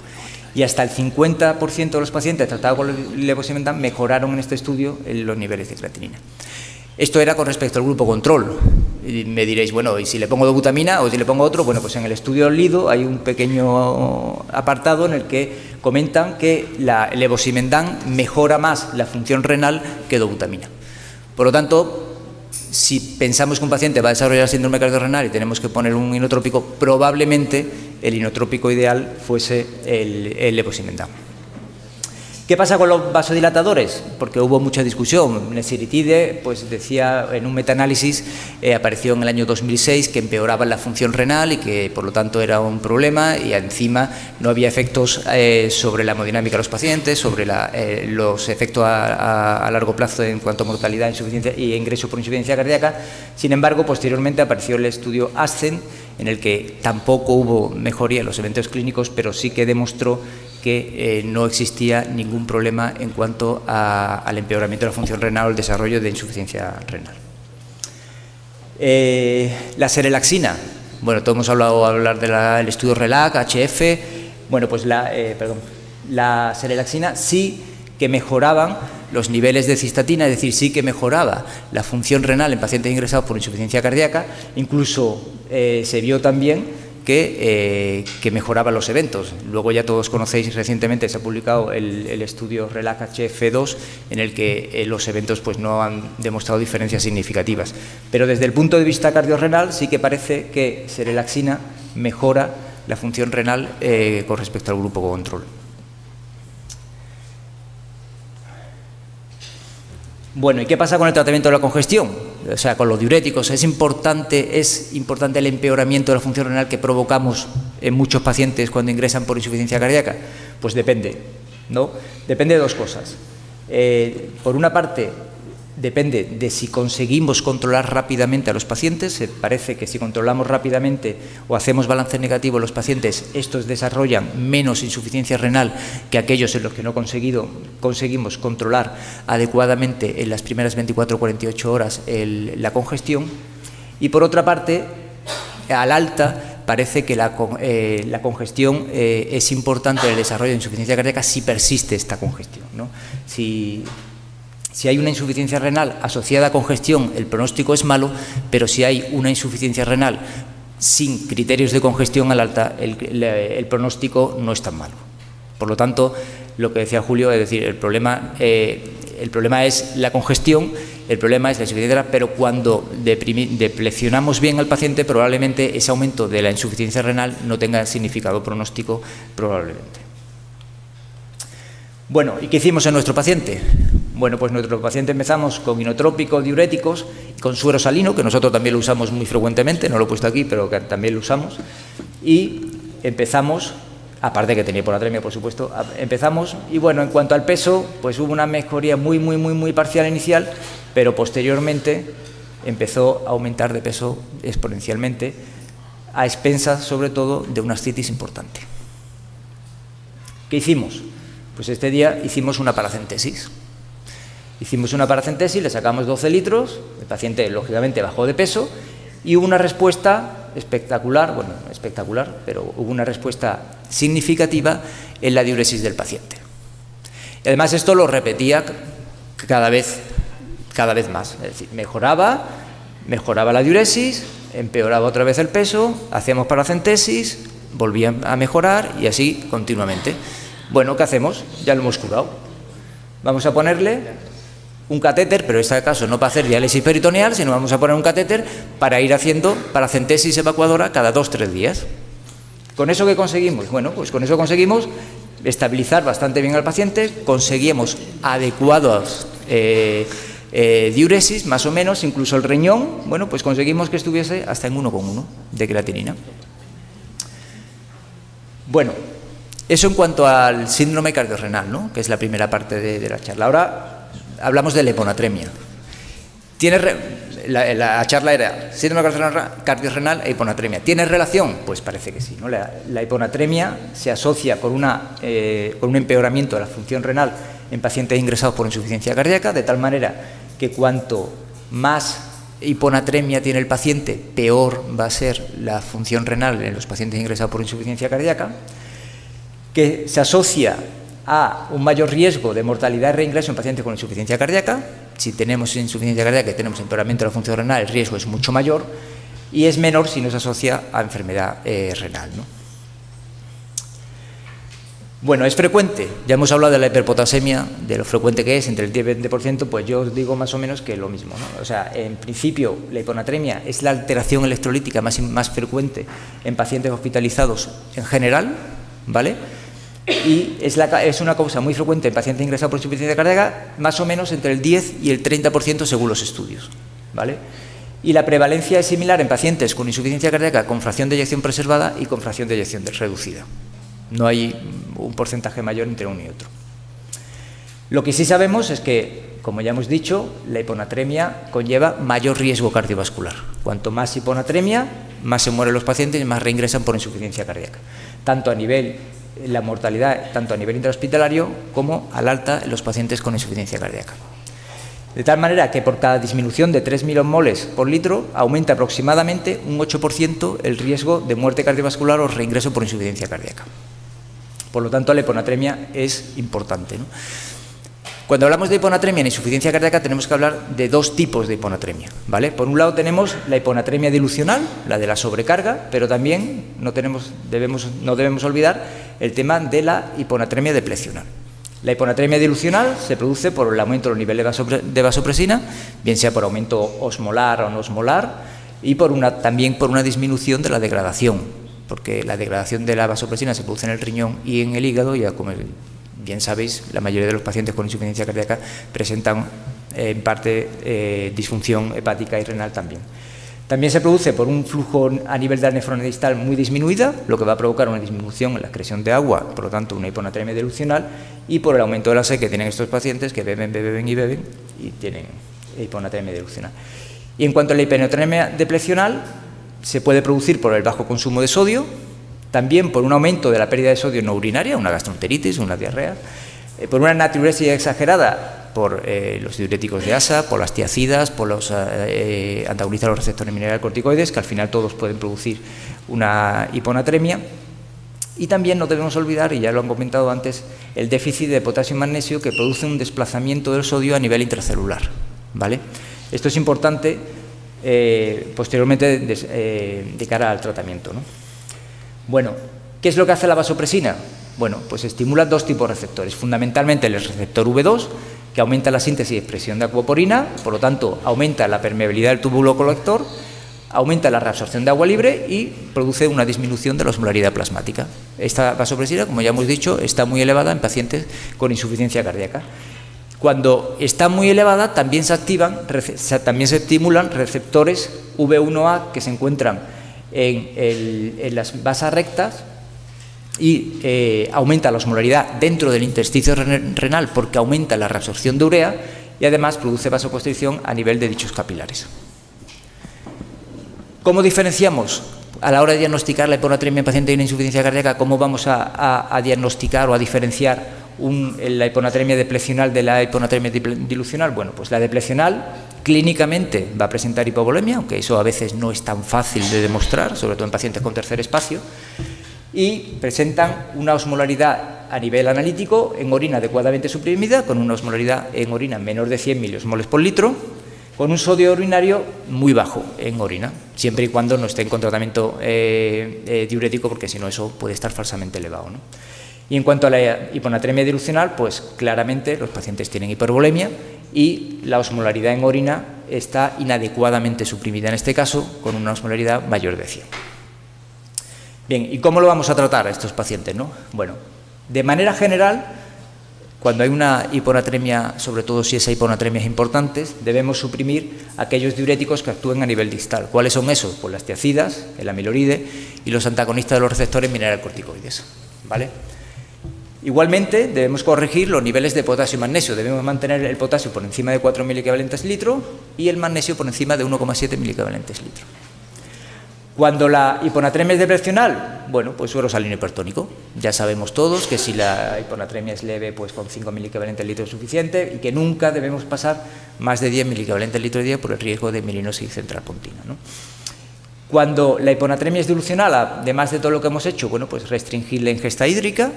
Y hasta el 50% de los pacientes tratados con levosimendan mejoraron en este estudio los niveles de creatinina. Esto era con respecto al grupo control. Y me diréis, bueno, ¿y si le pongo dobutamina o si le pongo otro? Bueno, pues en el estudio Lido hay un pequeño apartado en el que comentan que la levosimendan mejora más la función renal que dobutamina. Por lo tanto, si pensamos que un paciente va a desarrollar síndrome cardiorrenal y tenemos que poner un inotrópico, probablemente el inotrópico ideal fuese el, el ¿Qué pasa con los vasodilatadores? Porque hubo mucha discusión. Nesiritide, pues decía en un metaanálisis, eh, apareció en el año 2006 que empeoraba la función renal y que por lo tanto era un problema y encima no había efectos eh, sobre la hemodinámica de los pacientes, sobre eh, los efectos a, largo plazo en cuanto a mortalidad insuficiencia y ingreso por insuficiencia cardíaca. Sin embargo, posteriormente apareció el estudio ASCEN en el que tampoco hubo mejoría en los eventos clínicos, pero sí que demostró que eh, no existía ningún problema en cuanto al empeoramiento de la función renal o el desarrollo de insuficiencia renal. Eh, la serelaxina, bueno, todos hemos hablado hablar del estudio RELAC, HF, bueno, pues la, eh, perdón, la serelaxina sí que mejoraban los niveles de cistatina, es decir, sí que mejoraba la función renal en pacientes ingresados por insuficiencia cardíaca, incluso se vio también eh, que, mejoraba los eventos. Luego ya todos conocéis, recientemente se ha publicado el, estudio RELAC HF2 en el que eh, los eventos pues, no han demostrado diferencias significativas. Pero desde el punto de vista cardiorrenal sí que parece que serelaxina mejora la función renal eh, con respecto al grupo control. Bueno, ¿y qué pasa con el tratamiento de la congestión? O sea, con los diuréticos. ¿Es importante, ¿Es importante el empeoramiento de la función renal que provocamos en muchos pacientes cuando ingresan por insuficiencia cardíaca? Pues depende, ¿no? Depende de dos cosas. Eh, por una parte, depende de si conseguimos controlar rápidamente a los pacientes. Parece que si controlamos rápidamente o hacemos balance negativo en los pacientes, estos desarrollan menos insuficiencia renal que aquellos en los que no conseguido, conseguimos controlar adecuadamente en las primeras 24 o 48 horas la congestión. Y por otra parte, al alta parece que la, eh, congestión eh, es importante en el desarrollo de insuficiencia cardíaca si persiste esta congestión. ¿no? Si, si hay una insuficiencia renal asociada a congestión, el pronóstico es malo, pero si hay una insuficiencia renal sin criterios de congestión al alta, el, pronóstico no es tan malo. Por lo tanto, lo que decía Julio, es decir, el problema, eh, el problema es la congestión el problema es la insuficiencia pero cuando depleccionamos bien al paciente, probablemente ese aumento de la insuficiencia renal no tenga significado pronóstico, probablemente. Bueno, ¿y qué hicimos en nuestro paciente? Bueno, pues nuestro paciente empezamos con inotrópicos, diuréticos, con suero salino, que nosotros también lo usamos muy frecuentemente, no lo he puesto aquí, pero que también lo usamos, y empezamos, aparte que tenía hiponatremia, por supuesto, empezamos, y bueno, en cuanto al peso, pues hubo una mejoría muy, muy, muy, muy parcial inicial, pero posteriormente empezó a aumentar de peso exponencialmente, a expensas, sobre todo, de una ascitis importante. ¿Qué hicimos? Pues este día hicimos una paracentesis. Hicimos una paracentesis, le sacamos 12 litros, el paciente lógicamente bajó de peso y hubo una respuesta espectacular, bueno, espectacular, pero hubo una respuesta significativa en la diuresis del paciente. Y además esto lo repetía cada vez, cada vez más, es decir, mejoraba, mejoraba la diuresis, empeoraba otra vez el peso, hacíamos paracentesis, volvía a mejorar y así continuamente. Bueno, ¿qué hacemos? Ya lo hemos curado. Vamos a ponerle un catéter, pero en este caso no para hacer diálisis peritoneal, sino vamos a poner un catéter para ir haciendo paracentesis evacuadora cada dos, tres días. ¿Con eso qué conseguimos? Bueno, pues con eso conseguimos estabilizar bastante bien al paciente, conseguimos adecuados eh, eh, diuresis, más o menos, incluso el riñón, bueno, pues conseguimos que estuviese hasta en 1,1 de creatinina. Bueno, eso en cuanto al síndrome cardiorrenal, ¿no? que es la primera parte de, la charla. Ahora hablamos de la hiponatremia. ¿Tiene la, charla era síndrome cardiorrenal e hiponatremia. ¿Tiene relación? Pues parece que sí. ¿no? La, hiponatremia se asocia con, una, eh, con un empeoramiento de la función renal en pacientes ingresados por insuficiencia cardíaca, de tal manera que cuanto más hiponatremia tiene el paciente, peor va a ser la función renal en los pacientes ingresados por insuficiencia cardíaca que se asocia a un mayor riesgo de mortalidad y reingreso en pacientes con insuficiencia cardíaca. Si tenemos insuficiencia cardíaca y tenemos empeoramiento de la función renal, el riesgo es mucho mayor y es menor si no se asocia a enfermedad eh, renal. Bueno, es frecuente, ya hemos hablado de la hiperpotasemia, de lo frecuente que es, entre el 10 y 20%, pues yo os digo más o menos que lo mismo. O sea, en principio, la hiponatremia es la alteración electrolítica más, más frecuente en pacientes hospitalizados en general, ¿vale? Y es, una causa muy frecuente en pacientes ingresados por insuficiencia cardíaca, más o menos entre el 10 y el 30% según los estudios. ¿vale? Y la prevalencia es similar en pacientes con insuficiencia cardíaca con fracción de eyección preservada y con fracción de eyección reducida. No hay un porcentaje mayor entre uno y otro. Lo que sí sabemos es que, como ya hemos dicho, la hiponatremia conlleva mayor riesgo cardiovascular. Cuanto más hiponatremia, más se mueren los pacientes y más reingresan por insuficiencia cardíaca, tanto a nivel la mortalidad tanto a nivel intrahospitalario como al alta en los pacientes con insuficiencia cardíaca. De tal manera que por cada disminución de 3 milimoles por litro aumenta aproximadamente un 8% el riesgo de muerte cardiovascular o reingreso por insuficiencia cardíaca. Por lo tanto, la hiponatremia es importante. Cuando hablamos de hiponatremia en insuficiencia cardíaca tenemos que hablar de dos tipos de hiponatremia. ¿vale? Por un lado tenemos la hiponatremia dilucional, la de la sobrecarga, pero también no, debemos, no debemos olvidar el tema de la hiponatremia deplecional. La hiponatremia dilucional se produce por el aumento de los niveles de vasopresina, bien sea por aumento osmolar o no osmolar, y también por una disminución de la degradación, porque la degradación de la vasopresina se produce en el riñón y en el hígado, ya como bien sabéis, la mayoría de los pacientes con insuficiencia cardíaca presentan eh, en parte eh, disfunción hepática y renal también. También se produce por un flujo a nivel de la distal muy disminuida, lo que va a provocar una disminución en la excreción de agua, por lo tanto una hiponatremia dilucional, y por el aumento de la sed que tienen estos pacientes que beben, beben y beben y tienen hiponatremia dilucional. Y en cuanto a la hiponatremia deplecional, se puede producir por el bajo consumo de sodio, también por un aumento de la pérdida de sodio no urinaria, una gastroenteritis, una diarrea, eh, por una natriuresis exagerada por eh, los diuréticos de asa, por las tiacidas, por los eh, antagonistas de los receptores mineralocorticoides, que al final todos pueden producir una hiponatremia. Y también no debemos olvidar, y ya lo han comentado antes, el déficit de potasio y magnesio que produce un desplazamiento del sodio a nivel intracelular. ¿vale? Esto es importante posteriormente de, cara al tratamiento. ¿no? Bueno, ¿qué es lo que hace la vasopresina? Bueno, pues estimula dos tipos de receptores, fundamentalmente el receptor V2, que aumenta la síntesis y expresión de acuaporina, por lo tanto aumenta la permeabilidad del túbulo colector, aumenta la reabsorción de agua libre y produce una disminución de la osmolaridad plasmática. Esta vasopresina, como ya hemos dicho, está muy elevada en pacientes con insuficiencia cardíaca. Cuando está muy elevada también se activan, también se estimulan receptores V1A que se encuentran en, las vasas rectas y eh, aumenta la osmolaridad dentro del intersticio renal porque aumenta la reabsorción de urea y además produce vasoconstricción a nivel de dichos capilares. ¿Cómo diferenciamos a la hora de diagnosticar la hiponatremia en paciente con insuficiencia cardíaca? ¿Cómo vamos a, diagnosticar o a diferenciar la hiponatremia deplecional de la hiponatremia dilucional? Bueno, pues la deplecional clínicamente va a presentar hipovolemia, aunque eso a veces no es tan fácil de demostrar, sobre todo en pacientes con tercer espacio y presentan una osmolaridad a nivel analítico en orina adecuadamente suprimida, con una osmolaridad en orina menor de 100 miliosmoles por litro, con un sodio urinario muy bajo en orina, siempre y cuando no estén con tratamiento eh, eh, diurético, porque si no eso puede estar falsamente elevado. Y en cuanto a la hiponatremia dilucional, pues claramente los pacientes tienen hipervolemia y la osmolaridad en orina está inadecuadamente suprimida, en este caso con una osmolaridad mayor de 100. Bien, ¿y cómo lo vamos a tratar a estos pacientes? No? Bueno, de manera general, cuando hay una hiponatremia, sobre todo si esa hiponatremia es importante, debemos suprimir aquellos diuréticos que actúen a nivel distal. ¿Cuáles son esos? Pues las tiacidas, el amiloride y los antagonistas de los receptores mineralcorticoides. ¿Vale? Igualmente, debemos corregir los niveles de potasio y magnesio. Debemos mantener el potasio por encima de 4 milicavalentes litro y el magnesio por encima de 1,7 milicavalentes litro. Cuando la hiponatremia es depresional, bueno, pues suero salino hipertónico. Ya sabemos todos que si la hiponatremia es leve, pues con 5 milicavalentes litro es suficiente y que nunca debemos pasar más de 10 milicavalentes litro día por el riesgo de milinosis central pontina. Cuando la hiponatremia es dilucional, además de todo lo que hemos hecho, bueno, pues restringir la ingesta hídrica,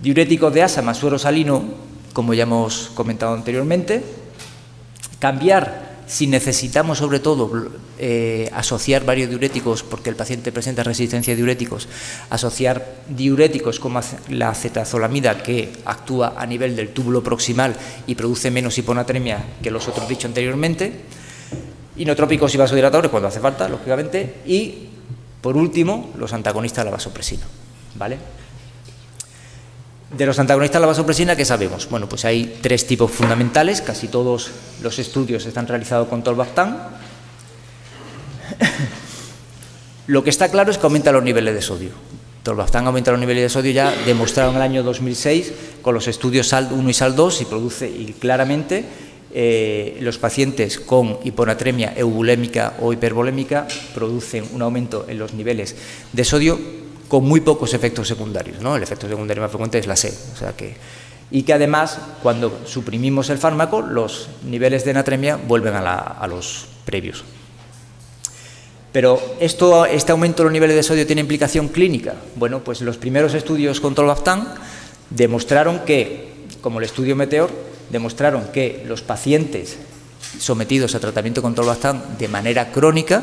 diuréticos de asa más suero salino, como ya hemos comentado anteriormente, cambiar si necesitamos, sobre todo, eh, asociar varios diuréticos, porque el paciente presenta resistencia a diuréticos, asociar diuréticos como la acetazolamida, que actúa a nivel del túbulo proximal y produce menos hiponatremia que los otros dichos anteriormente, inotrópicos y vasodilatadores cuando hace falta, lógicamente, y, por último, los antagonistas de la vasopresina. ¿Vale? De los antagonistas de la vasopresina, ¿qué sabemos? Bueno, pues hay tres tipos fundamentales, casi todos los estudios están realizados con tolvaptan. Lo que está claro es que aumenta los niveles de sodio. Tolvaptan aumenta los niveles de sodio ya demostrado en el año 2006 con los estudios SAL1 y SAL2 y produce y claramente eh, los pacientes con hiponatremia eubulémica o hipervolémica producen un aumento en los niveles de sodio con muy pocos efectos secundarios. ¿no? El efecto secundario más frecuente es la C. O sea que, y que además, cuando suprimimos el fármaco, los niveles de natremia vuelven a, los previos. Pero esto, este aumento de los niveles de sodio tiene implicación clínica. Bueno, pues los primeros estudios con tolvaptan demostraron que, como el estudio Meteor, demostraron que los pacientes sometidos a tratamiento con tolvaptan de manera crónica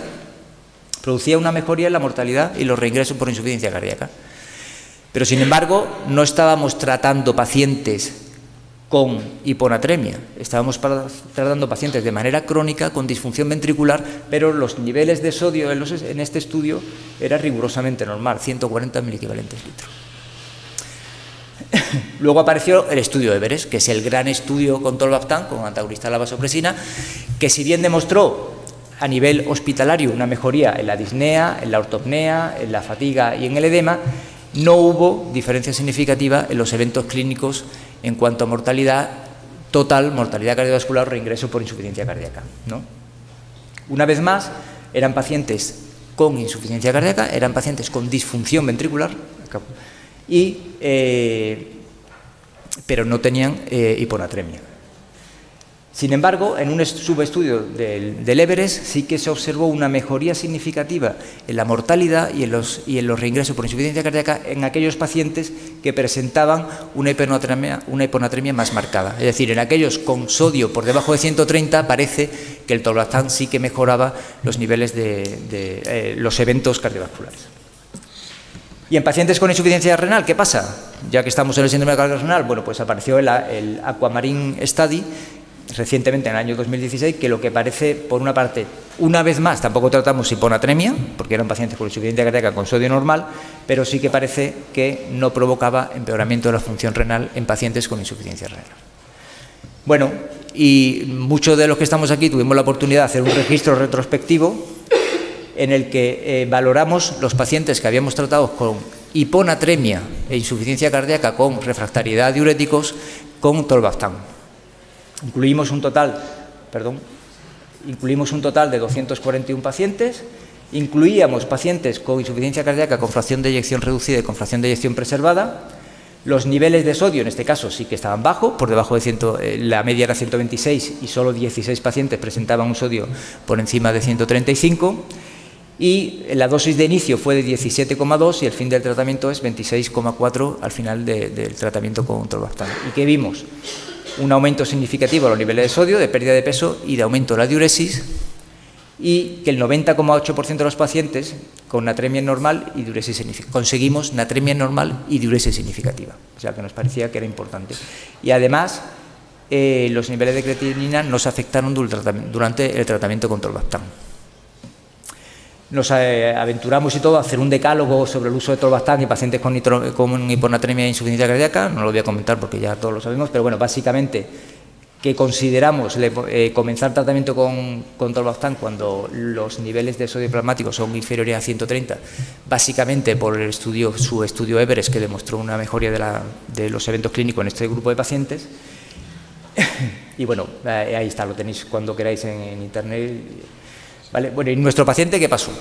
producía una mejoría en la mortalidad y los reingresos por insuficiencia cardíaca. Pero, sin embargo, no estábamos tratando pacientes con hiponatremia, estábamos tratando pacientes de manera crónica con disfunción ventricular, pero los niveles de sodio en, este estudio era rigurosamente normal, 140 miliquivalentes litro. Luego apareció el estudio Everest, que es el gran estudio con tolvaptan, con antagonista de la vasopresina, que si bien demostró a nivel hospitalario una mejoría en la disnea, en la ortopnea, en la fatiga y en el edema, no hubo diferencia significativa en los eventos clínicos en cuanto a mortalidad total, mortalidad cardiovascular o reingreso por insuficiencia cardíaca. ¿no? Una vez más, eran pacientes con insuficiencia cardíaca, eran pacientes con disfunción ventricular, y, eh, pero no tenían eh, hiponatremia. Sin embargo, en un subestudio del, Everest sí que se observó una mejoría significativa en la mortalidad y en, los, y en los reingresos por insuficiencia cardíaca en aquellos pacientes que presentaban una hiponatremia, una hiponatremia más marcada. Es decir, en aquellos con sodio por debajo de 130 parece que el tolvaptan sí que mejoraba los niveles de, eh, los eventos cardiovasculares. Y en pacientes con insuficiencia renal, ¿qué pasa? Ya que estamos en el síndrome renal, bueno, pues apareció el, el Aquamarine Study recientemente en el año 2016 que lo que parece, por una parte, una vez más, tampoco tratamos hiponatremia, porque eran pacientes con insuficiencia cardíaca con sodio normal, pero sí que parece que no provocaba empeoramiento de la función renal en pacientes con insuficiencia renal. Bueno, y muchos de los que estamos aquí tuvimos la oportunidad de hacer un registro retrospectivo en el que eh, valoramos los pacientes que habíamos tratado con hiponatremia e insuficiencia cardíaca con refractariedad diuréticos con tolvaptan. Incluimos un total, perdón, incluimos un total de 241 pacientes, incluíamos pacientes con insuficiencia cardíaca con fracción de eyección reducida y con fracción de eyección preservada, los niveles de sodio en este caso sí que estaban bajos, por debajo de 100, eh, la media era 126 y solo 16 pacientes presentaban un sodio por encima de 135 y la dosis de inicio fue de 17,2 y el fin del tratamiento es 26,4 al final del tratamiento con tolvaptan. ¿Y qué vimos? Un aumento significativo a los niveles de sodio, de pérdida de peso y de aumento de la diuresis y que el 90,8% de los pacientes con natremia normal y diuresis significativa. Conseguimos natremia normal y diuresis significativa, o sea que nos parecía que era importante. Y además, eh, los niveles de creatinina no se afectaron durante el tratamiento con tolvaptan nos eh, aventuramos y todo a hacer un decálogo sobre el uso de tolvaptan en pacientes con, hiponatremia e insuficiencia cardíaca, no lo voy a comentar porque ya todos lo sabemos, pero bueno, básicamente que consideramos eh, comenzar tratamiento con, con cuando los niveles de sodio plasmático son inferiores a 130, básicamente por el estudio, su estudio Everest que demostró una mejoría de, de los eventos clínicos en este grupo de pacientes. y bueno, ahí está, lo tenéis cuando queráis en internet bueno, ¿y nuestro paciente qué pasó?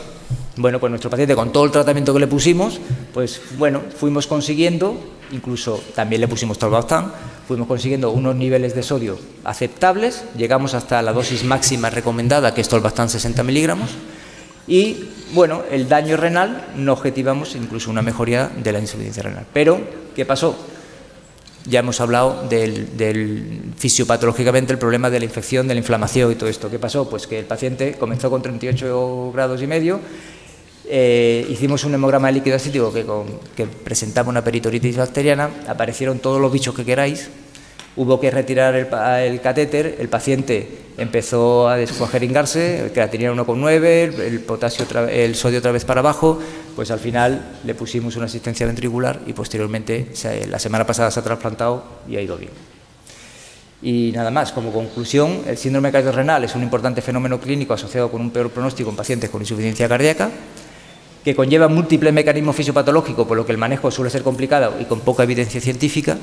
Bueno, pues nuestro paciente con todo el tratamiento que le pusimos, pues bueno, fuimos consiguiendo, incluso también le pusimos tolvaptan, fuimos consiguiendo unos niveles de sodio aceptables, llegamos hasta la dosis máxima recomendada, que es tolvaptan 60 miligramos, y bueno, el daño renal no objetivamos incluso una mejoría de la insuficiencia renal. Pero, ¿qué pasó? Ya hemos hablado del, fisiopatológicamente el problema de la infección, de la inflamación y todo esto. ¿Qué pasó? Pues que el paciente comenzó con 38 grados y medio, eh, hicimos un hemograma de líquido acítico que, que presentaba una peritoritis bacteriana, aparecieron todos los bichos que queráis, hubo que retirar el, catéter, el paciente empezó a descuajeringarse, el creatinina 1,9, el, potasio el sodio otra vez para abajo, pues al final le pusimos una asistencia ventricular y posteriormente la semana pasada se ha trasplantado y ha ido bien. Y nada más, como conclusión, el síndrome cardiorrenal es un importante fenómeno clínico asociado con un peor pronóstico en pacientes con insuficiencia cardíaca, que conlleva múltiples mecanismos fisiopatológicos, por lo que el manejo suele ser complicado y con poca evidencia científica,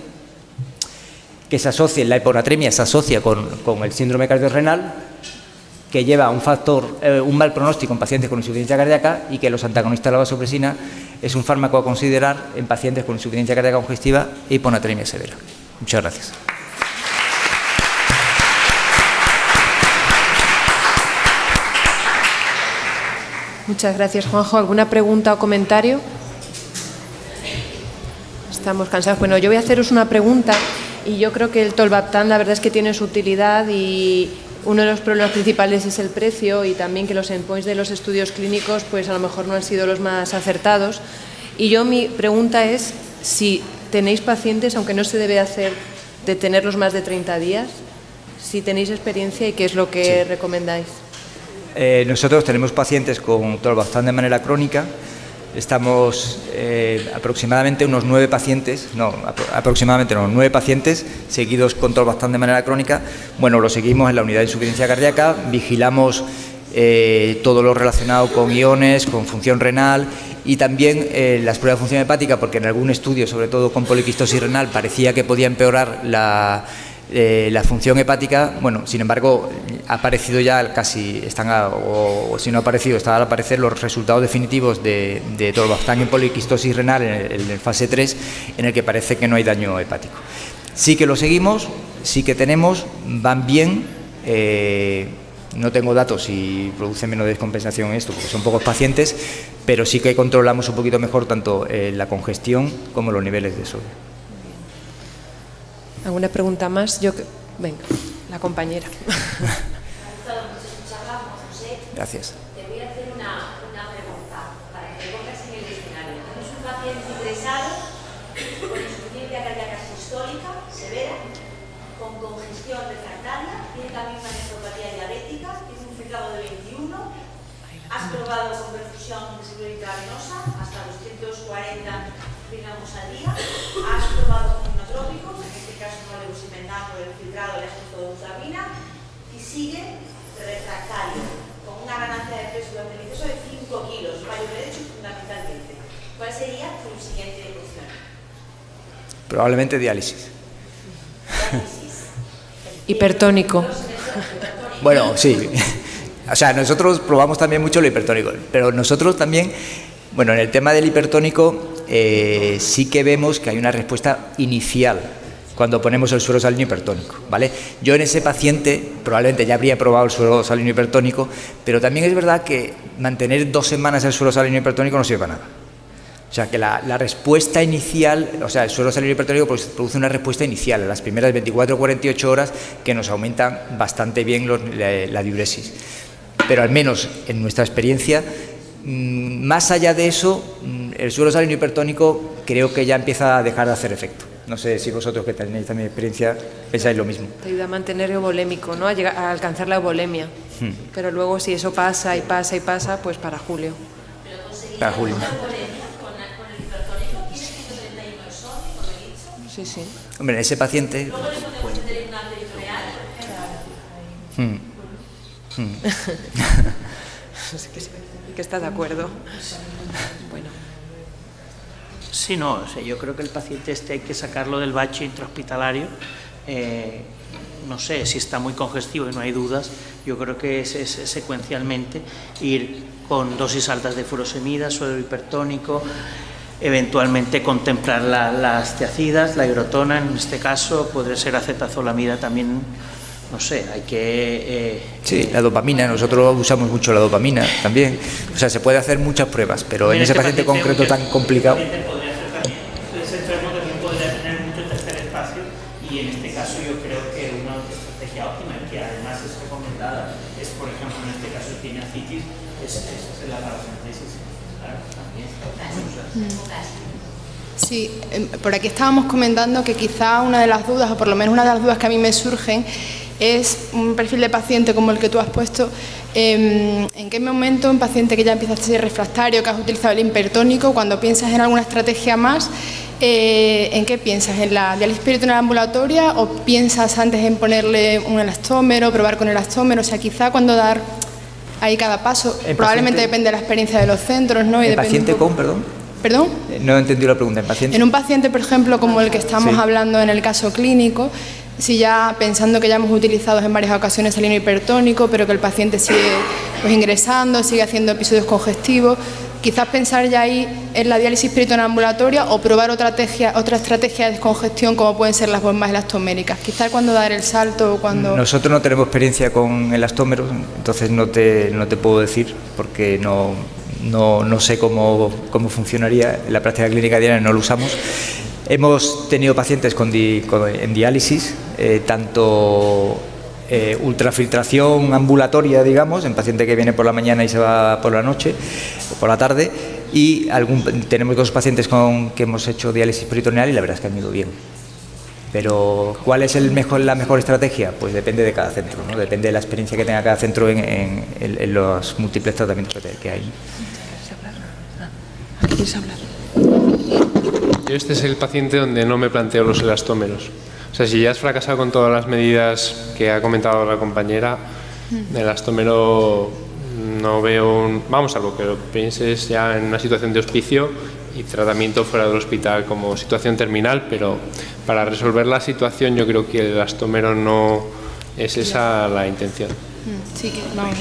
que se asocia, la hiponatremia se asocia con, el síndrome cardiorrenal, que lleva a un factor, eh, un mal pronóstico en pacientes con insuficiencia cardíaca y que los antagonistas de la vasopresina es un fármaco a considerar en pacientes con insuficiencia cardíaca congestiva e hiponatremia severa. Muchas gracias. Muchas gracias, Juanjo. ¿Alguna pregunta o comentario? Estamos cansados. Bueno, yo voy a haceros una pregunta y yo creo que el tolvaptan la verdad es que tiene su utilidad y uno de los problemas principales es el precio y también que los endpoints de los estudios clínicos pues a lo mejor no han sido los más acertados. Y yo mi pregunta es si tenéis pacientes, aunque no se debe hacer de tenerlos más de 30 días, si tenéis experiencia y qué es lo que recomendáis. Eh, nosotros tenemos pacientes con tolvaptan de manera crónica estamos eh, aproximadamente unos nueve pacientes, no, aproximadamente unos nueve pacientes seguidos con tolvaptan de manera crónica. Bueno, lo seguimos en la unidad de insuficiencia cardíaca, vigilamos eh, todo lo relacionado con iones, con función renal y también eh, las pruebas de función hepática, porque en algún estudio, sobre todo con poliquistosis renal, parecía que podía empeorar la eh, la función hepática, bueno, sin embargo, ha aparecido ya casi, están o, si no ha aparecido, están al aparecer los resultados definitivos de, de en poliquistosis renal en, el, fase 3, en el que parece que no hay daño hepático. Sí que lo seguimos, sí que tenemos, van bien. Eh, no tengo datos si produce menos descompensación esto, porque son pocos pacientes, pero sí que controlamos un poquito mejor tanto eh, la congestión como los niveles de sodio. ¿Alguna pregunta más? Yo, venga, la compañera. Gracias. Te voy a hacer una, una pregunta para que te pongas en el escenario. Tienes un paciente ingresado con insuficiencia cardíaca sistólica severa, con congestión refractaria, tiene también una nefropatía diabética, tiene un filtrado de 21, has probado con perfusión de seguro intravenosa hasta 240 miligramos al día, has probado con inotrópico, en este caso no le usimendan por el filtrado le has puesto dulzamina y sigue refractario, con una ganancia de peso durante el proceso de 5 kilos, fallo derecho fundamentalmente. ¿Cuál sería tu siguiente opción? Probablemente diálisis. Hipertónico. Bueno, sí. O sea, nosotros probamos también mucho el hipertónico, pero nosotros también, bueno, en el tema del hipertónico eh, sí que vemos que hay una respuesta inicial cuando ponemos el suero salino hipertónico, ¿vale? Yo en ese paciente probablemente ya habría probado el suero salino hipertónico, pero también es verdad que mantener dos semanas el suero salino hipertónico no sirve para nada. O sea, que la, la, respuesta inicial, o sea, el suero salino hipertónico pues, produce una respuesta inicial en las primeras 24 o 48 horas que nos aumentan bastante bien los, la, la, diuresis. Pero al menos en nuestra experiencia, mmm, más allá de eso, mmm, el suero salino hipertónico creo que ya empieza a dejar de hacer efecto. No sé si vosotros que tenéis también experiencia pensáis lo mismo. Te ayuda a mantener eubolémico, ¿no? A, llegar, a alcanzar la eubolemia. Hmm. Pero luego si eso pasa y pasa y pasa, pues para julio. Para julio. Sí, sí. Hombre, ese paciente. Hmm. Hmm. que está de acuerdo. Bueno. Sí, no, o sea, yo creo que el paciente este hay que sacarlo del bache intrahospitalario. Eh, no sé si está muy congestivo y no hay dudas. Yo creo que es, es, es secuencialmente ir con dosis altas de furosemida, suelo hipertónico, eventualmente contemplar la, las teacidas, la hidrotona, en este caso podría ser acetazolamida también, no sé, hay que... Eh, sí, la dopamina, nosotros usamos mucho la dopamina también, o sea, se puede hacer muchas pruebas, pero en ese este paciente, paciente concreto tan complicado... Ese enfermo también podría tener mucho tercer espacio y en este caso yo creo que una estrategia óptima y que además es recomendada es, por ejemplo, en este caso tiene citis, es, es la paracentesis, claro, también. Sí, por aquí estábamos comentando que quizá una de las dudas, o por lo menos una de las dudas que a mí me surgen, es un perfil de paciente como el que tú has puesto. Eh, ¿En qué momento un paciente que ya empieza a ser refractario, que has utilizado el hipertónico, cuando piensas en alguna estrategia más, eh, ¿en qué piensas? ¿En la diálisis peritoneal ambulatoria o piensas antes en ponerle un elastómero, probar con elastómero? O sea, quizá cuando dar ahí cada paso, En probablemente paciente- depende de la experiencia de los centros, ¿no? Y ¿El depende un paciente con, perdón? ¿Perdón? Eh, No he entendido la pregunta. ¿En paciente? En un paciente, por ejemplo, como el que estamos Sí. hablando en el caso clínico, si ya pensando que ya hemos utilizado en varias ocasiones salino hipertónico, pero que el paciente sigue pues, ingresando, sigue haciendo episodios congestivos, quizás pensar ya ahí en la diálisis peritoneal ambulatoria o probar otra estrategia, otra estrategia de descongestión como pueden ser las bombas elastoméricas. Quizás cuando dar el salto o cuando... Nosotros no tenemos experiencia con elastómeros, entonces no te, no te puedo decir porque no, no, no sé cómo, cómo funcionaría. En la práctica clínica diaria no lo usamos. Hemos tenido pacientes con en diálisis, eh, tanto eh, ultrafiltración ambulatoria, digamos, en paciente que viene por la mañana y se va por la noche o por la tarde, y algún, tenemos dos pacientes con que hemos hecho diálisis peritoneal y la verdad es que han ido bien. Pero ¿cuál es la mejor estrategia? Pues depende de cada centro, ¿no? depende de la experiencia que tenga cada centro en, los múltiples tratamientos que hay. ¿Quieres hablar? Yo este es el paciente donde no me planteo los elastómeros. O sea, si ya has fracasado con todas las medidas que ha comentado la compañera, el elastómero no veo un... Vamos, a lo que lo pienses ya en una situación de hospicio y tratamiento fuera del hospital como situación terminal, pero para resolver la situación yo creo que el elastómero no es esa la intención. Sí, que vamos.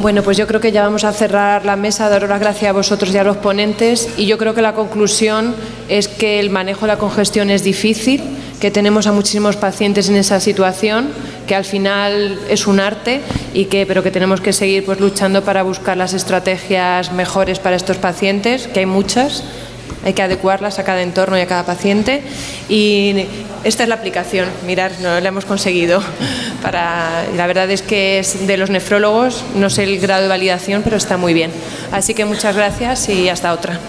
Bueno, pues yo creo que ya vamos a cerrar la mesa, daros las gracias a vosotros y a los ponentes y yo creo que la conclusión es que el manejo de la congestión es difícil, que tenemos a muchísimos pacientes en esa situación, que al final es un arte y que pero que tenemos que seguir pues luchando para buscar las estrategias mejores para estos pacientes, que hay muchas. Hay que adecuarlas a cada entorno y a cada paciente. Y esta es la aplicación, mirar, no la hemos conseguido. Para, la verdad es que es de los nefrólogos, no sé el grado de validación, pero está muy bien. Así que muchas gracias y hasta otra.